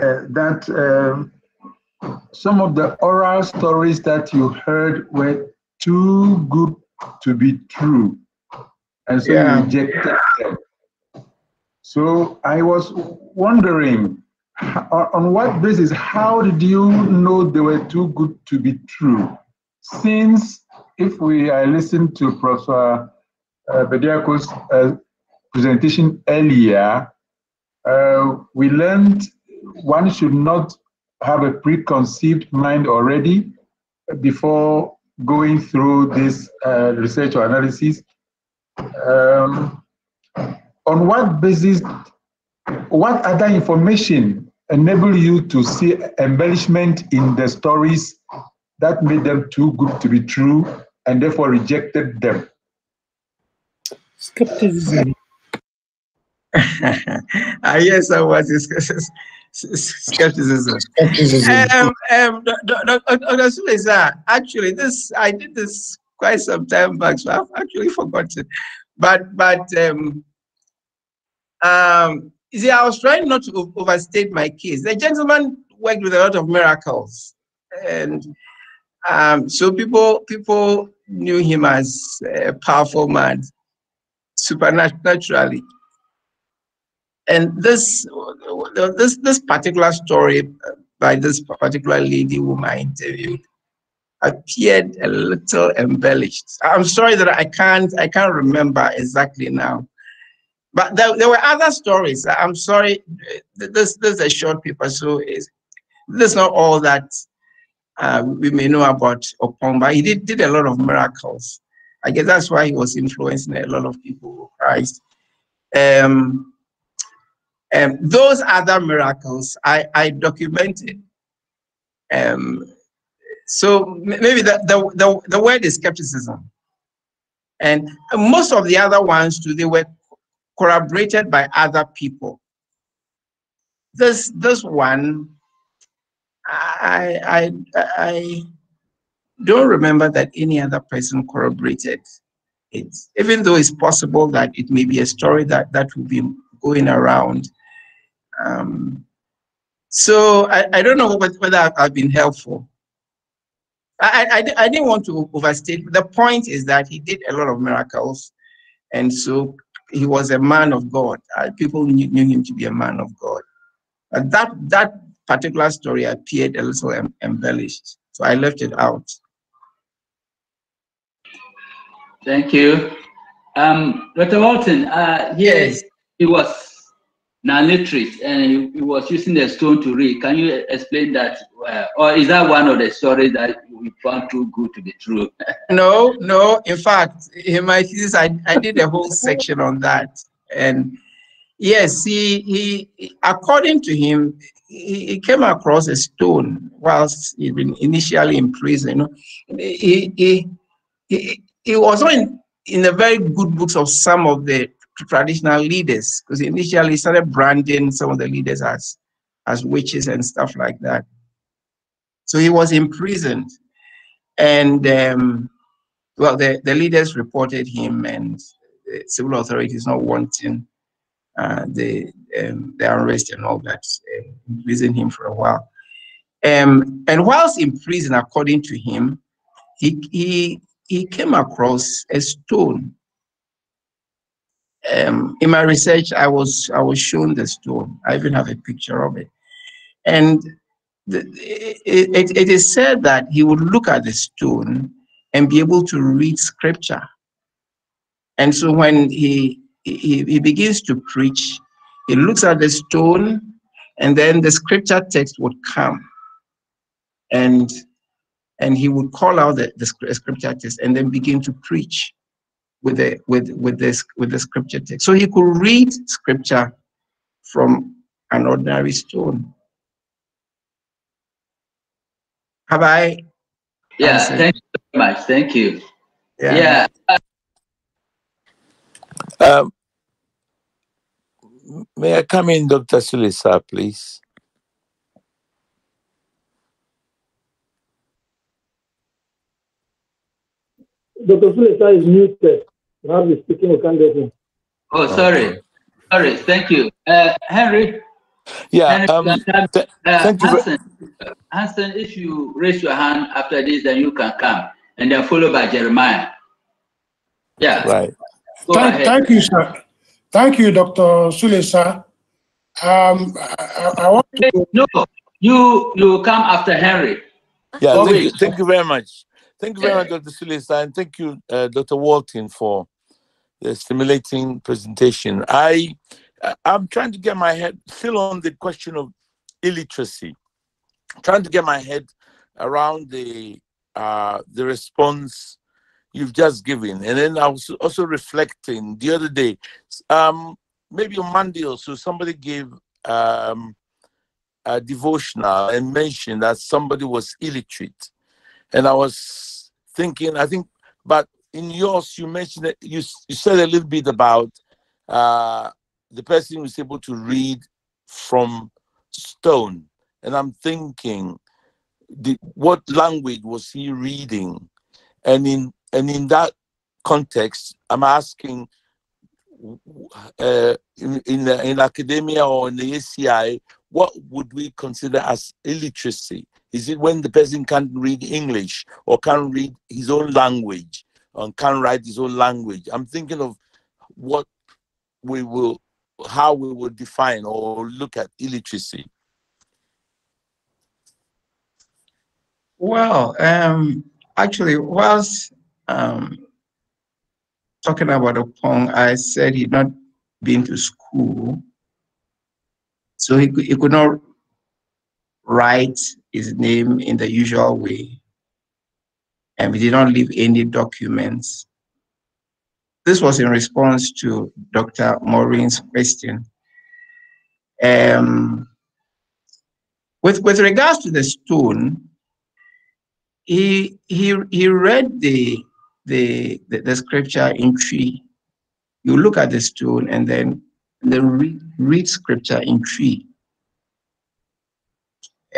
uh, that uh, some of the oral stories that you heard were too good to be true, and so Yeah. you rejected them. So I was wondering, on what basis, how did you know they were too good to be true? Since if we uh, listen to Professor uh, Bediako's uh, presentation earlier, uh, we learned one should not have a preconceived mind already before going through this uh, research or analysis. Um, on what basis, what other information enable you to see embellishment in the stories that made them too good to be true and therefore rejected them? Skepticism. Ah, yes, I was discussing skepticism. Um, um, Dr. Suleza, actually, this I did this quite some time back, so I've actually forgotten. But but um, um, you see, I was trying not to overstate my case. The gentleman worked with a lot of miracles, and um, so people people knew him as a powerful man, supernaturally. And this this this particular story by this particular lady whom I interviewed appeared a little embellished. I'm sorry that I can't I can't remember exactly now. But there, there were other stories. I'm sorry, this, this is a short paper, so it's, this is not all that uh, we may know about Opomba. He did, did a lot of miracles. I guess that's why he was influencing a lot of people Christ. Um, um, those other miracles I, I documented. Um, so maybe the, the, the, the word is skepticism. And most of the other ones too, they were corroborated by other people. This this one, I I I don't remember that any other person corroborated it, even though it's possible that it may be a story that that will be going around. Um, so I, I don't know whether I've been helpful. I, I, I didn't want to overstate. The point is that he did a lot of miracles, and so he was a man of God. Uh, people knew, knew him to be a man of God. But that that particular story appeared a little em- embellished, so I left it out. Thank you. Um, Dr. Walton, uh, yes, he was non-literate and he, he was using the stone to read. Can you explain that? Uh, or is that one of the stories that we found too good to be true? No, no. In fact, in my thesis, I, I did a whole section on that. And yes, he, he according to him, he, he came across a stone whilst he'd been initially in prison. He, he, he, he was not in, in the very good books of some of the traditional leaders because initially he started branding some of the leaders as, as witches and stuff like that. So he was imprisoned. And um, well, the, the leaders reported him, and the civil authorities not wanting uh, the um, the arrest and all that, uh, him for a while. Um, and whilst in prison, according to him, he he he came across a stone. Um, in my research, I was I was shown the stone. I even have a picture of it, and it, it, it is said that he would look at the stone and be able to read scripture. And so when he, he, he begins to preach, he looks at the stone and then the scripture text would come. And, and he would call out the, the scripture text and then begin to preach with the, with, with, this, with the scripture text. So he could read scripture from an ordinary stone. Have I? Yeah, answered? thank you very much. Thank you. Yeah. Yeah. Um, may I come in, Dr. Sulisa, please? Dr. Sulesa is muted. Perhaps he's speaking, we can't get him. Oh, sorry. Sorry. Thank you. Uh, Henry. Yeah. Henry, Um, you th- uh, thank you. ve- Hanson, Hanson, if you raise your hand after this, then you can come. And then followed by Jeremiah. Yeah. Right. Go Thank, ahead. thank you, sir. Thank you, Dr. Sulesa. Um, I, I want to. No, you you come after Henry. Yeah, Oh, thank you, thank you very much. Thank you very much, Dr. Sulisa, and thank you, uh, Dr. Walton, for the stimulating presentation. I, I- I'm trying to get my head still on the question of illiteracy, trying to get my head around the uh, the response you've just given, and then I was also reflecting the other day, um, maybe on Monday or so, somebody gave um, a devotional and mentioned that somebody was illiterate. And I was thinking, I think, but in yours, you mentioned that you, you said a little bit about uh, the person was able to read from stone. And I'm thinking, the, what language was he reading? And in and in that context, I'm asking, uh, in in, in academia or in the ACI, what would we consider as illiteracy? Is it when the person can't read English or can't read his own language and can't write his own language? I'm thinking of what we will, how we would define or look at illiteracy. Well, um, actually, whilst um, talking about Opong, I said he'd not been to school, so he could, he could not write his name in the usual way, and he did not leave any documents. This was in response to Dr. Maureen's question. Um, with, with regards to the stone, he he he read the the the, the scripture in Twi. You look at the stone and then then read, read scripture in Twi.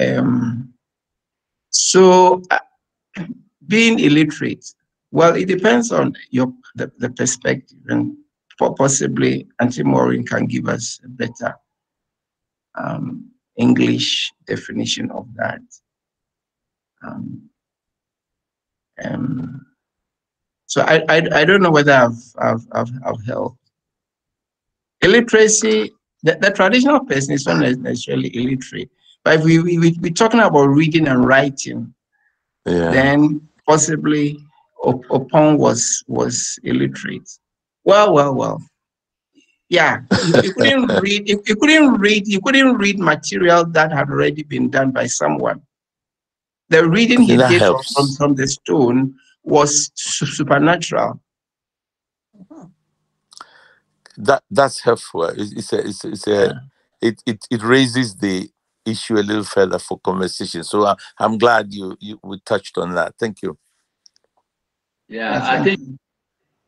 Um, so uh, being illiterate, well, it depends on your the, the perspective, and possibly Auntie Maureen can give us a better um, English definition of that. Um, um, so I, I I don't know whether I've I've I've, I've helped. Illiteracy, the, the traditional person is not necessarily illiterate, but if we, we we- we're talking about reading and writing, then possibly Opon was was illiterate. Well, well, well. Yeah, you, couldn't read. You, you couldn't read. You couldn't read material that had already been done by someone. The reading he That did from, helps. from, from the stone was su- supernatural. That that's helpful. It's, it's a it's, it's a it, it it raises the issue a little further for conversation. So I, I'm glad you you we touched on that. Thank you. Yeah, I think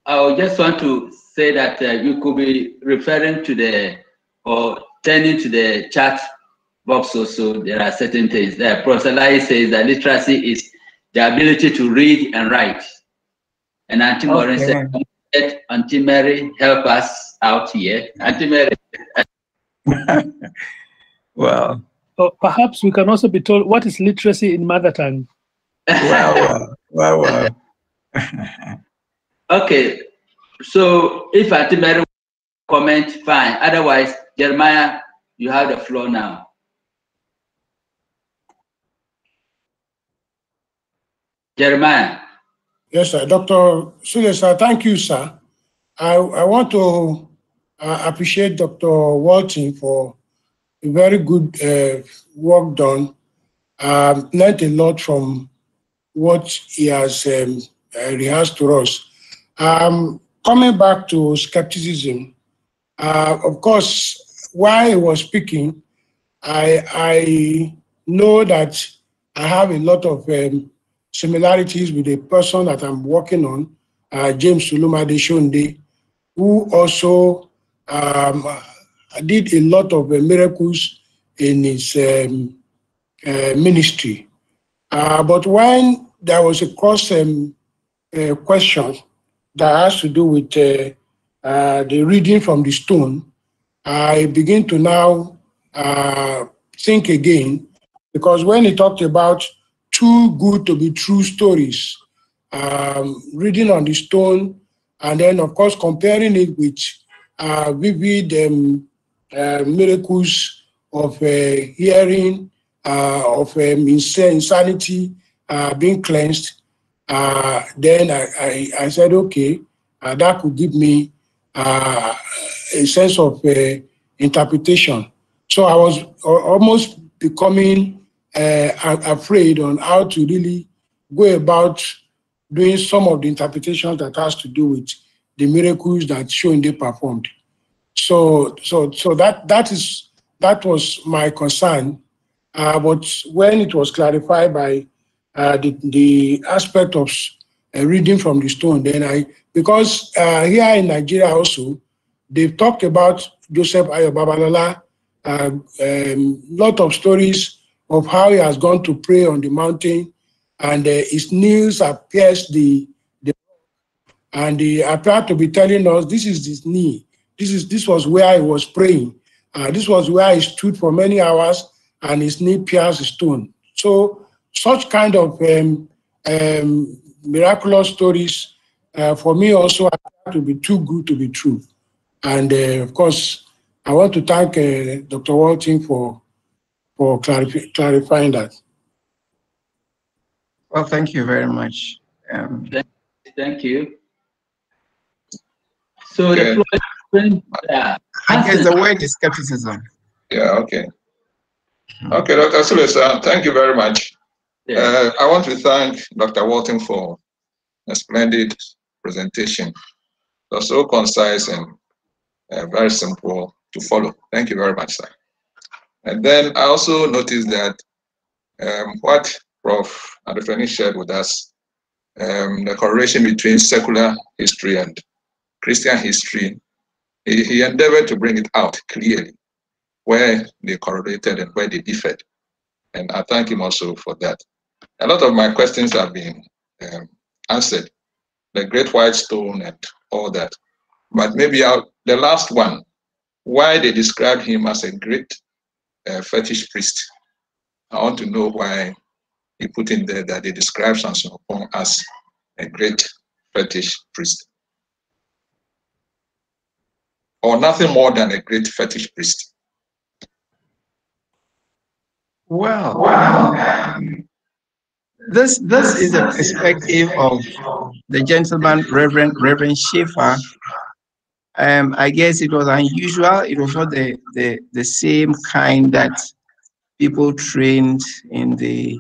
I would just want to say that uh, you could be referring to the or turning to the chat box also. There are certain things there. Professor Lai says that literacy is the ability to read and write. And Auntie Maureen said, let Auntie Mary help us out here. Auntie Mary. well, perhaps we can also be told what is literacy in mother tongue. well, well, well. Okay, so if Auntie Mary comment, fine. Otherwise, Jeremiah, you have the floor now. Jeremiah. Yes, sir. Dr. Sule, sir, thank you, sir. I, I want to uh, appreciate Dr. Walton for a very good uh, work done. I've learned a lot from what he has um, rehearsed to us. Um, coming back to skepticism, uh, of course, while he was speaking, I I know that I have a lot of um, similarities with the person that I'm working on, uh, James Sulumade Shonde, who also um, did a lot of uh, miracles in his um, uh, ministry. Uh, but when there was a cross um, uh, question that has to do with uh, uh, the reading from the stone, I begin to now think again, because when he talked about too good to be true stories, um, reading on the stone, and then of course comparing it with uh, vivid um, uh, miracles of uh, hearing, uh, of um, insanity uh, being cleansed, uh, then I, I, I, said, okay, uh, that could give me uh, a sense of uh, interpretation. So I was almost becoming afraid on how to really go about doing some of the interpretations that has to do with the miracles that Shonde performed. So, so, so that that is that was my concern. Uh, but when it was clarified by uh, the the aspect of uh, reading from the stone, then I because uh, here in Nigeria also they've talked about Joseph Ayo Babalola, a uh, um, lot of stories of how he has gone to pray on the mountain, and uh, his knees have pierced the the and he appeared to be telling us this is his knee this is this was where I was praying. Uh, this was where he stood for many hours, and his knee pierced the stone. So such kind of um, um, miraculous stories uh, for me also have to be too good to be true. And uh, of course, I want to thank uh, Dr. Walton for for clarif clarifying that. Well, thank you very much. Um, thank you. So the floor yeah. I guess the word is skepticism. Yeah, okay. Okay, Dr. Sulesa, thank you very much. Yeah. Uh, I want to thank Dr. Walton for a splendid presentation. It was so concise and uh, very simple to follow. Thank you very much, sir. And then I also noticed that um, what Prof. Adefeni shared with us, um, the correlation between secular history and Christian history he, he endeavored to bring it out clearly where they correlated and where they differed. And I thank him also for that. A lot of my questions have been um, answered, the great white stone and all that. But maybe I'll, the last one, why they describe him as a great uh, fetish priest. I want to know why he put in there that they describe Samson as a great fetish priest or nothing more than a great fetish priest? Well, wow. This this is a perspective of the gentleman, Reverend Reverend Schaeffer. Um, I guess it was unusual. It was not the, the, the same kind that people trained in the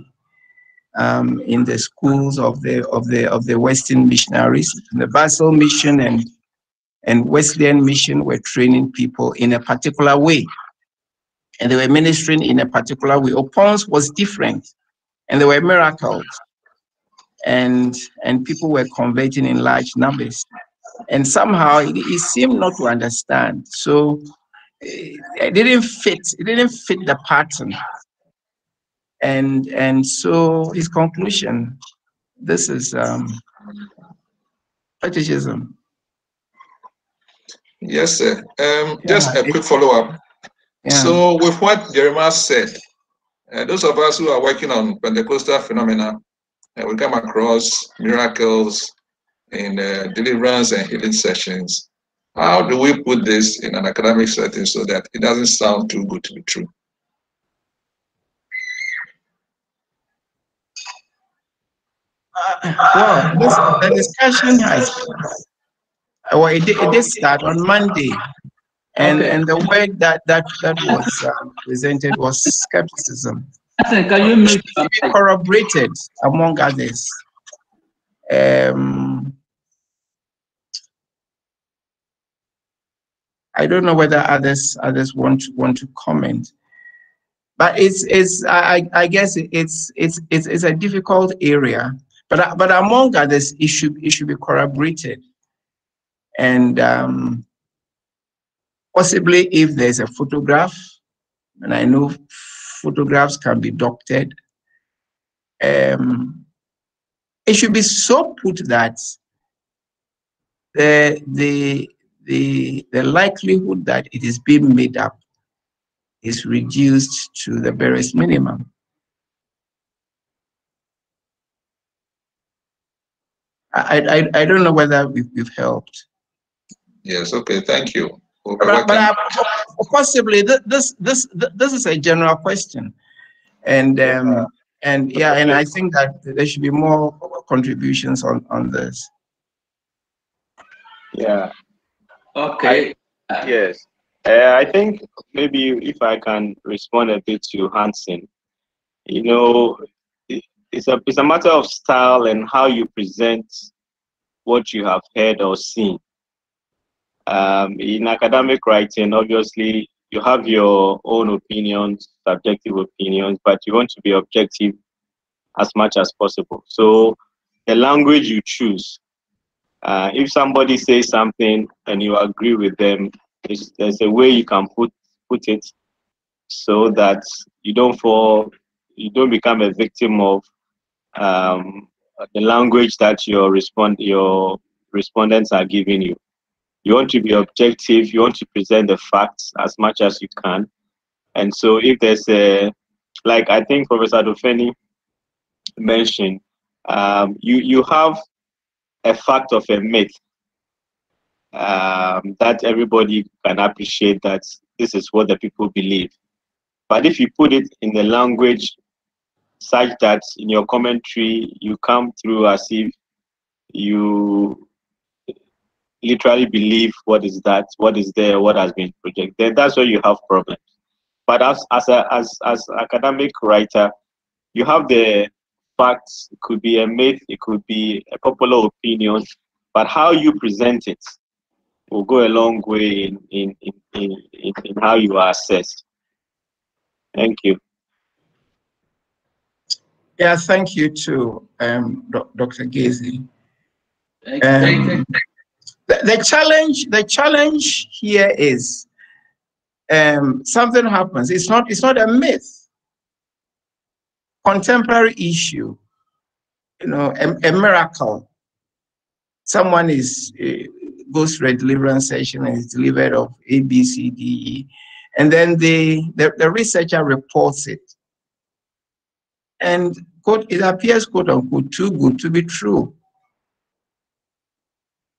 um, in the schools of the of the of the Western missionaries, the Basel Mission and and Wesleyan Mission were training people in a particular way. And they were ministering in a particular way. Opons was different. And there were miracles. And, and people were converting in large numbers. And somehow he, seemed not to understand. So eh, it didn't fit, it didn't fit the pattern. And, and so his conclusion, this is um, fetishism. Yes, sir. Um, yeah, just a quick follow-up. Yeah. So with what Jeremiah said, uh, those of us who are working on Pentecostal phenomena, uh, we come across miracles in uh, deliverance and healing sessions. How do we put this in an academic setting so that it doesn't sound too good to be true? Well, this, the discussion has well, it, it did start on Monday, and okay. and the way that that that was uh, presented was skepticism. Can you make be corroborated among others? Um, I don't know whether others others want to, want to comment. but it's it's I, I guess it's it's it's it's a difficult area. But but among others, it should it should be corroborated, and um, possibly if there's a photograph, and I know photographs can be doctored. Um, it should be so put that the the the the likelihood that it is being made up is reduced to the barest minimum. I, I, I don't know whether we've, we've helped. Yes, okay, thank you. But, but uh, possibly this, this, this is a general question. And, um, and yeah, and I think that there should be more contributions on, on this. Yeah. Okay. I, yes. Uh, I think maybe if I can respond a bit to Hansen, you know, it's a it's a matter of style and how you present what you have heard or seen. Um, in academic writing, obviously, you have your own opinions, subjective opinions, but you want to be objective as much as possible. So, the language you choose. Uh, if somebody says something and you agree with them, there's, a way you can put put it so that you don't fall, you don't become a victim of um, the language that your respond your respondents are giving you. You want to be objective. You want to present the facts as much as you can. And so, if there's a like I think Professor Dofeni mentioned, um, you you have a fact of a myth um, that everybody can appreciate that this is what the people believe. But if you put it in the language such that in your commentary you come through as if you literally believe what is that, what is there, what has been projected, then that's where you have problems. But as as a as as academic writer, you have the facts. It could be a myth, it could be a popular opinion, but how you present it will go a long way in in in in, in, in how you are assessed. Thank you. Yeah, thank you too, um, Dr. Gazy. Um, the, challenge, the challenge here is um, something happens. It's not, it's not a myth. Contemporary issue, you know, a, a miracle. Someone is uh, goes through a deliverance session and is delivered of A, B, C, D, E, and then the, the, the researcher reports it and quote, it appears, quote unquote, too good to be true.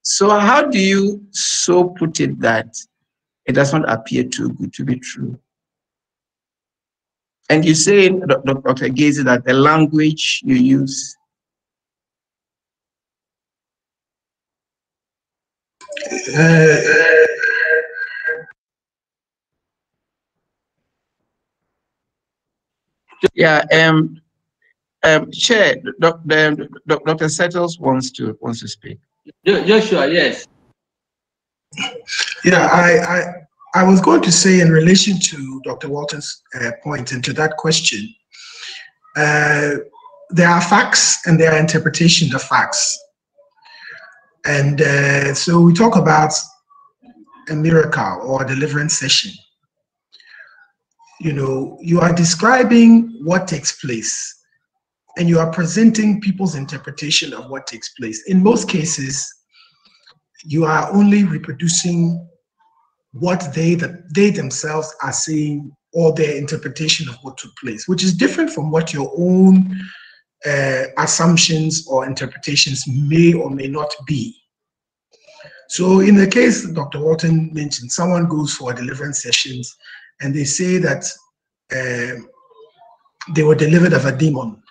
So how do you so put it that it does not appear too good to be true? And you say, Dr. Gazy, that the language you use uh, yeah, um, um, Chair, Dr. Dr. Settles wants to wants to speak. Joshua, yes. Yeah, I, I I was going to say in relation to Dr. Walton's uh, point and to that question, uh, there are facts and there are interpretations of facts. And uh, so we talk about a miracle or a deliverance session. You know, you are describing what takes place and you are presenting people's interpretation of what takes place. In most cases, you are only reproducing what they that they themselves are saying or their interpretation of what took place, which is different from what your own uh, assumptions or interpretations may or may not be. So in the case Dr. Walton mentioned, someone goes for a deliverance sessions and they say that uh, they were delivered of a demon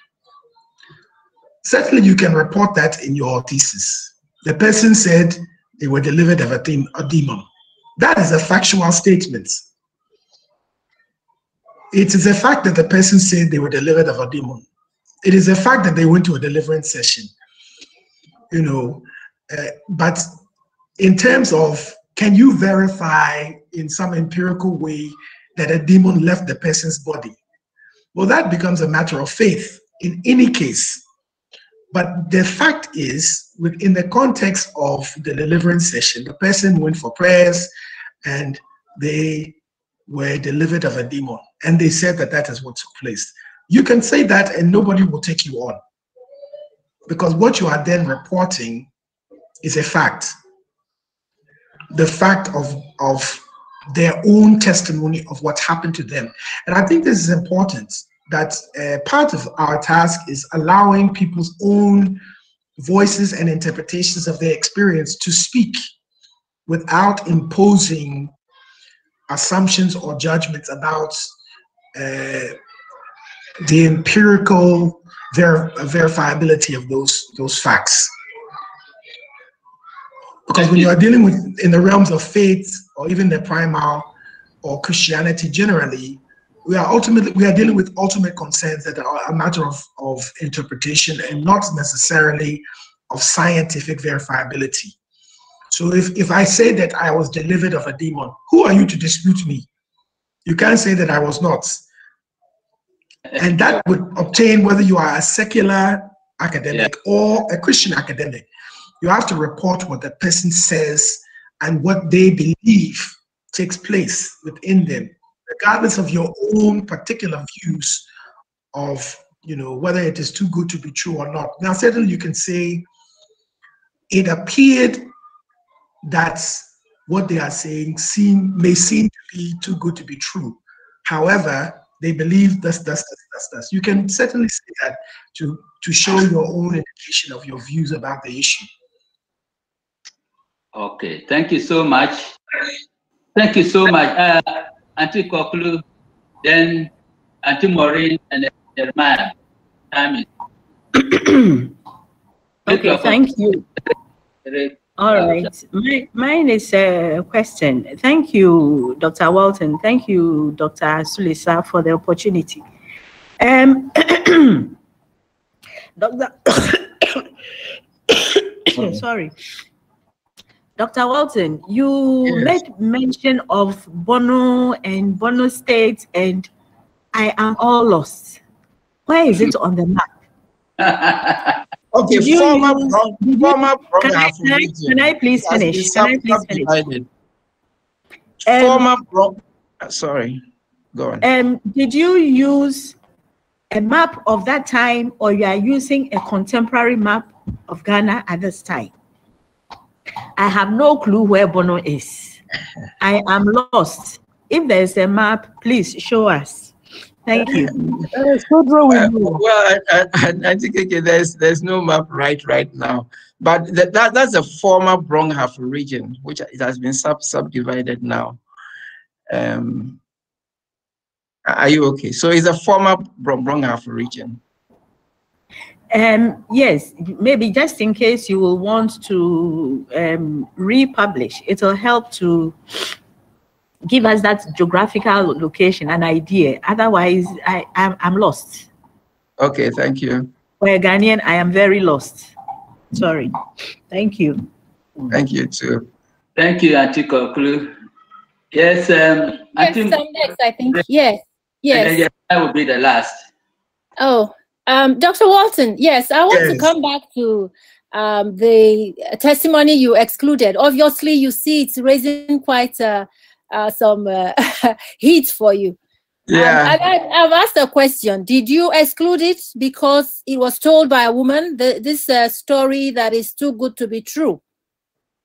Certainly, you can report that in your thesis. The person said they were delivered of a, a demon. That is a factual statement. It is a fact that the person said they were delivered of a demon. It is a fact that they went to a deliverance session. You know, uh, but in terms of can you verify in some empirical way that a demon left the person's body? Well, that becomes a matter of faith in any case. But the fact is, within the context of the deliverance session, the person went for prayers and they were delivered of a demon. And they said that that is what took place. You can say that and nobody will take you on. Because what you are then reporting is a fact. The fact of, of their own testimony of what happened to them. And I think this is important that uh, part of our task is allowing people's own voices and interpretations of their experience to speak without imposing assumptions or judgments about uh, the empirical ver verifiability of those those facts. Because when you are dealing with in the realms of faith or even the primal or Christianity generally, we are ultimately we are dealing with ultimate concerns that are a matter of, of interpretation and not necessarily of scientific verifiability. So if, if I say that I was delivered of a demon, who are you to dispute me? You can't say that I was not. And that would obtain whether you are a secular academic yeah. or a Christian academic. You have to report what the person says and what they believe takes place within them, regardless of your own particular views of, you know, whether it is too good to be true or not. Now, certainly you can say it appeared that what they are saying seem may seem to be too good to be true. However, they believe this, this, this, this. You can certainly say that to, to show your own indication of your views about the issue. Okay, thank you so much. Thank you so much. Uh, Auntie Koklu, then Auntie Maureen, and then Jeremiah. Time okay, thank you. All right. My, mine is a question. Thank you, Dr. Walton. Thank you, Dr. Sulisa, for the opportunity. Um, Dr. Sorry. Dr. Walton, you yes. made mention of Bono and Borno State, and I am all lost. Where is it on the map? Okay, Did former, use- Bron- did you- can I- can I- can I please finish? Can I please finish? Um, former uh, sorry, go on. Um, did you use a map of that time or you are using a contemporary map of Ghana at this time? I have no clue where Bono is. I am lost. If there's a map, please show us. Thank you. Uh, well, I, I, I- I think okay, there's there's no map right right now, but that, that that's a former Brong-Ahafo region, which it has been sub subdivided now. Um, are you okay? So it's a former Bron- Brong-Ahafo region. Um, yes, maybe just in case you will want to um, republish, it will help to give us that geographical location, an idea. Otherwise, I, I'm, I'm lost. Okay, thank you. For a Ghanaian, I am very lost. Sorry. Thank you. Thank you too. Thank you, Auntie Koklu. Yes, um, I think I'm next, I think. Yes, and then yes. that will be the last. Oh, um, Dr. Walton, yes, I want to come back to um, the testimony you excluded. Obviously, you see it's raising quite uh, uh, some uh, heat for you. Um, Yeah. I, I, I've asked a question. Did you exclude it because it was told by a woman, the, this uh, story that is too good to be true?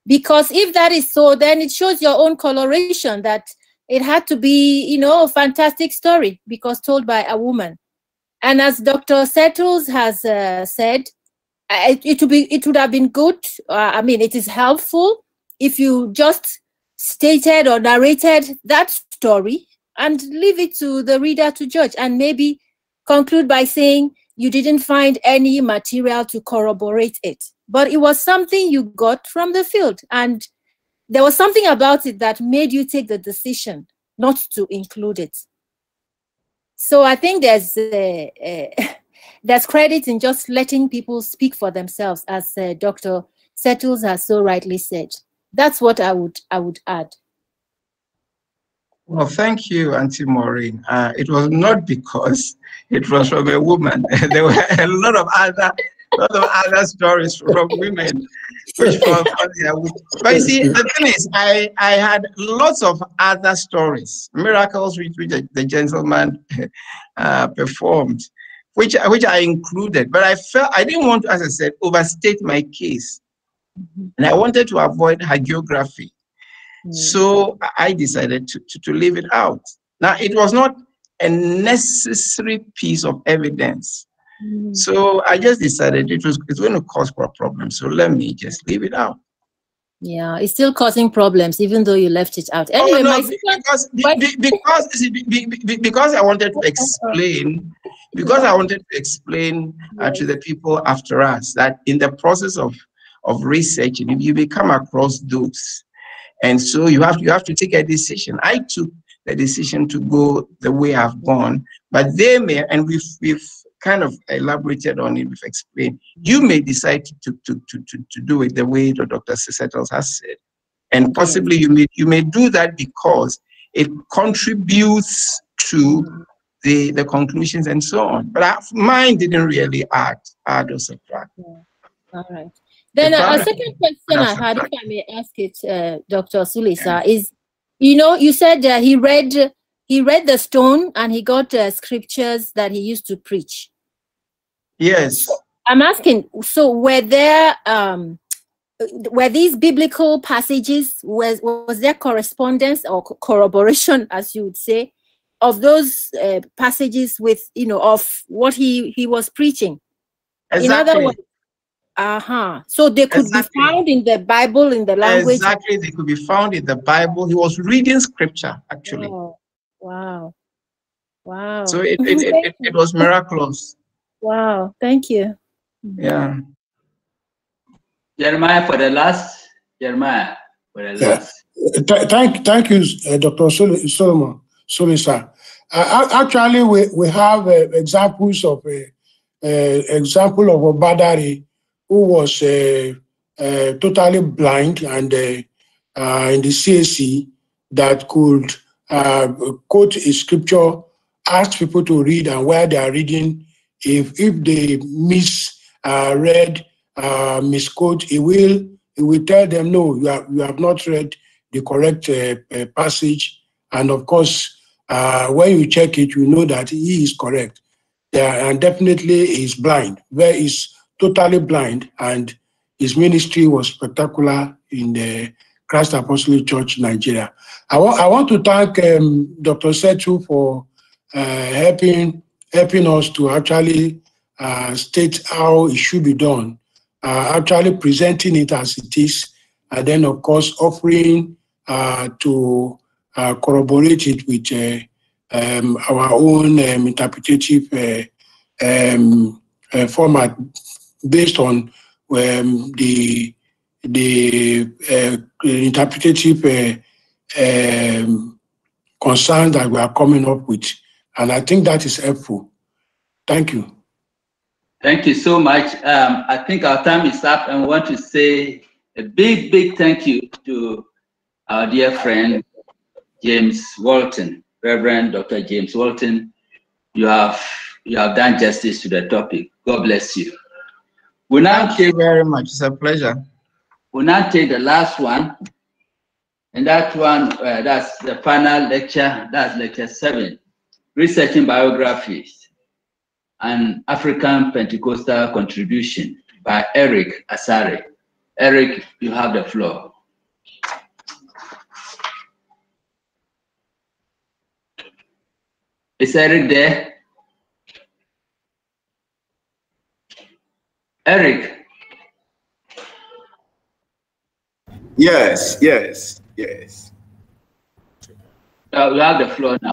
Because if that is so, then it shows your own coloration that it had to be, you know, a fantastic story because told by a woman. And as Dr. Settles has uh, said, uh, it, it would be it would have been good. Uh, I mean, it is helpful if you just stated or narrated that story and leave it to the reader to judge, and maybe conclude by saying you didn't find any material to corroborate it, but it was something you got from the field, and there was something about it that made you take the decision not to include it. So I think there's uh, there's credit in just letting people speak for themselves, as uh, Dr. Settles has so rightly said. That's what I would I would add. Well, thank you, Auntie Maureen. Uh, it was not because it was from a woman. there were a lot of other, lot of other stories from women, which were funny. But you see, the thing is, I, I had lots of other stories, miracles which, which the gentleman uh, performed, which which I included. But I felt I didn't want to, as I said, overstate my case, and I wanted to avoid hagiography. So I decided to, to, to leave it out. Now, it was not a necessary piece of evidence. So I just decided it was it's going to cause a problem. So let me just leave it out. Yeah, it's still causing problems, even though you left it out. Anyway, oh, no, my because, be- be- because, see, be- be- be- because I wanted to explain, because I wanted to explain uh, to the people after us that in the process of, of researching, if you become across those, and so you have you have to take a decision. I took the decision to go the way I've gone, but they may, and we've we've kind of elaborated on it, we've explained. You may decide to to to to, to do it the way the Dr. Settles has said, and possibly you may you may do that because it contributes to the the conclusions and so on. But I, mine didn't really add add or subtract. All right. Then uh, a second question I had, if I may ask it, uh, Dr. Sulisa, is you know you said uh, he read he read the stone and he got uh, scriptures that he used to preach. Yes. I'm asking, so were there um, were these biblical passages? Was was there correspondence or corroboration, as you would say, of those uh, passages with you know of what he he was preaching? In other words, uh huh. So they could Exactly. be found in the Bible in the language. Exactly, they could be found in the Bible. He was reading scripture actually. Oh, wow, wow. So it, it, it, it, it was miraculous. Wow. Thank you. Yeah. Jeremiah for the last. Jeremiah for the Yeah. last. Th- Thank, thank you, uh, Dr. Sol- Solomon, Solisa. Uh, actually, we, we have uh, examples of a uh, example of a Badari who was uh, uh, totally blind and uh, uh, in the CAC that could uh, quote a scripture, ask people to read, and while they are reading, if if they miss uh, read, misquote, he will he will tell them, no, you have, you have not read the correct uh, uh, passage. And of course, uh, when you check it, you know that he is correct. Yeah, and definitely he's blind. Where he's totally blind, and his ministry was spectacular in the Christ Apostolic Church Nigeria. I want I want to thank um, Dr. Setu for uh, helping helping us to actually uh, state how it should be done, uh, actually presenting it as it is, and then of course offering uh, to uh, corroborate it with uh, um, our own um, interpretative uh, um, format based on um, the the interpretative um, concerns that we are coming up with, and I think that is helpful. Thank you. Thank you so much. Um, I think our time is up, and we want to say a big, big thank you to our dear friend James Walton, Reverend Dr. James Walton. You have you have done justice to the topic. God bless you. We now Thank you very much. It's a pleasure. We'll now take the last one, and that one, uh, that's the final lecture, that's lecture seven, Researching Biographies, an African Pentecostal Contribution by Eric Asare. Eric, you have the floor. Is Eric there? Eric, Yes, yes, yes. uh, you have the floor now.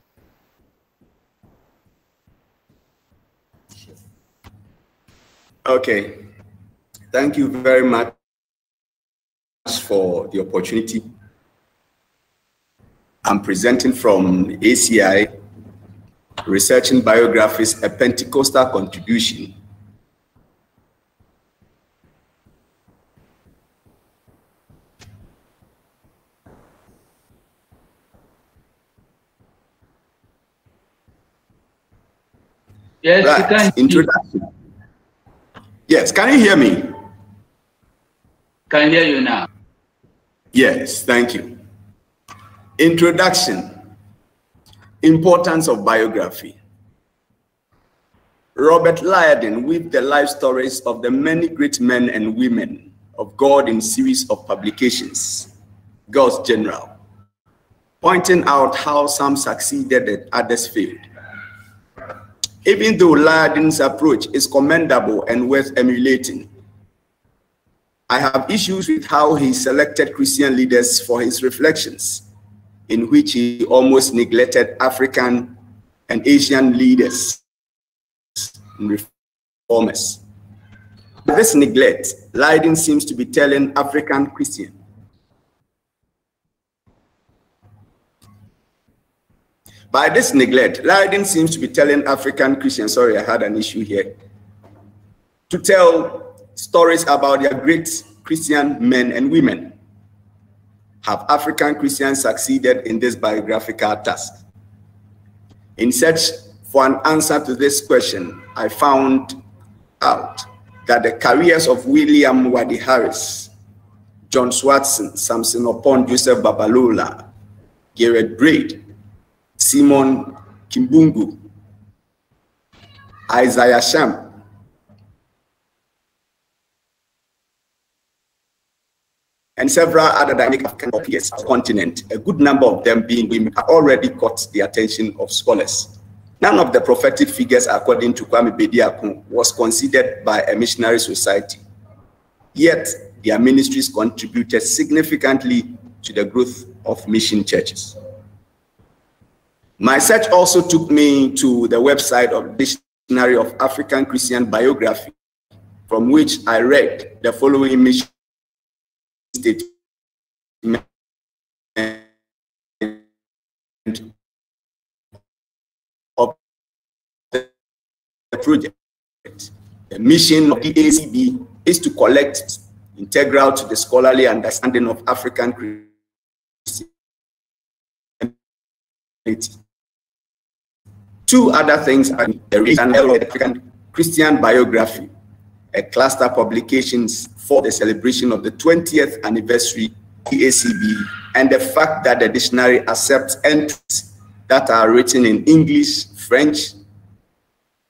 Okay. Thank you very much for the opportunity. I'm presenting from ACI, Researching Biographies, a Pentecostal Contribution. Yes, right. Introduction. Yes, can you hear me? Can hear you now. Yes, thank you. Introduction. Importance of biography. Robert Liardon weaved the life stories of the many great men and women of God in series of publications, God's General, pointing out how some succeeded and others failed. Even though Liardon's approach is commendable and worth emulating, I have issues with how he selected Christian leaders for his reflections, in which he almost neglected African and Asian leaders and reformers. This neglect, Liardon seems to be telling African Christians By this neglect, Liardon seems to be telling African Christians, sorry, I had an issue here, to tell stories about their great Christian men and women. Have African Christians succeeded in this biographical task? In search for an answer to this question, I found out that the careers of William Wadé Harris, John Swatson, Samson Oppong, Joseph Babalola, Garrick Braide, Simon Kimbangu, Isaiah Shembe, and several other dynamic African peers of the continent, a good number of them being women, have already caught the attention of scholars. None of the prophetic figures, according to Kwame Bediako, was considered by a missionary society. Yet, their ministries contributed significantly to the growth of mission churches. My search also took me to the website of Dictionary of African Christian Biography, from which I read the following mission statement of the project. The mission of the ACB is to collect integral to the scholarly understanding of African Christianity. Two other things are the African Christian biography, a cluster publications for the celebration of the 20th anniversary ACB, and the fact that the dictionary accepts entries that are written in English, French,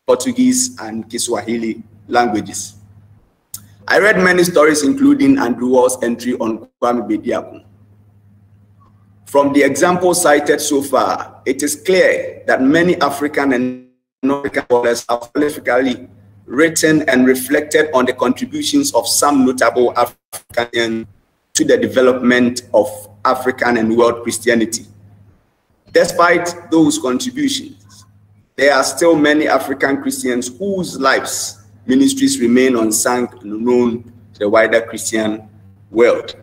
Portuguese, and Kiswahili languages. I read many stories, including Andrew Walls' entry on Kwame Bediako. From the examples cited so far, it is clear that many African and non-African scholars have prolifically written and reflected on the contributions of some notable African to the development of African and world Christianity. Despite those contributions, there are still many African Christians whose lives, ministries remain unsung and unknown to the wider Christian world.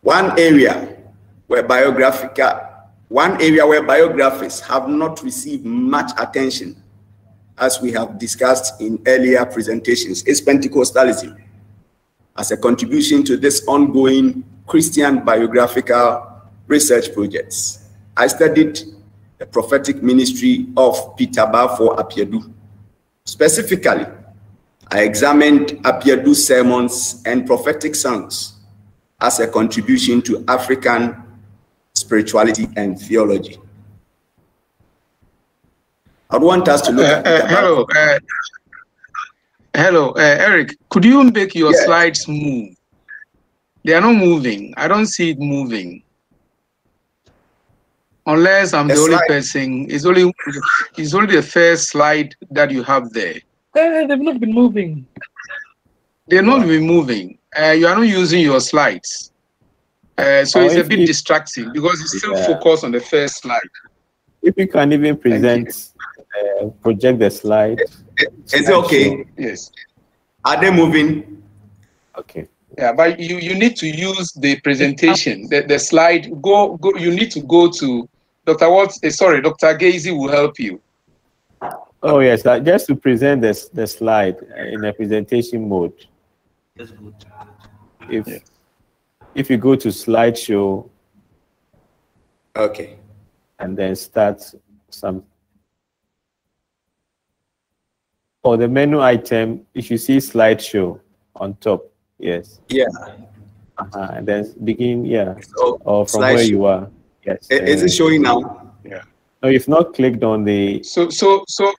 One area where biographical, one area where biographies have not received much attention, as we have discussed in earlier presentations, is Pentecostalism as a contribution to this ongoing Christian biographical research projects. I studied the prophetic ministry of Peter Balfour Appiah-Adu. Specifically, I examined Appiah-Adu's sermons and prophetic songs as a contribution to African spirituality and theology. I'd want us to look Uh, at uh, hello, uh, hello, uh, Eric. Could you make your Yes. slides move? They are not moving. I don't see it moving. Unless I'm The the only slide- person. It's only it's only the first slide that you have there. Eh, they've not been moving. They're not even moving. Uh, you are not using your slides. Uh, so Oh, it's a bit you- distracting because it's still Yeah. focused on the first slide. If you can even present, uh, project the slide. Is it okay? Yes. Are they moving? Okay. Yeah, but you, you need to use the presentation, the, the slide. Go go. You need to go to Dr. Watts. eh, sorry, Dr. Gazy will help you. Oh yes, uh, just to present this the slide uh, in a presentation mode. If if you go to slideshow Okay. and then start some For the menu item, if you should see slideshow on top. Yes. Yeah. Uh-huh. And then begin, yeah. So, or from where slideshow. you are. Yes. I- Is uh, it showing now? Yeah. No, you've not clicked on the So, so, so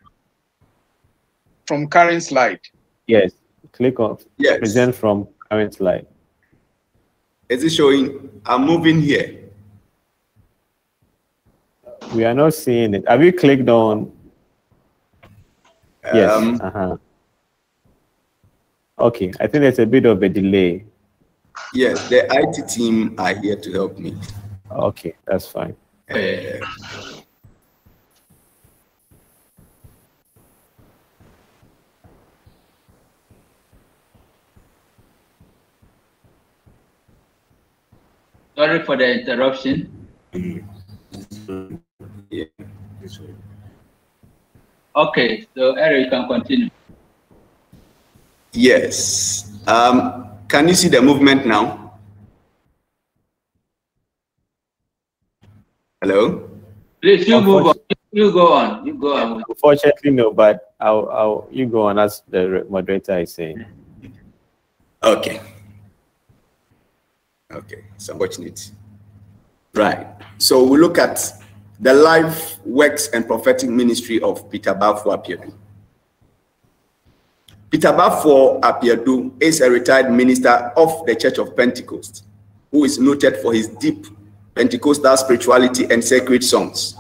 from current slide. yes. Click on Yes. present from current slide. Is it showing? I'm moving here. We are not seeing it. Have you clicked on? Yes. Um, uh-huh. Okay. I think there's a bit of a delay. Yes, the IT team are here to help me. Okay, that's fine. Uh, Sorry for the interruption. yeah. Okay, so Eric, you can continue. Yes. Um, can you see the movement now? Hello? Please, you move on. You go on. You go on. Unfortunately, no, but I'll, I'll, you go on as the moderator is saying. Okay. Okay, so it's unfortunate. Right. So we look at the life, works, and prophetic ministry of Peter Balfour Appiah-Adu. Peter Balfour Appiah-Adu is a retired minister of the Church of Pentecost, who is noted for his deep Pentecostal spirituality and sacred songs.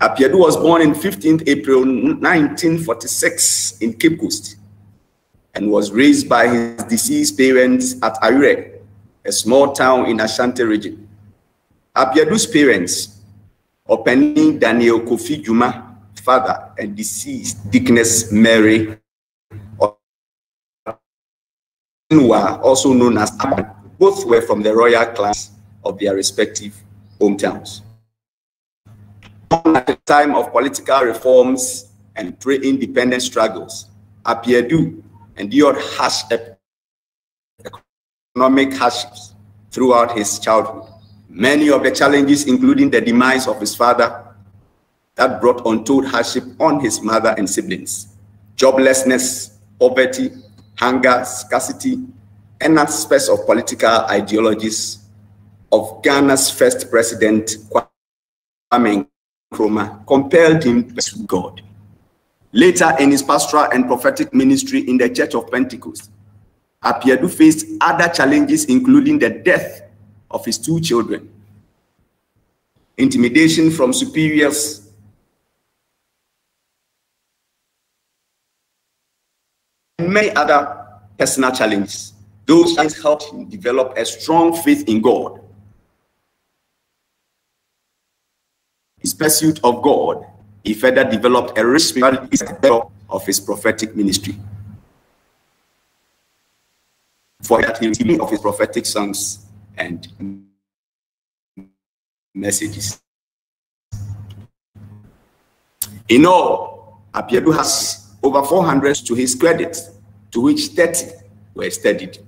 Appiah-Adu was born in 15th April 1946 in Cape Coast and was raised by his deceased parents at Ayure, a small town in Ashanti region. Appiah-Adu's parents, Openi Daniel Kofi Juma, father, and deceased Deaconess Mary, also known as Aban. Both were from the royal class of their respective hometowns. At the time of political reforms and pre-independence struggles, Appiah-Adu endured harsh economic hardships throughout his childhood. Many of the challenges, including the demise of his father, that brought untold hardship on his mother and siblings, joblessness, poverty, hunger, scarcity, and aspects of political ideologies of Ghana's first president, Kwame Nkrumah, compelled him to pursue God. Later, in his pastoral and prophetic ministry in the Church of Pentecost, Appiah-Adu faced other challenges, including the death of his two children, intimidation from superiors, and many other personal challenges. Those challenges helped him develop a strong faith in God. His pursuit of God, he further developed a rich spirituality of his prophetic ministry. For that, was of his prophetic songs and messages. In all, Appiah-Adu has over 400 to his credit, to which 30 were studied.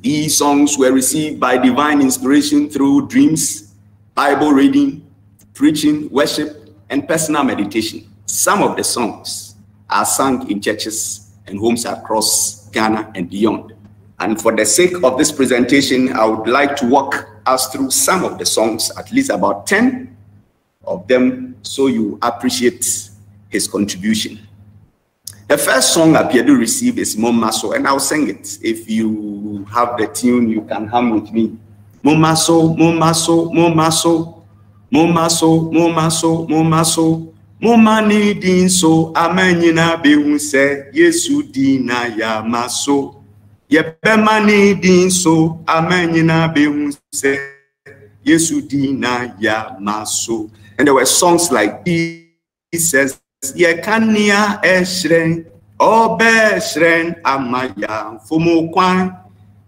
These songs were received by divine inspiration through dreams, Bible reading, preaching, worship, and personal meditation. Some of the songs are sung in churches and homes across Ghana and beyond. And for the sake of this presentation, I would like to walk us through some of the songs, at least about 10 of them, so you appreciate his contribution. The first song Appiah-Adu received is Momaso, and I'll sing it. If you have the tune, you can hum with me. Momaso, Momaso, Momaso, Momaso, Momaso, Momaso, Momani din so amenyina behu se Yesu dina ya maso. Yebemani din so amenyina behu se Yesu dina ya maso. And there were songs like Jesus Yekania eshren obe eshren amaya fumu kwan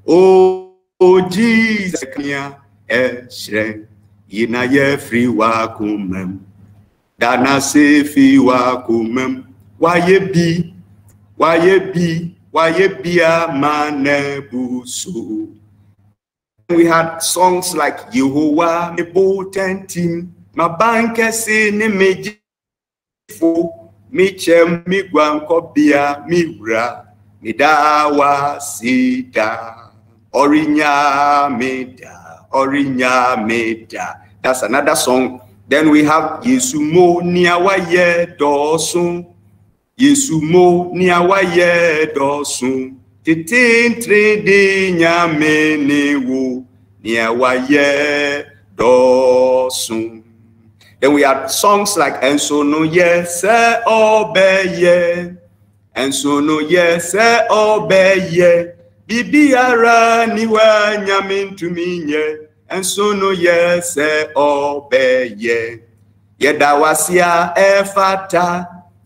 o o Jesus Yekania eshren yina ye free wa kumem dana se fi wa kumem waye bi waye bi waye bia manebusu we had songs like Yehovah me botentim mabanke se ne meji fo michem migwankobia miwura midawa sida orinya meda orinya meda. That's another song. Then we have yesumo niawaye dosun yesumo niawaye dosun titintire de nyame ne wo dosun then we have songs like enso no ye se obeye enso no ye se obeye bibiara niwa nyame ntumi nye. Enso no ye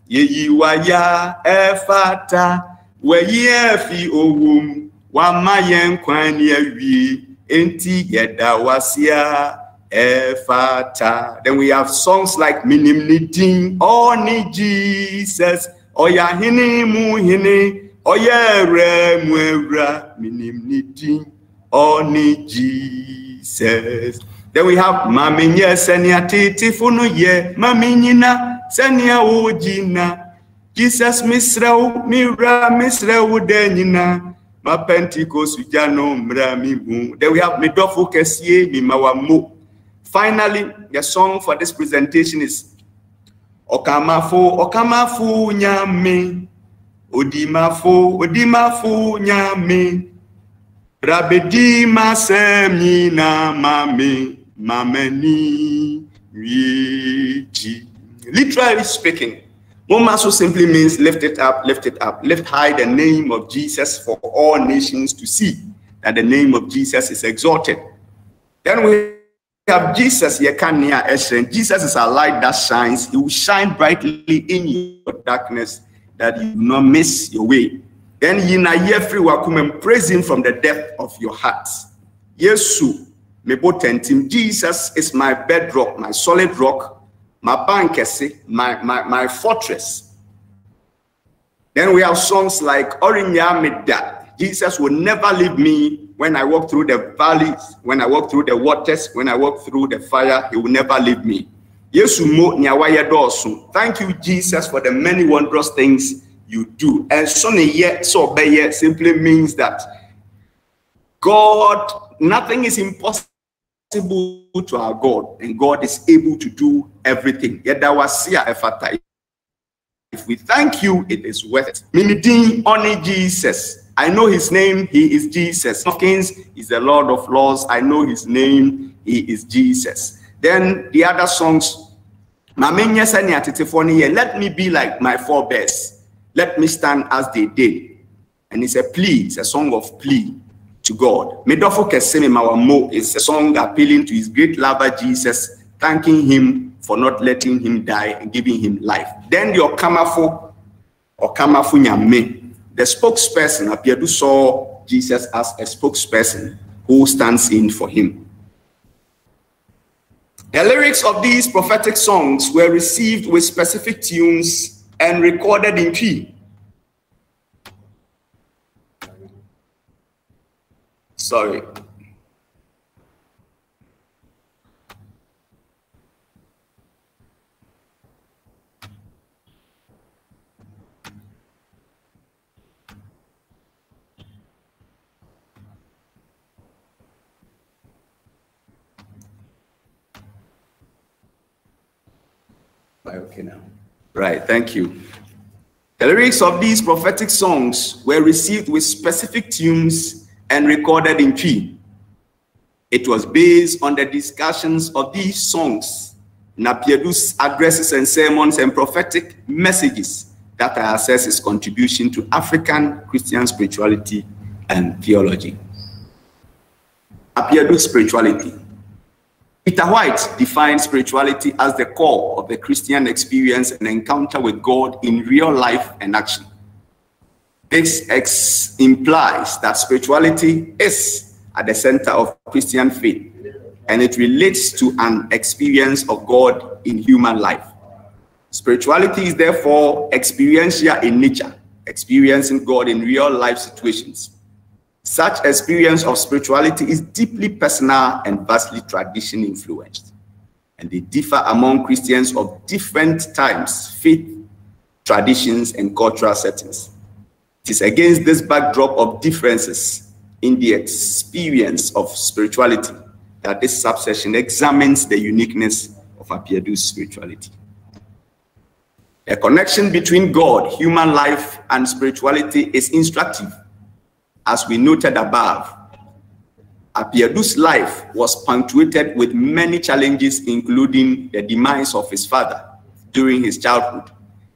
yèyí wáyà ẹ fata wẹ̀yí ẹ fi owó mu wà má yẹ nkwan ni ẹ wie enti yẹ da wá sí a ẹ fata. Then we have songs like minim ni din ọ Jesus ọ̀yà hini mu hini ọ̀yà ẹ̀rẹ̀ mu ẹ̀rà minim ni din ọ Jesus. Then we have maami nyẹ sẹni ati ti funu yẹ maami nyina. Sɛnea wogyina jesus mesrɛ wo mewura mesrɛ wo da nyina. Ma pentecost gya no mmra me mu. Then we have medɔfo kɛseɛ mema wammo finally the song for this presentation is ɔkamafo ɔkamafo nyame. Odimafo odimafo nyame. Rabedi masɛm nyina mame mamani wieji literally speaking Momaso simply means lift it up, lift it up, lift high the name of Jesus for all nations to see that the name of Jesus is exalted. Then we have Jesus, Yekania Eshen. Jesus is a light that shines. He will shine brightly in your darkness that you do not miss your way. Then Yina Yefri Wakum praise him from the depth of your heart. Yesu, Mebotentim. Jesus is my bedrock, my solid rock, my bankese, my, my, my fortress. Then we have songs like Orinya Meda. Jesus will never leave me when I walk through the valleys, when I walk through the waters, when I walk through the fire, he will never leave me. Yesu mo niawaye dosu. Thank you, Jesus, for the many wondrous things you do. And so yet so simply means that God, nothing is impossible to our God, and God is able to do everything. Yet that was If we thank you, it is worth it. Minidin only Jesus. I know his name, he is Jesus. Kings is the Lord of Laws. I know his name, he is Jesus. Then the other songs, let me be like my forebears. Let me stand as they did. And it's a plea, it's a song of plea to God. Medofo Keseme Mawamo is a song appealing to his great lover Jesus, thanking him for not letting him die and giving him life. Then the Okamafo, Okamafu Nyame, the spokesperson, Appiah-Adu saw Jesus as a spokesperson who stands in for him. The lyrics of these prophetic songs were received with specific tunes and recorded in key. Sorry. Okay now. Right, thank you. The lyrics of these prophetic songs were received with specific tunes and recorded in key. It was based on the discussions of these songs, Napiedu's addresses and sermons and prophetic messages that I assess his contribution to African Christian spirituality and theology. Appiah-Adu spirituality. Peter White defines spirituality as the core of the Christian experience and encounter with God in real life and action. This implies that spirituality is at the center of Christian faith and it relates to an experience of God in human life. Spirituality is therefore experiential in nature, experiencing God in real life situations. Such experience of spirituality is deeply personal and vastly tradition influenced. And they differ among Christians of different times, faith, traditions, and cultural settings. It is against this backdrop of differences in the experience of spirituality that this subsection examines the uniqueness of Appiah-Adu's spirituality. A connection between God, human life, and spirituality is instructive. As we noted above, Appiah-Adu's life was punctuated with many challenges, including the demise of his father during his childhood,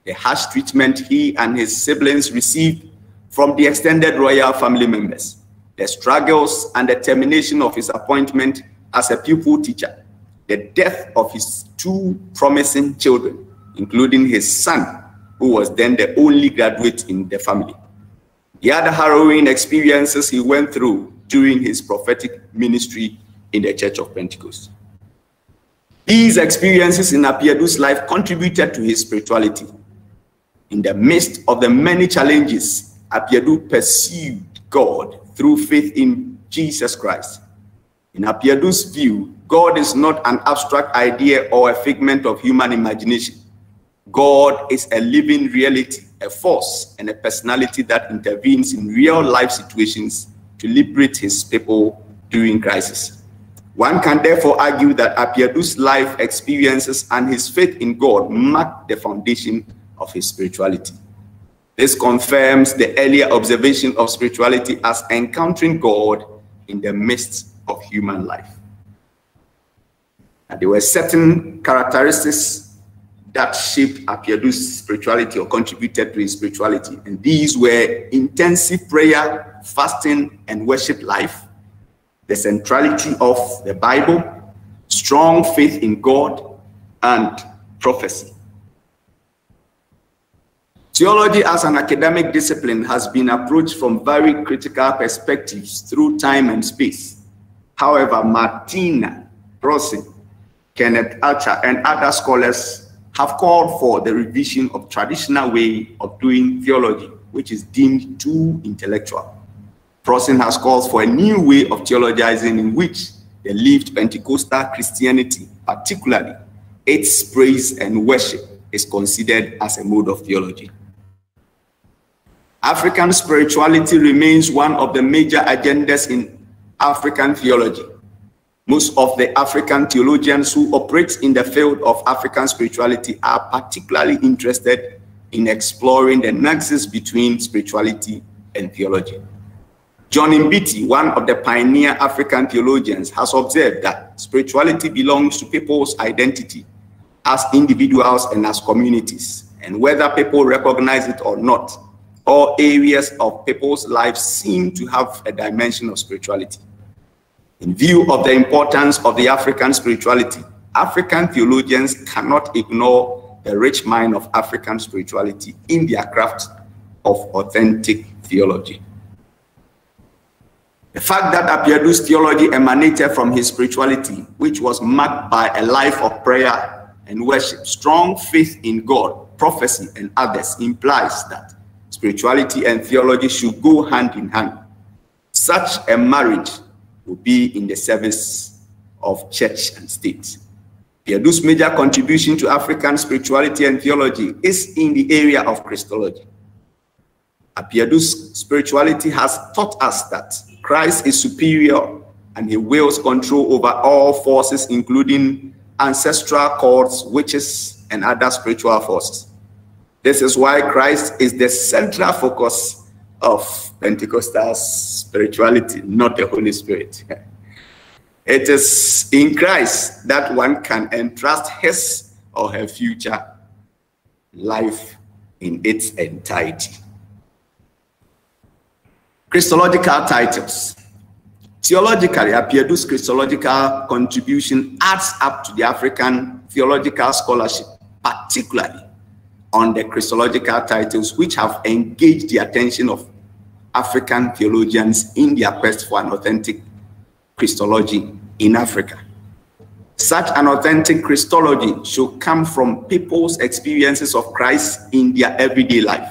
the harsh treatment he and his siblings received from the extended royal family members, the struggles and the termination of his appointment as a pupil teacher, the death of his two promising children, including his son, who was then the only graduate in the family. The other harrowing experiences he went through during his prophetic ministry in the Church of Pentecost. These experiences in Appiah-Adu's life contributed to his spirituality. In the midst of the many challenges, Appiah-Adu pursued God through faith in Jesus Christ. In Appiah-Adu's view, God is not an abstract idea or a figment of human imagination. God is a living reality, a force, and a personality that intervenes in real life situations to liberate his people during crisis. One can therefore argue that Appiah-Adu's life experiences and his faith in God mark the foundation of his spirituality. This confirms the earlier observation of spirituality as encountering God in the midst of human life. And there were certain characteristics that shaped Appiah-Adu's spirituality or contributed to his spirituality. And these were intensive prayer, fasting, and worship life, the centrality of the Bible, strong faith in God, and prophecy. Theology as an academic discipline has been approached from very critical perspectives through time and space. However, Martina Rossi, Kenneth Archer, and other scholars have called for the revision of traditional way of doing theology, which is deemed too intellectual. Crossan has called for a new way of theologizing in which the lived Pentecostal Christianity, particularly its praise and worship, is considered as a mode of theology. African spirituality remains one of the major agendas in African theology. Most of the African theologians who operate in the field of African spirituality are particularly interested in exploring the nexus between spirituality and theology. John Mbiti, one of the pioneer African theologians, has observed that spirituality belongs to people's identity as individuals and as communities. And whether people recognize it or not, all areas of people's lives seem to have a dimension of spirituality. In view of the importance of the African spirituality, African theologians cannot ignore the rich mind of African spirituality in their craft of authentic theology. The fact that Appiah-Adu's theology emanated from his spirituality, which was marked by a life of prayer and worship, strong faith in God, prophecy, and others, implies that spirituality and theology should go hand in hand. Such a marriage will be in the service of church and state. Appiah-Adu's major contribution to African spirituality and theology is in the area of Christology. Appiah-Adu's spirituality has taught us that Christ is superior and he wields control over all forces, including ancestral courts, witches, and other spiritual forces. This is why Christ is the central focus of Pentecostal spirituality, not the Holy Spirit. It is in Christ that one can entrust his or her future life in its entirety. Christological titles. Theologically, Appiah-Adu's Christological contribution adds up to the African theological scholarship, particularly on the Christological titles which have engaged the attention of African theologians in their quest for an authentic Christology in Africa. Such an authentic Christology should come from people's experiences of Christ in their everyday life.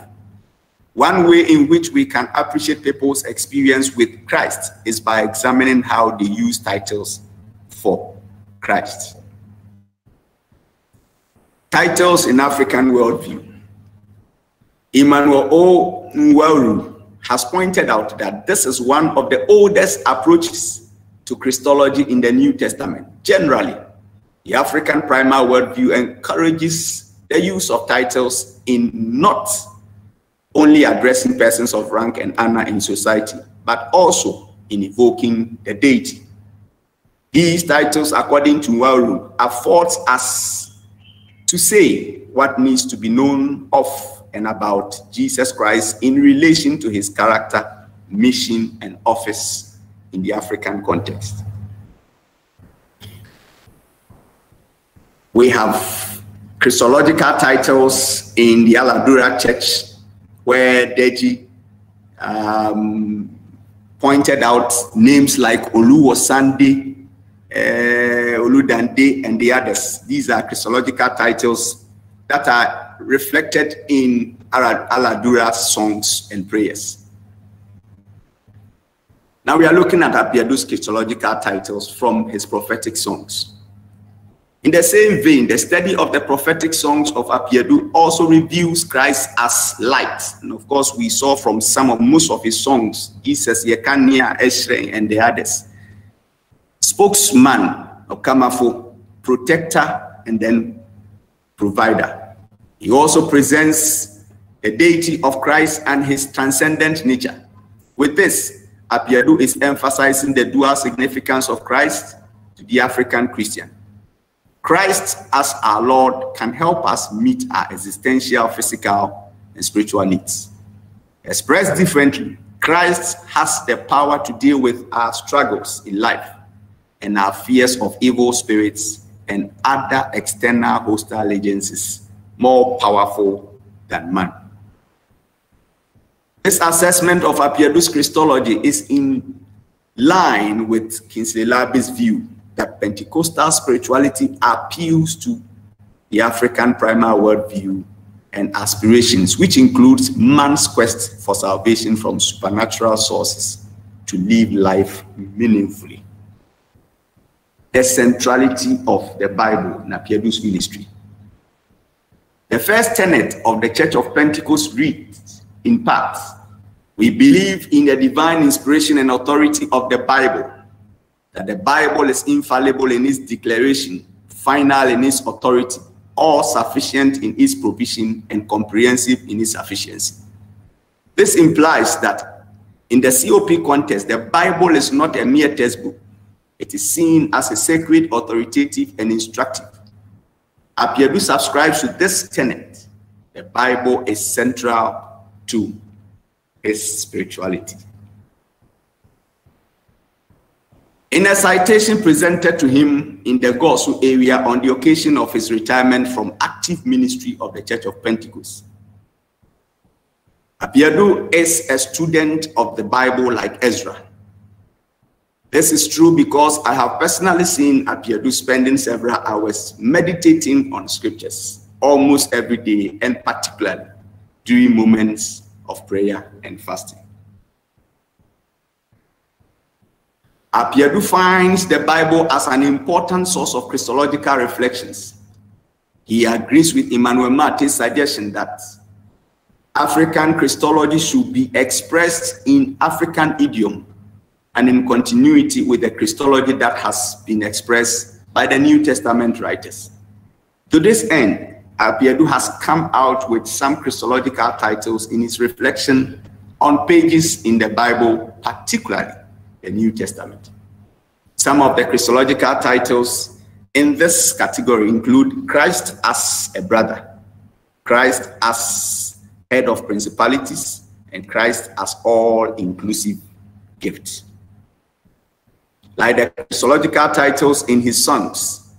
One way in which we can appreciate people's experience with Christ is by examining how they use titles for Christ. Titles in African worldview. Emmanuel O. Nwauru has pointed out that this is one of the oldest approaches to Christology in the New Testament. Generally, the African primal worldview encourages the use of titles in not only addressing persons of rank and honor in society, but also in evoking the deity. These titles, according to Wauru, affords us to say what needs to be known of and about Jesus Christ in relation to his character, mission, and office in the African context. We have Christological titles in the Aladura Church where Deji um, pointed out names like Oluwosande, uh, Oludande, and the others. These are Christological titles that are reflected in Aladura's songs and prayers. Now we are looking at Appiah-Adu's Christological titles from his prophetic songs. In the same vein, the study of the prophetic songs of Appiah-Adu also reveals Christ as light. And of course, we saw from some of most of his songs, Jesus, Yekania, Eshrei, and the others. Spokesman of Kamafo, protector, and then provider. He also presents the deity of Christ and his transcendent nature. With this, Appiah-Adu is emphasizing the dual significance of Christ to the African Christian. Christ as our Lord can help us meet our existential, physical, and spiritual needs. Expressed differently, Christ has the power to deal with our struggles in life and our fears of evil spirits and other external hostile agencies more powerful than man. This assessment of Appiah-Adu's Christology is in line with Kingsley Larbi's view that Pentecostal spirituality appeals to the African primal worldview and aspirations, which includes man's quest for salvation from supernatural sources to live life meaningfully. The centrality of the Bible in Appiah-Adu's ministry. The first tenet of the Church of Pentecost reads, in part, we believe in the divine inspiration and authority of the Bible that the Bible is infallible in its declaration, final in its authority, all sufficient in its provision, and comprehensive in its sufficiency. This implies that in the COP context, the Bible is not a mere textbook. It is seen as a sacred, authoritative, and instructive. Appiah-Adu subscribes to this tenet. The Bible is central to his spirituality. In a citation presented to him in the Gosu area on the occasion of his retirement from active ministry of the Church of Pentecost, Appiah-Adu is a student of the Bible like Ezra. This is true because I have personally seen Appiah-Adu spending several hours meditating on scriptures almost every day and particularly during moments of prayer and fasting. Appiah-Adu finds the Bible as an important source of Christological reflections. He agrees with Emmanuel Martey's suggestion that African Christology should be expressed in African idiom and in continuity with the Christology that has been expressed by the New Testament writers. To this end, Appiah-Adu has come out with some Christological titles in his reflection on pages in the Bible, particularly the New Testament. Some of the Christological titles in this category include Christ as a brother, Christ as head of principalities, and Christ as all inclusive gift. Like the Christological titles in his songs,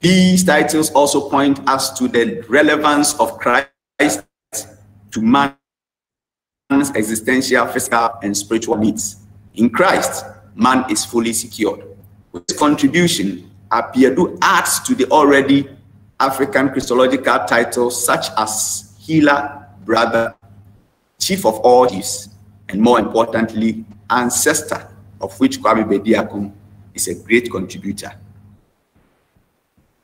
these titles also point us to the relevance of Christ to man's existential, physical, and spiritual needs. In Christ, man is fully secured. With his contribution, Appiah-Adu adds to the already African Christological titles such as healer, brother, chief of all chiefs, and more importantly, ancestor, of which Kwame Bediako is a great contributor.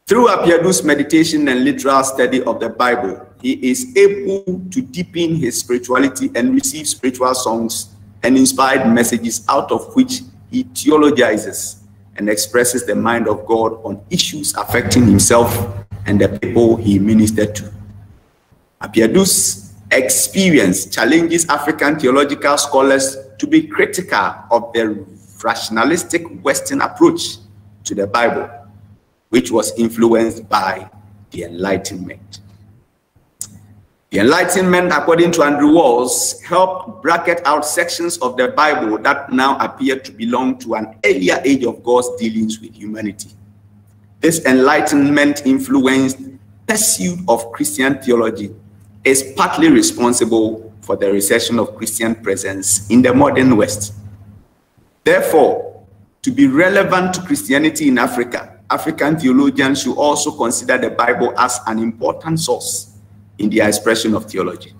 Through Appiah-Adu's meditation and literal study of the Bible, he is able to deepen his spirituality and receive spiritual songs and inspired messages out of which he theologizes and expresses the mind of God on issues affecting himself and the people he ministered to. Appiah-Adu's experience challenges African theological scholars to be critical of the rationalistic Western approach to the Bible, which was influenced by the Enlightenment. The Enlightenment, according to Andrew Walls, helped bracket out sections of the Bible that now appear to belong to an earlier age of God's dealings with humanity. This Enlightenment influenced pursuit of Christian theology is partly responsible for the recession of Christian presence in the modern West. Therefore, to be relevant to Christianity in Africa, African theologians should also consider the Bible as an important source in their expression of theology.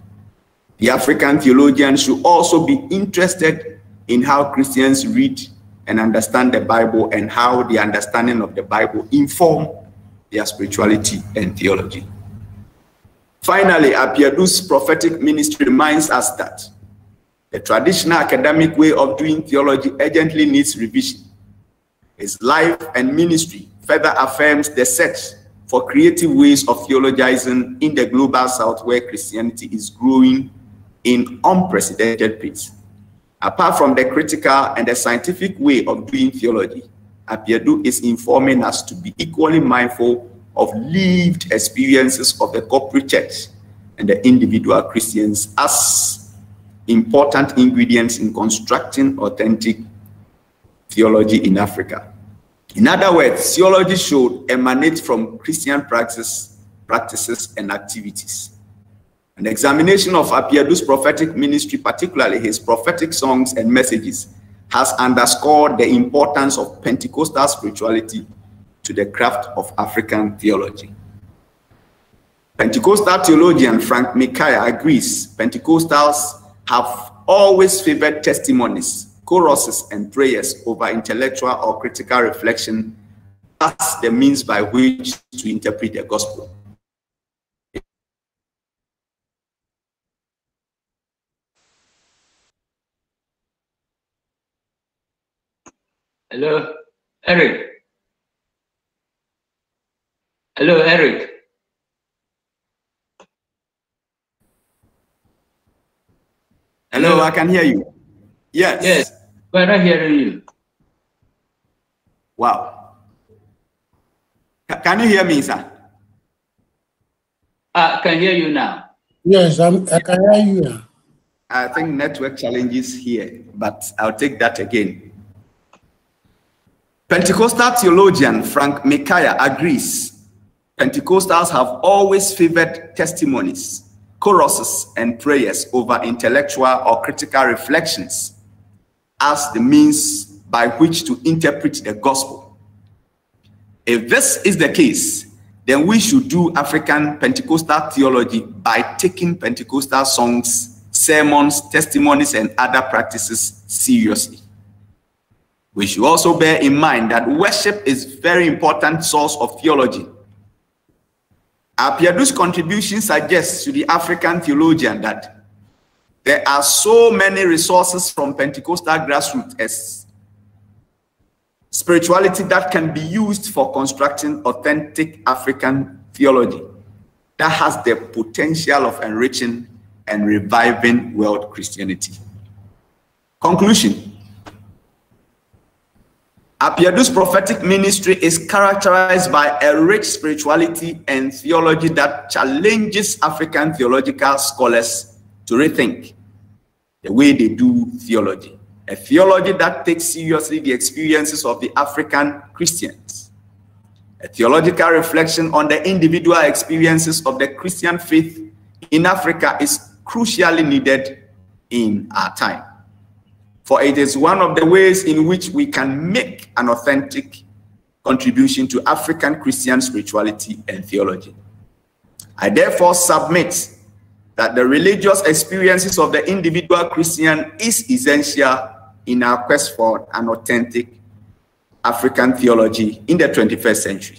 The African theologians should also be interested in how Christians read and understand the Bible and how the understanding of the Bible inform their spirituality and theology. Finally, Appiah-Adu's prophetic ministry reminds us that the traditional academic way of doing theology urgently needs revision. His life and ministry further affirms the search for creative ways of theologizing in the global south where Christianity is growing in unprecedented pace. Apart from the critical and the scientific way of doing theology, Appiah-Adu is informing us to be equally mindful of lived experiences of the corporate church and the individual Christians as important ingredients in constructing authentic theology in Africa. In other words, theology should emanate from Christian practice, practices and activities. An examination of Appiah-Adu's prophetic ministry, particularly his prophetic songs and messages, has underscored the importance of Pentecostal spirituality to the craft of African theology. Pentecostal theologian Frank Macchia agrees Pentecostals have always favored testimonies choruses and prayers over intellectual or critical reflection as the means by which to interpret the gospel. Hello, Eric. Hello, Eric. Hello, I can hear you. Yes. Yes. We're not hearing you. Wow. Can you hear me, sir? I can hear you now. Yes, I'm, I can hear you now. I think network challenges here, but I'll take that again. Pentecostal theologian Frank Macchia agrees Pentecostals have always favored testimonies, choruses, and prayers over intellectual or critical reflections as the means by which to interpret the gospel. If this is the case, then we should do African Pentecostal theology by taking Pentecostal songs, sermons, testimonies, and other practices seriously. We should also bear in mind that worship is very important source of theology. Appiah-Adu's contribution suggests to the African theologian that there are so many resources from Pentecostal grassroots as spirituality that can be used for constructing authentic African theology that has the potential of enriching and reviving world Christianity. Conclusion Appiah-Adu's prophetic ministry is characterized by a rich spirituality and theology that challenges African theological scholars to rethink the way they do theology. A theology that takes seriously the experiences of the African Christians. A theological reflection on the individual experiences of the Christian faith in Africa is crucially needed in our time. For it is one of the ways in which we can make an authentic contribution to African Christian spirituality and theology. I therefore submit that the religious experiences of the individual Christian is essential in our quest for an authentic African theology in the 21st century.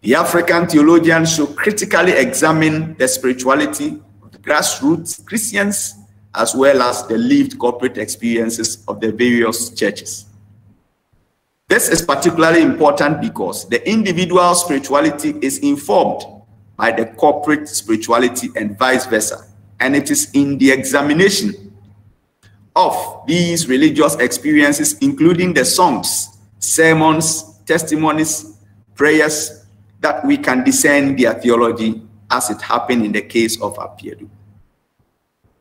The African theologians should critically examine the spirituality of the grassroots Christians as well as the lived corporate experiences of the various churches. This is particularly important because the individual spirituality is informed by the corporate spirituality and vice versa. And it is in the examination of these religious experiences, including the songs, sermons, testimonies, prayers, that we can discern their theology as it happened in the case of Appiah-Adu.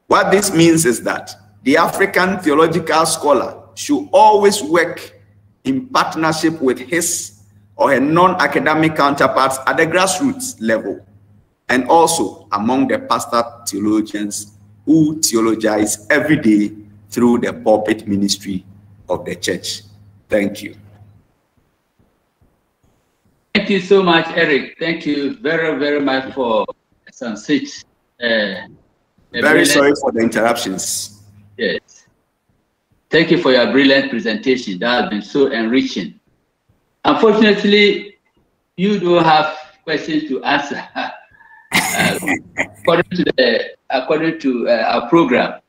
What this means is that the African theological scholar should always work in partnership with his or her non-academic counterparts at the grassroots level and also among the pastor theologians who theologize every day through the pulpit ministry of the church. Thank you. Thank you so much, Eric. Thank you very, very much for some such. Very sorry for the interruptions. Yes. Thank you for your brilliant presentation. That has been so enriching. Unfortunately, you don't have questions to answer uh, according to the according to uh, our program.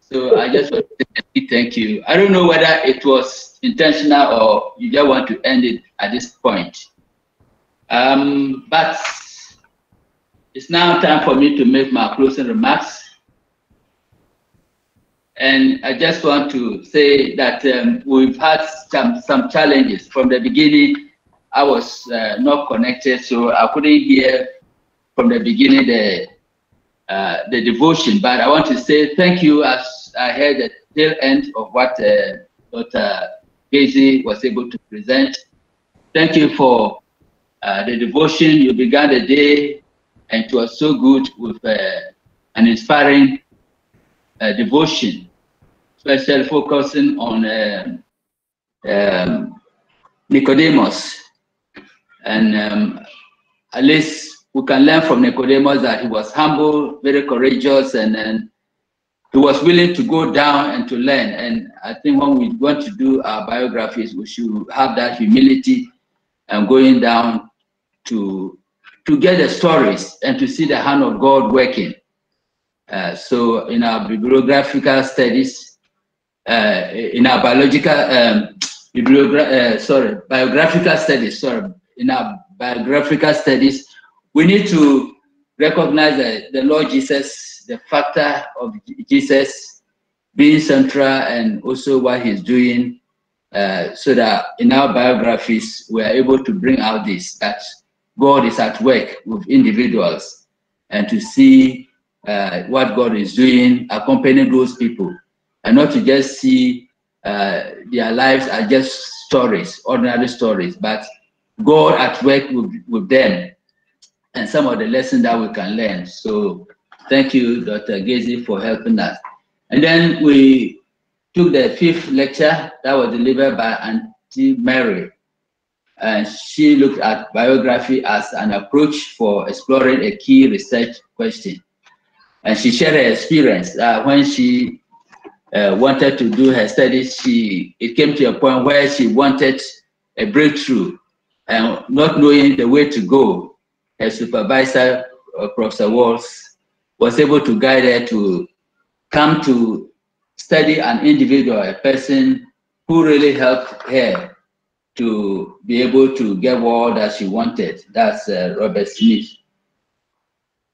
So I just want to say thank you. I don't know whether it was intentional or you just want to end it at this point. Um, but it's now time for me to make my closing remarks. And I just want to say that um, we've had some, some challenges. From the beginning, I was uh, not connected, so I couldn't hear from the beginning the, uh, the devotion. But I want to say thank you as I heard the tail end of what uh, Dr. Gazy was able to present. Thank you for uh, the devotion. You began the day it was so good with uh, an inspiring uh, devotion especially focusing on uh, um, Nicodemus. And um, at least we can learn from Nicodemus that he was humble, very courageous, and, and he was willing to go down and to learn. And I think when we want to do our biographies, we should have that humility and going down to to get the stories and to see the hand of God working. Uh, so in our bibliographical studies, uh, in our biological, um, uh, sorry, biographical studies, sorry, in our biographical studies, we need to recognize the, the Lord Jesus, the factor of Jesus being central and also what he's doing uh, so that in our biographies, we are able to bring out this, that God is at work with individuals and to see uh, what God is doing, accompanying those people and not to just see uh, their lives are just stories, ordinary stories, but God at work with, with them and some of the lessons that we can learn. So thank you, Dr. Gazy, for helping us. And then we took the fifth lecture that was delivered by Auntie Mary. And she looked at biography as an approach for exploring a key research question. And she shared her experience uh, when she uh, wanted to do her studies, she it came to a point where she wanted a breakthrough, and not knowing the way to go, her supervisor, uh, Professor Walls, was able to guide her to come to study an individual, a person who really helped her to be able to get what that she wanted. That's uh, Robert Smith.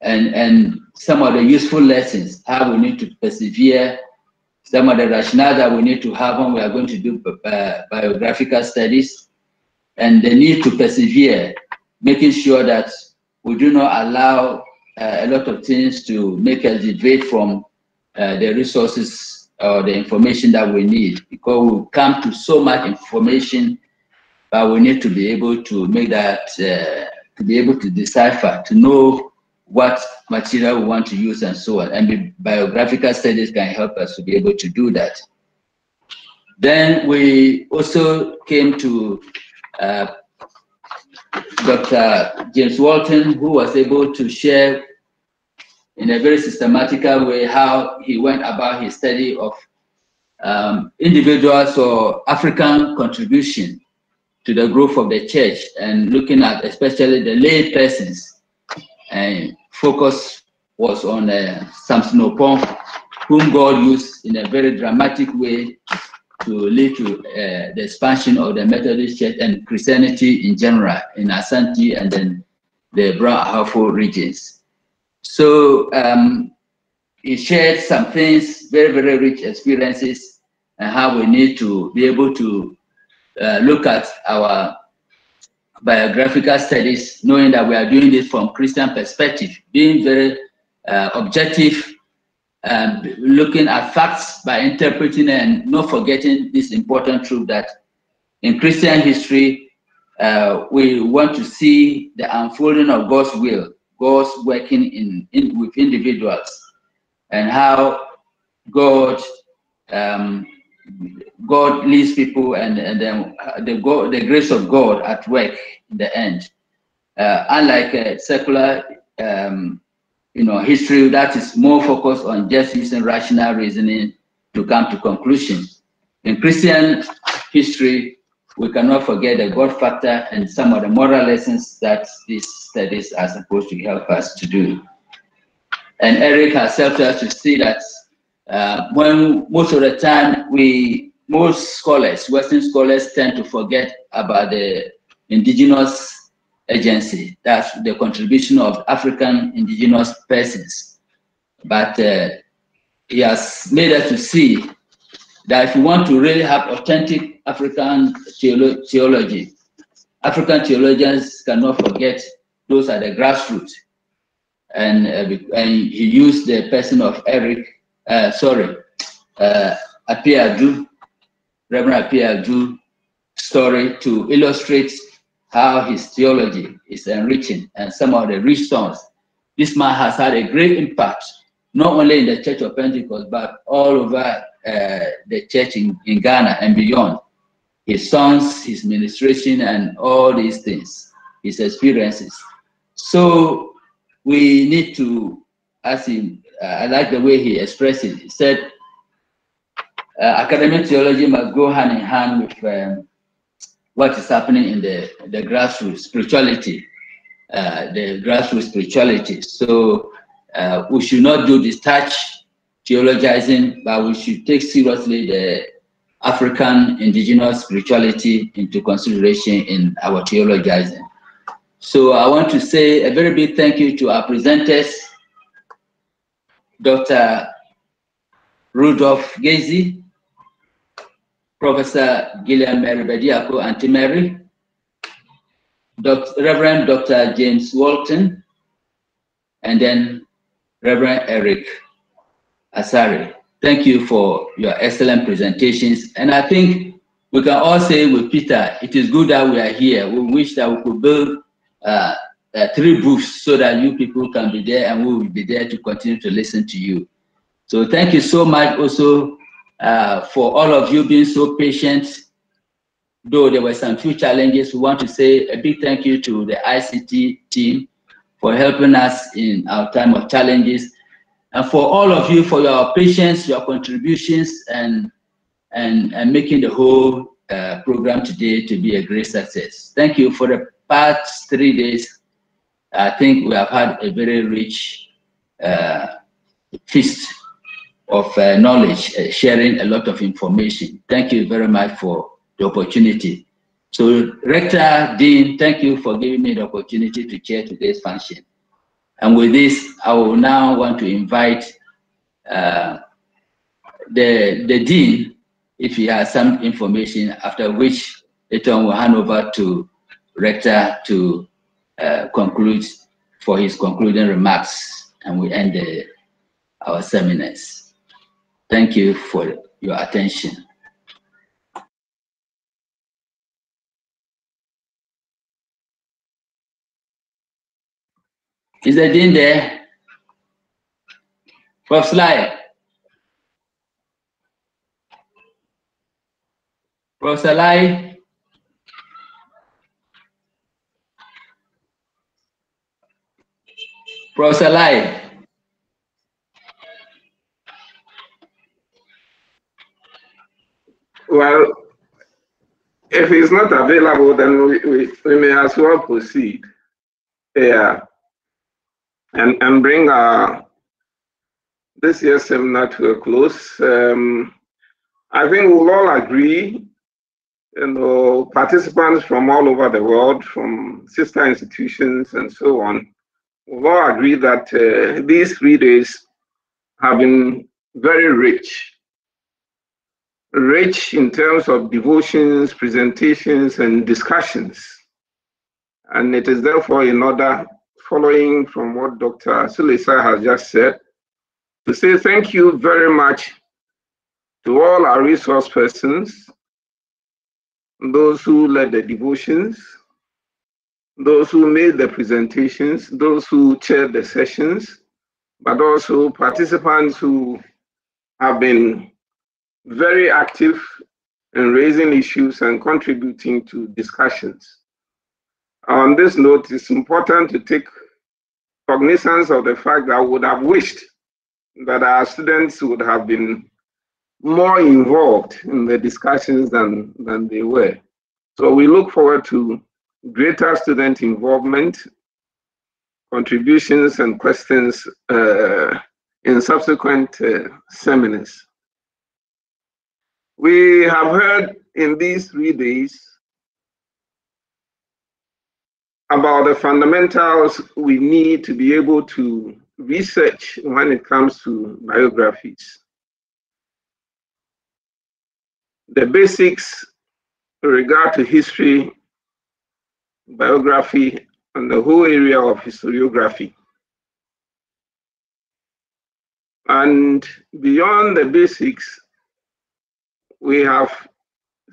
And, and some of the useful lessons, how we need to persevere some of the rationale that we need to have when we are going to do uh, biographical studies and the need to persevere, making sure that we do not allow uh, a lot of things to make us deviate from uh, the resources or the information that we need because we come to so much information but we need to be able to make that uh, to be able to decipher to know what material we want to use and so on. And the biographical studies can help us to be able to do that. Then we also came to uh, Dr. James Walton, who was able to share in a very systematical way how he went about his study of um, individuals or African contribution to the growth of the church and looking at especially the lay persons. And focus was on uh, Samson Oppong, whom God used in a very dramatic way to lead to uh, the expansion of the Methodist Church and Christianity in general in Asante and then the Brong-Ahafo regions. So um, he shared some things, very, very rich experiences, and how we need to be able to uh, look at our biographical studies, knowing that we are doing this from Christian perspective, being very uh, objective, um, looking at facts by interpreting and not forgetting this important truth that in Christian history, uh, we want to see the unfolding of God's will, God's working in, in with individuals, and how God um, God leads people and, and then the God, the grace of God at work in the end. Uh, unlike a secular um, you know, history that is more focused on just using rational reasoning to come to conclusions. In Christian history, we cannot forget the God factor and some of the moral lessons that these studies are supposed to help us to do. And Eric has helped us to see that uh, when most of the time we, most scholars, Western scholars tend to forget about the indigenous agency. That's the contribution of African indigenous persons. But uh, he has made us to see that if you want to really have authentic African theolo theology, African theologians cannot forget those are the grassroots. And, uh, and he used the person of Eric, uh, sorry, uh, Appiah-Adu, Reverend Appiah-Adu story to illustrate how his theology is enriching and some of the rich songs. This man has had a great impact, not only in the Church of Pentecost, but all over uh, the church in, in Ghana and beyond. His songs, his ministration, and all these things, his experiences. So we need to ask him, uh, I like the way he expressed it. He said, uh, academic theology must go hand in hand with um, what is happening in the, the grassroots spirituality, uh, the grassroots spirituality. So uh, we should not do touch theologizing, but we should take seriously the African indigenous spirituality into consideration in our theologizing. So I want to say a very big thank you to our presenters, Dr. Rudolph Gazy, Professor Gillian Mary Bediako Auntie Mary, Dr. Reverend Dr. James Walton, and then Reverend Eric Asari. Thank you for your excellent presentations. And I think we can all say with Peter, it is good that we are here. We wish that we could build uh, uh, three booths so that you people can be there and we will be there to continue to listen to you. So thank you so much also uh, for all of you being so patient. Though there were some few challenges, we want to say a big thank you to the ICT team for helping us in our time of challenges. And for all of you for your patience, your contributions, and, and, and making the whole uh, program today to be a great success. Thank you for the past three days. I think we have had a very rich uh, feast of uh, knowledge, uh, sharing a lot of information. Thank you very much for the opportunity. So, Rector, Dean, thank you for giving me the opportunity to chair today's function. And with this, I will now want to invite uh, the, the Dean, if he has some information, after which later on we'll hand over to Rector to uh, conclude for his concluding remarks, and we end the, our seminars. Thank you for your attention. Is the dean there? Prof. Sly. Prof. Sly. Prof. Sly. Well, if he's not available, then we, we, we may as well proceed. Yeah. And, and bring our this year's seminar to a close. Um, I think we'll all agree, you know, participants from all over the world, from sister institutions and so on, will all agree that uh, these three days have been very rich. Rich in terms of devotions, presentations, and discussions. And it is therefore in order, following from what Dr. Sulisa has just said, to say thank you very much to all our resource persons, those who led the devotions, those who made the presentations, those who chaired the sessions, but also participants who have been very active in raising issues and contributing to discussions. On this note, it's important to take cognizance of the fact that I would have wished that our students would have been more involved in the discussions than, than they were. So we look forward to greater student involvement, contributions and questions uh, in subsequent uh, seminars. We have heard in these three days about the fundamentals we need to be able to research when it comes to biographies. The basics regard to history, biography, and the whole area of historiography. And beyond the basics, we have,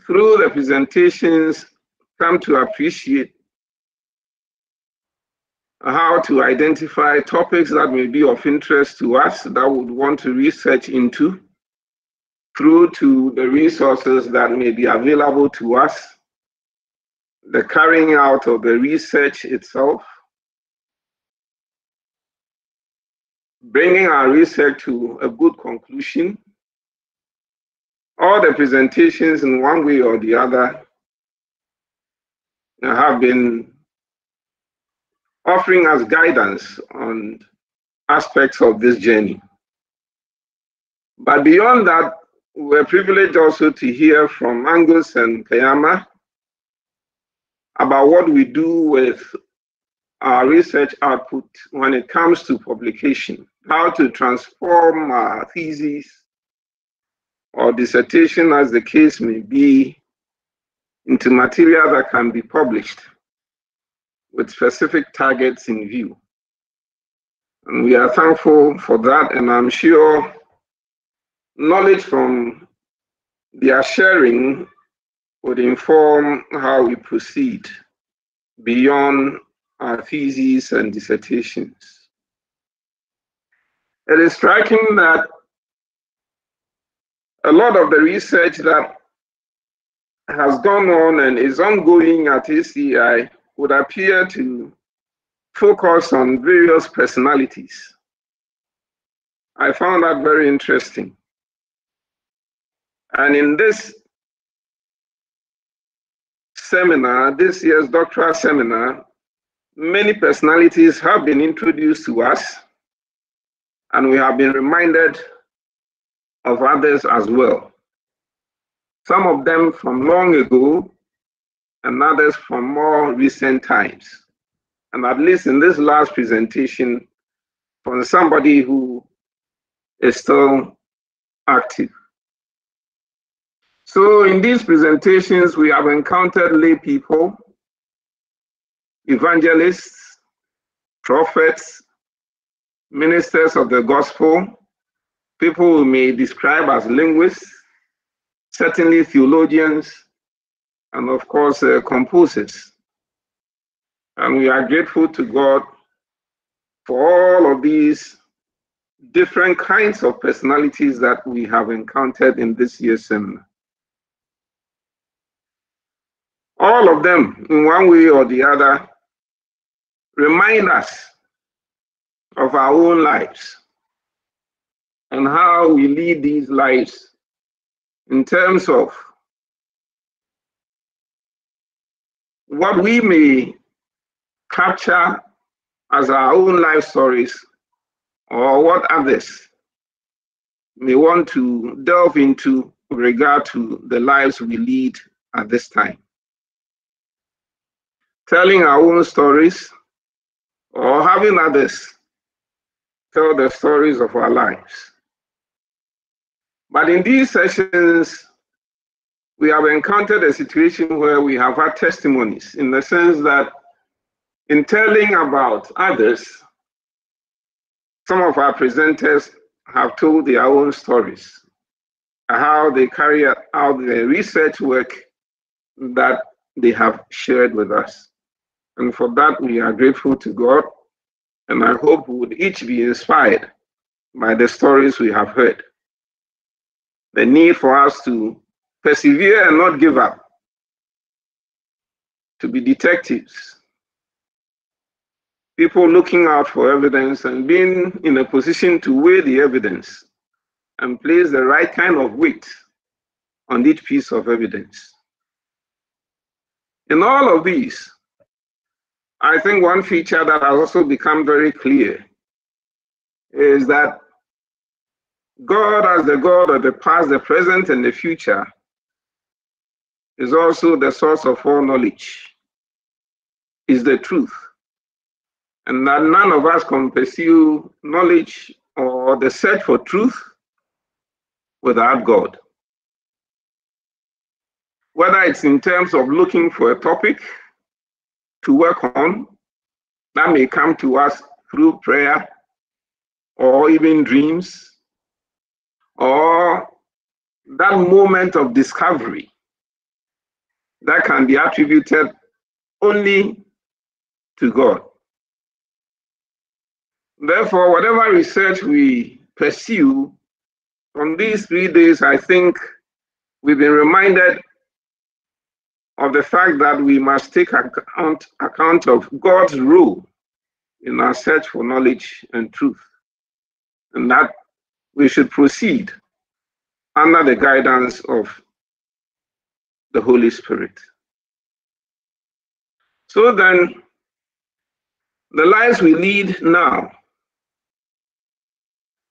through the presentations, come to appreciate how to identify topics that may be of interest to us that would want to research into through to the resources that may be available to us, the carrying out of the research itself, bringing our research to a good conclusion, all the presentations in one way or the other have been offering us guidance on aspects of this journey. But beyond that, we're privileged also to hear from Angus and Kayama about what we do with our research output when it comes to publication, how to transform our theses or dissertation, as the case may be, into material that can be published with specific targets in view. And we are thankful for that, and I'm sure knowledge from their sharing would inform how we proceed beyond our theses and dissertations. It is striking that a lot of the research that has gone on and is ongoing at ACI would appear to focus on various personalities. I found that very interesting. And in this seminar, this year's doctoral seminar, many personalities have been introduced to us, and we have been reminded of others as well. Some of them from long ago, and others from more recent times. And at least in this last presentation, from somebody who is still active. So in these presentations, we have encountered lay people, evangelists, prophets, ministers of the gospel, people we may describe as linguists, certainly theologians, and of course, uh, composers. And we are grateful to God for all of these different kinds of personalities that we have encountered in this year's seminar. All of them, in one way or the other, remind us of our own lives and how we lead these lives in terms of what we may capture as our own life stories or what others may want to delve into with regard to the lives we lead at this time. Telling our own stories or having others tell the stories of our lives. But in these sessions, we have encountered a situation where we have had testimonies in the sense that in telling about others, some of our presenters have told their own stories, how they carry out the research work that they have shared with us. And for that, we are grateful to God. And I hope we would each be inspired by the stories we have heard. The need for us to persevere and not give up, to be detectives, people looking out for evidence and being in a position to weigh the evidence and place the right kind of weight on each piece of evidence. In all of these, I think one feature that has also become very clear is that God, as the God of the past, the present, and the future, is also the source of all knowledge, is the truth. And that none of us can pursue knowledge or the search for truth without God. Whether it's in terms of looking for a topic to work on, that may come to us through prayer or even dreams, or that moment of discovery that can be attributed only to God. Therefore, whatever research we pursue from these three days, I think we've been reminded of the fact that we must take account, account of God's rule in our search for knowledge and truth, and that we should proceed under the guidance of the Holy Spirit. So then, the lives we lead now,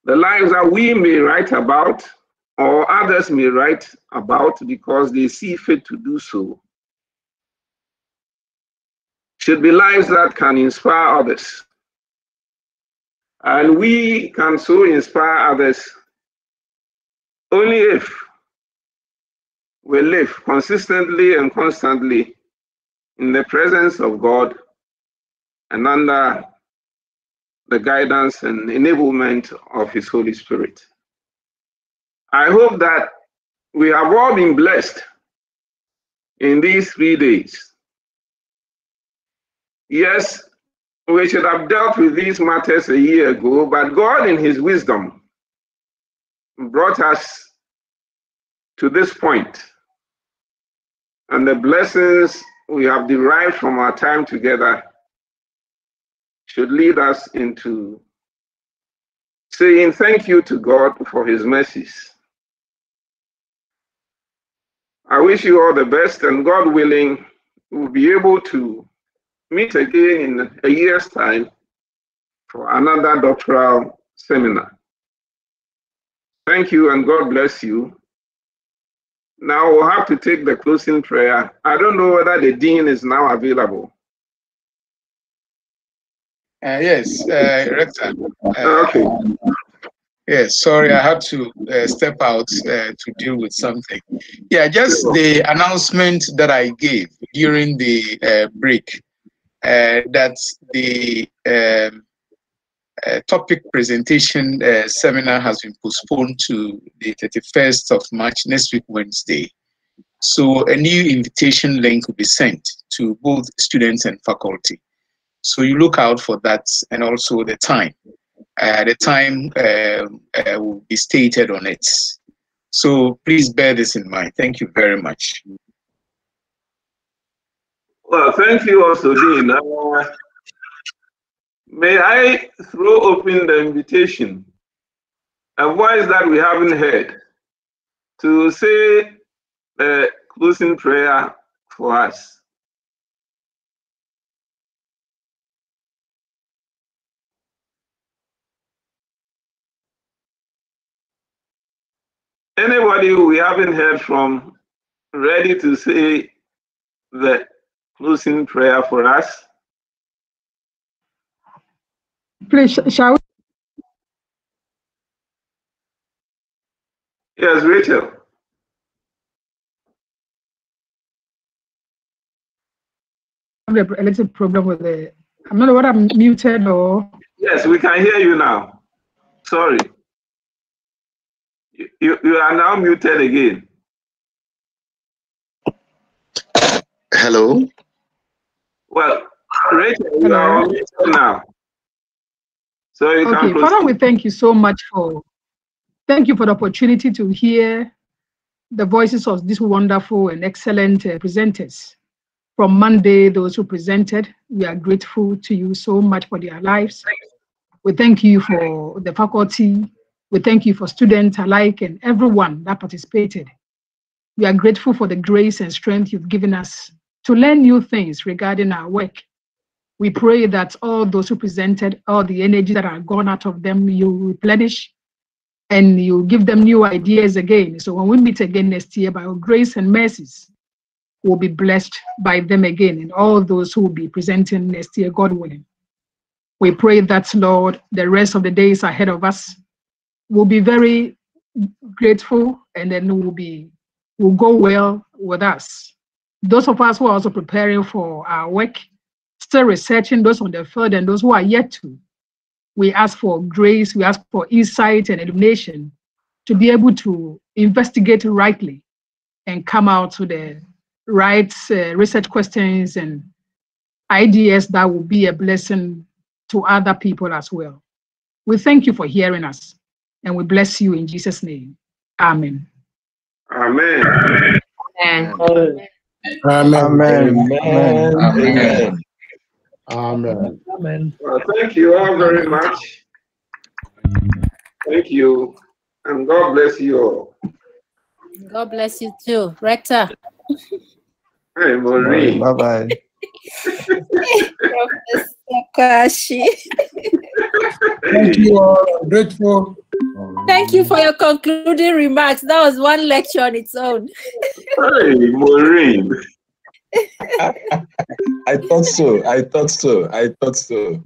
the lives that we may write about or others may write about because they see fit to do so, should be lives that can inspire others. And we can so inspire others only if we live consistently and constantly in the presence of God and under the guidance and enablement of His Holy Spirit. I hope that we have all been blessed in these three days. Yes, we should have dealt with these matters a year ago, but God, in His wisdom, brought us to this point and the blessings we have derived from our time together should lead us into saying thank you to God for his mercies. I wish you all the best, and God willing, we'll be able to meet again in a year's time for another doctoral seminar. Thank you, and God bless you. Now we'll have to take the closing prayer. I don't know whether the dean is now available. Uh, yes, uh, Rector. Uh, okay. Yes, sorry, I had to uh, step out uh, to deal with something. Yeah, just the announcement that I gave during the uh, break that the um, topic presentation uh, seminar has been postponed to the 31st of March, next week, Wednesday. So a new invitation link will be sent to both students and faculty. So you look out for that and also the time. Uh, the time uh, will be stated on it. So please bear this in mind. Thank you very much. Well, thank you also, Dean. Uh, may I throw open the invitation? And why is that we haven't heard? To say the closing prayer for us. Anybody we haven't heard from ready to say the closing prayer for us? Please, shall we? Yes, Rachel. I have a little problem with the. I'm not what I'm muted or. Yes, we can hear you now. Sorry. You, you are now muted again. Hello. Well, Rachel, you Hello. are now. So you okay, can Father, we thank you so much for thank you for the opportunity to hear the voices of these wonderful and excellent uh, presenters. From Monday, those who presented, we are grateful to you so much for their lives. We thank you for the faculty. We thank you for students alike and everyone that participated. We are grateful for the grace and strength you've given us to learn new things regarding our work. We pray that all those who presented, all the energy that are gone out of them, you replenish and you give them new ideas again. So when we meet again next year, by your grace and mercies, we'll be blessed by them again and all those who will be presenting next year, God willing. We pray that, Lord, the rest of the days ahead of us will be very grateful and then will be will go well with us. Those of us who are also preparing for our work, still researching those on the field and those who are yet to, we ask for grace, we ask for insight and illumination to be able to investigate rightly and come out to the right uh, research questions and ideas that will be a blessing to other people as well. We thank you for hearing us and we bless you in Jesus' name. Amen. Amen. Amen. Amen. Amen. Amen. Amen. Amen. Well, thank you all very much. Thank you. And God bless you all. God bless you too, Rector. Hey, Maureen. Bye bye. Professor Kashi. Thank you all. I'm grateful. Thank you for your concluding remarks. That was one lecture on its own. Hey, Maureen. I thought so. I thought so. I thought so.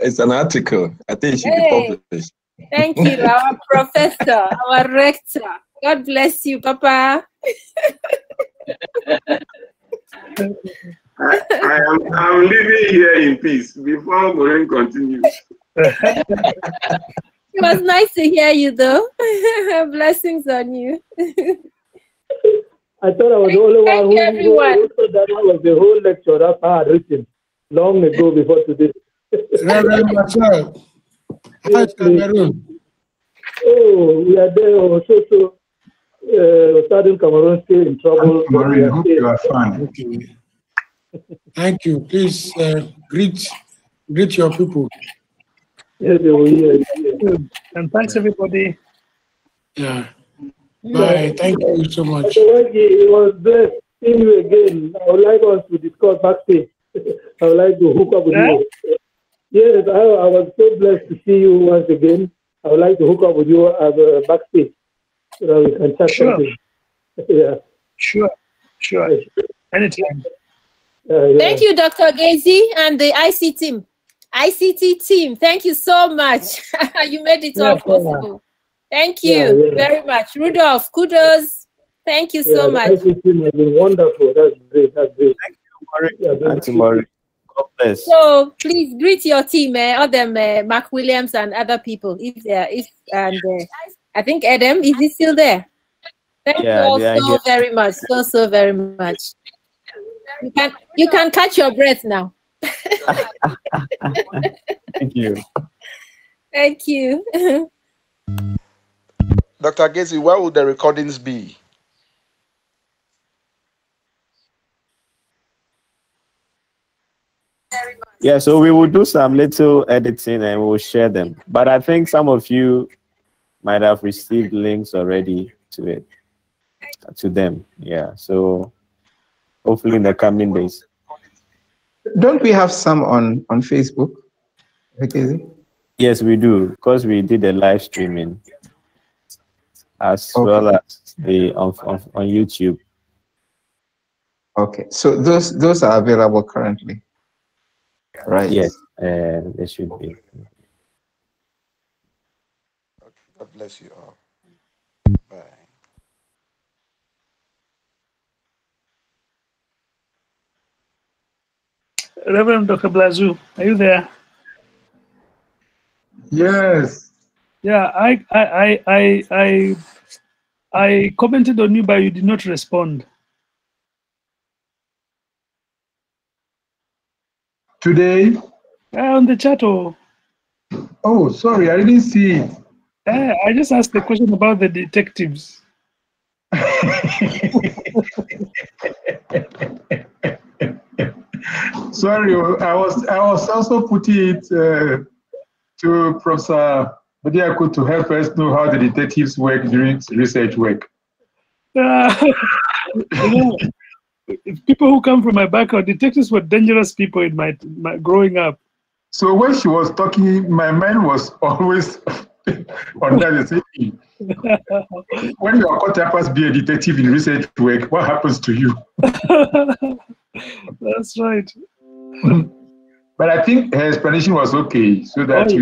It's an article. I think it should Hey. be published. Thank you, our professor, our rector. God bless you, Papa. I, I am I'm leaving here in peace before Maureen continues. It was nice to hear you, though. Blessings on you. I thought I was the only one who, you, everyone. who thought that was the whole lecture that I had written long ago before today. Reverend Marcel, how's Cameroon? Oh, we are there. Oh, so, so, uh, Southern Cameroon still in trouble. but we Maureen, hope you are fine. Okay. Thank you. Please uh, greet greet your people. Yes, they will hear. And thanks, everybody. Yeah. Bye. Thank you so much. It was blessed seeing you again. I would like us to discuss backstage. I would like to hook up with you. Yes, I, I was so blessed to see you once again. I would like to hook up with you at uh, backstage so that we can chat Sure. something. yeah. Sure. Sure. Anytime. Uh, yeah. Thank you, Dr. Gazy and the IC team. ICT team, thank you so much. you made it all Yeah, possible. Thank you Yeah, yeah. very much. Rudolph, kudos. Thank you so much. The IC team has been wonderful. That's great. That's great. Yeah, Thank that's you, Maureen. God bless. So please greet your team, eh, all them, uh, Mark Williams and other people. If they are, if and uh, I think Adam is he still there? Thank Yeah, you all they so here. very much, so so very much. You can you can catch your breath now. Thank you. Thank you. Dr. Gacy, where will the recordings be? Yeah, so we will do some little editing and we'll share them. But I think some of you might have received links already to it, to them. Yeah, so hopefully in the coming days. Don't we have some on on Facebook? Okay. Yes, we do, because we did a live streaming. as Okay. well as the on, on, on YouTube. Okay, so those those are available currently, right? Yes, uh, they should be. God bless you all. Reverend Dr. Blazu, are you there? Yes. Yeah, I I I I I, commented on you, but you did not respond. Today? Uh, on the chat, oh, Oh, sorry, I didn't see it. uh, I just asked the question about the detectives. Sorry, I was I was also putting it uh, to Professor Bediako to help us know how the detectives work during research work. Uh, you know, if people who come from my background, detectives were dangerous people in my, my growing up. So when she was talking, my mind was always on that thing. When you are caught up as be a detective in research work, what happens to you? That's right. But I think her explanation was okay, so that Oh, you